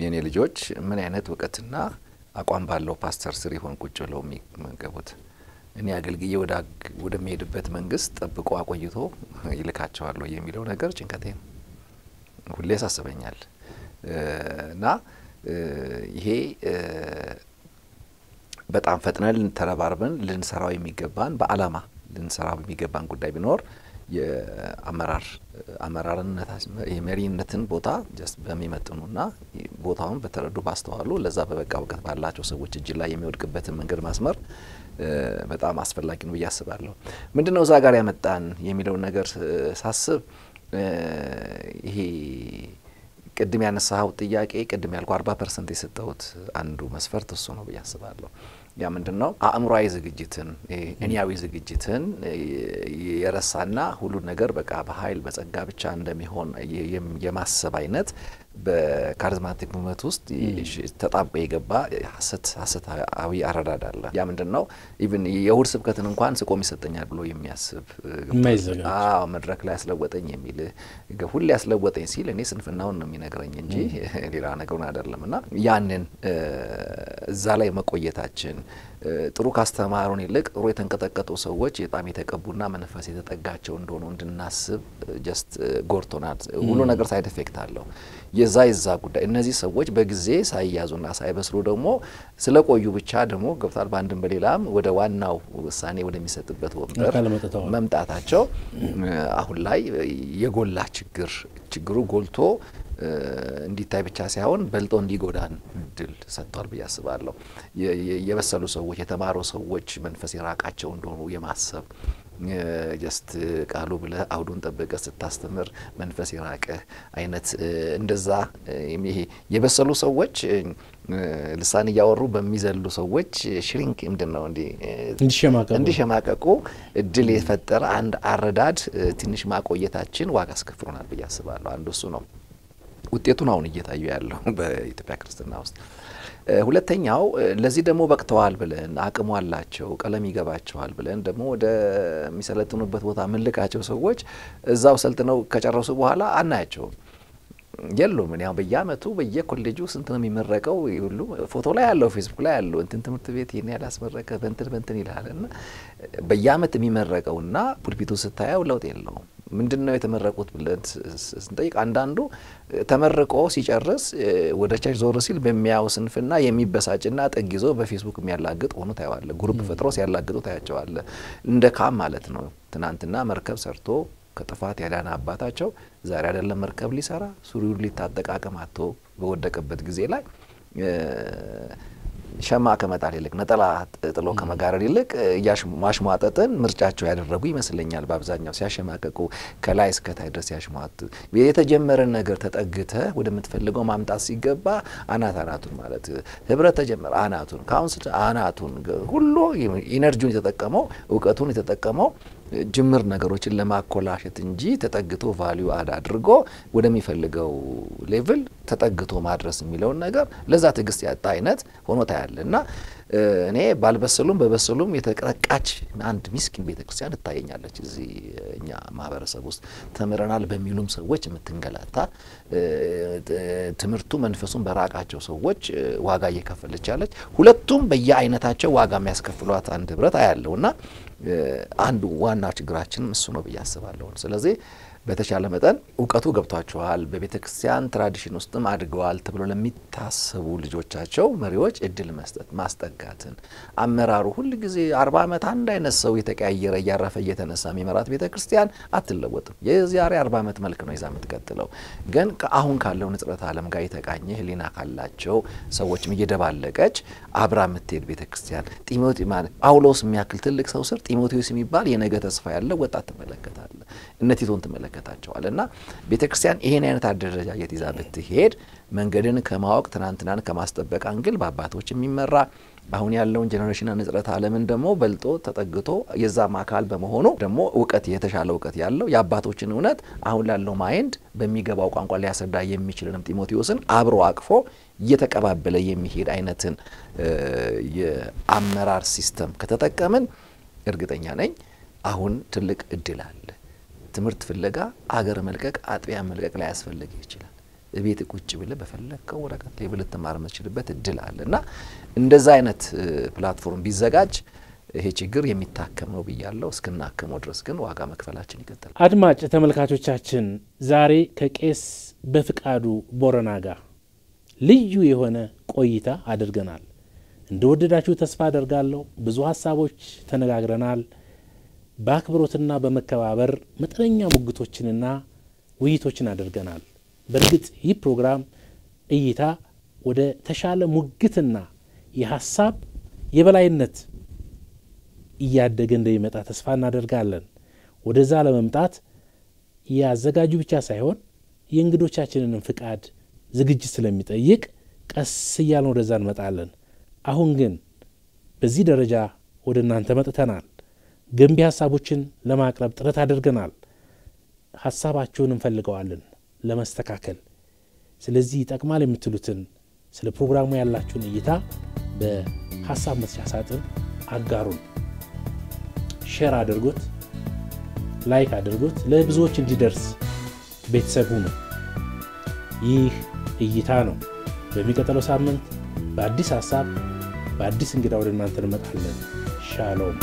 የኔ ልጆች ምን አይነት እውቀትና አቋም ባለው ፓስተር ስር ይሆን ቁጭ ብለው የሚመገቡት? እኔ አገልግዬ ወደሚሄድበት መንግስት ጠብቆ አቆይቶ ይልካቸዋለሁ የሚለው ነገር ጭንቀቴ ሁሌ ያሳስበኛል። እና ይሄ በጣም ፈጥነን ተረባርበን ልንሰራው የሚገባን በዓላማ ልንሰራው የሚገባን ጉዳይ ቢኖር የአመራር አመራርነት የመሪነትን ቦታ just በሚመጥኑና ቦታውን በተረዱ ባስተዋሉ ለዛ በበቃ እውቀት ባላቸው ሰዎች እጅ ላይ የሚወድቅበትን መንገድ ማስመር በጣም አስፈላጊ ነው ብዬ አስባለሁ። ምንድን ነው እዛ ጋር ያመጣን የሚለውን ነገር ሳስብ ይሄ ቅድም ያነሳኸው ጥያቄ ቅድም ያልኩ አርባ percent የሰጠሁት አንዱ መስፈርት እሱ ነው ብዬ አስባለሁ። ያ ምንድን ነው አእምሯዊ ዝግጅትን ህሊናዊ ዝግጅትን የረሳና ሁሉ ነገር በቃ በኃይል በጸጋ ብቻ እንደሚሆን የማሰብ አይነት በ charismatic movement ውስጥ ተጣብቆ የገባ ሀሰታዊ አረዳድ አለ። ያ ምንድን ነው even የእሁድ ስብከትን እንኳን ስቆም ይሰጠኛል ብሎ የሚያስብ መድረክ ላይ ያስለወጠኝ የሚል ሁሌ ያስለወጠኝ ሲል እኔ ስንፍናውን ነው የሚነግረኝ እንጂ *laughs* ሌላ ነገሩን አይደለም። እና ያንን እዛ ላይ መቆየታችን ጥሩ ካስተማሩን ይልቅ ጥሩ የተንቀጠቀጡ ሰዎች በጣም የተቀቡና መንፈስ የተጠጋቸው እንደሆኑ እንድናስብ just ጎድቶናል። ሁሉ ነገር side effect አለው። የዛ የዛ ጉዳይ እነዚህ ሰዎች በጊዜ ሳይያዙና ሳይበስሉ ደግሞ ስለቆዩ ብቻ ደግሞ ገብቷል። በአንድም በሌላም ወደ ዋናው ውሳኔ ወደሚሰጥበት ወንበር መምጣታቸው አሁን ላይ የጎላ ችግር ችግሩ ጎልቶ እንዲታይ ብቻ ሳይሆን በልጦ እንዲጎዳን እድል ሰጥቷል ብዬ አስባለሁ። የበሰሉ ሰዎች የተማሩ ሰዎች መንፈስ የራቃቸው እንደሆኑ የማሰብ just ቃሉ ብለህ አውዱን ጠብቀህ ስታስተምር መንፈስ የራቀህ አይነት እንደዛ ይሄ የበሰሉ ሰዎች ልሳን እያወሩ በሚዘሉ ሰዎች shrink ምንድን ነው እንዲሸማቀቁ እድል የፈጠረ አንድ አረዳድ ትንሽ ማቆየታችን ዋጋ አስከፍሎናል ብዬ አስባለሁ። አንዱ እሱ ነው። ውጤቱን አሁን እየታዩ ያለው በኢትዮጵያ ክርስትና ውስጥ። ሁለተኛው ለዚህ ደግሞ በቅተዋል ብለን አቅሙ አላቸው ቀለም ይገባቸዋል ብለን ደግሞ ወደሚሰለጥኑበት ቦታ ምንልካቸው ሰዎች እዛው ሰልጥነው ከጨረሱ በኋላ አናያቸውም። የሉም። እኔ አሁን በየአመቱ በየኮሌጁ ስንት ነው የሚመረቀው? ሁሉ ፎቶ ላይ ያለው ፌስቡክ ላይ ያለው እንትን ትምህርት ቤት ይህን ያላስመረቀ በእንትን በእንትን ይልሃል እና በየአመት የሚመረቀውና pulpit ኡ ስታየው ለውጥ የለውም። ምንድን ነው የተመረቁት ብለን ስንጠይቅ አንዳንዱ ተመርቆ ሲጨርስ ወደ church ዞር ሲል በሚያየው ስንፍና የሚበሳጭና ጥግ ይዞ በፌስቡክ የሚያላግጥ ሆኖ ታየዋለህ። group ፈጥሮ ሲያላግጡ ታያቸዋለህ። እንደ ካም ማለት ነው። ትናንትና መርከብ ሰርቶ ከጥፋት ያዳነ አባታቸው ዛሬ አይደለም መርከብ ሊሰራ ሱሪውን ሊታጠቅ አቅም አጥቶ በወደቀበት ጊዜ ላይ ሸማ ከመጣል ይልቅ ነጠላ ጥሎ ከመጋረድ ይልቅ ማሽሟጠጥን ምርጫቸው ያደረጉ ይመስለኛል። በአብዛኛው ሲያሸማቀቁ ከላይ እስከታች ድረስ ሲያሽሟጥጥ የተጀመረን ነገር ተጠግተህ ወደምትፈልገው ማምጣት ሲገባ አናት አናቱን ማለት ህብረት ተጀመረ አናቱን council አናቱን ሁሉ energy ውን የተጠቀመው እውቀቱን የተጠቀመው ጅምር ነገሮችን ለማኮላሸት እንጂ ተጠግቶ value add አድርጎ ወደሚፈልገው level ተጠግቶ ማድረስ የሚለውን ነገር ለዛ ትዕግስት ያጣ አይነት ሆኖ ታያለህ እና እኔ ባልበሰሉም በበሰሉም የተቀረቀረች አንድ ሚስኪን ቤተ ክርስቲያን ትታየኛለች። እዚህ እኛ ማህበረሰብ ውስጥ ተምረናል በሚሉም ሰዎች የምትንገላታ ትምህርቱ መንፈሱን በራቃቸው ሰዎች ዋጋ እየከፈለች ያለች ሁለቱም በየአይነታቸው ዋጋ የሚያስከፍሏት አንድ ህብረት አያለው እና አንዱ ዋና ችግራችንም እሱ ነው ብዬ አስባለሁ። ስለዚህ በተቻለ መጠን እውቀቱ ገብቷቸዋል፣ በቤተ ክርስቲያን ትራዲሽን ውስጥም አድገዋል ተብሎ ለሚታሰቡ ልጆቻቸው መሪዎች እድል መስጠት ማስጠጋትን፣ አመራሩ ሁል ጊዜ አርባ ዓመት አንድ አይነት ሰው የተቀያየረ እያረፈ እየተነሳ የሚመራት ቤተ ክርስቲያን አትለወጥም። የዛሬ አርባ ዓመት መልክ ነው ይዛ የምትቀጥለው። ግን አሁን ካለው ንጽረተ ዓለም ጋር የተቃኘ ህሊና ካላቸው ሰዎችም እየደባለቀች አብራ የምትሄድ ቤተ ክርስቲያን ጢሞቴ ጳውሎስ የሚያክል ትልቅ ሰው ስር ጢሞቴዎስ የሚባል የነገ ተስፋ ያለው ወጣት ትመለከታለህ። እነ ቲቶን ትመለከታቸዋል። እና ቤተ ክርስቲያን ይሄን አይነት አደረጃጀት ይዛ ብትሄድ መንገድን ከማወቅ ትናንትናን ከማስጠበቅ አንግል በአባቶች የሚመራ አሁን ያለውን generation ንጽረተ ዓለምን ደግሞ በልጦ ተጠግቶ የዛም አካል በመሆኑ ደግሞ እውቀት የተሻለ እውቀት ያለው የአባቶችን እውነት አሁን ላለው mind በሚገባው ቋንቋ ሊያስረዳ የሚችልንም ጢሞቴዎስን አብሮ አቅፎ እየተቀባበለ የሚሄድ አይነትን የአመራር system ከተጠቀምን እርግጠኛ ነኝ አሁን ትልቅ እድል አለ። ትምህርት ፍለጋ አገር መልቀቅ፣ አጥቢያ መልቀቅ ላያስፈልግ ይችላል። ቤት ቁጭ ብለህ በፈለግከው ወረቀት ላይ ልትማር የምትችልበት እድል አለ እና እንደዛ አይነት platform ቢዘጋጅ ይሄ ችግር የሚታከም ነው ብያለሁ። እስክናክመው ድረስ ግን ዋጋ መክፈላችን ይቀጥላል። አድማጭ ተመልካቾቻችን ዛሬ ከቄስ በፍቃዱ ቦረና ጋር ልዩ የሆነ ቆይታ አድርገናል። እንደወደዳችሁ ተስፋ አደርጋለሁ። ብዙ ሀሳቦች ተነጋግረናል። በአክብሮትና በመከባበር መጠነኛ ሙግቶችንና ውይይቶችን አድርገናል። በእርግጥ ይህ ፕሮግራም እይታ ወደ ተሻለ ሙግትና የሀሳብ የበላይነት እያደገ እንደሚመጣ ተስፋ እናደርጋለን። ወደዛ ለመምጣት ያዘጋጁ ብቻ ሳይሆን የእንግዶቻችንንም ፍቃድ ዝግጅት ስለሚጠይቅ ቀስ እያልን ወደዛ እንመጣለን። አሁን ግን በዚህ ደረጃ ወደ እናንተ መጥተናል። ገንቢ ሀሳቦችን ለማቅረብ ጥረት አድርገናል። ሀሳባችሁን እንፈልገዋለን ለመስተካከል። ስለዚህ ይጠቅማል የምትሉትን ስለ ፕሮግራሙ ያላችሁን እይታ በሀሳብ መስጫ ሳጥን አጋሩን፣ share አድርጉት፣ like አድርጉት፣ ለብዙዎች እንዲደርስ ቤተሰብ ሁኑ። ይህ እይታ ነው። በሚቀጥለው ሳምንት በአዲስ ሀሳብ በአዲስ እንግዳ ወደ እናንተ እንመጣለን። ሻሎም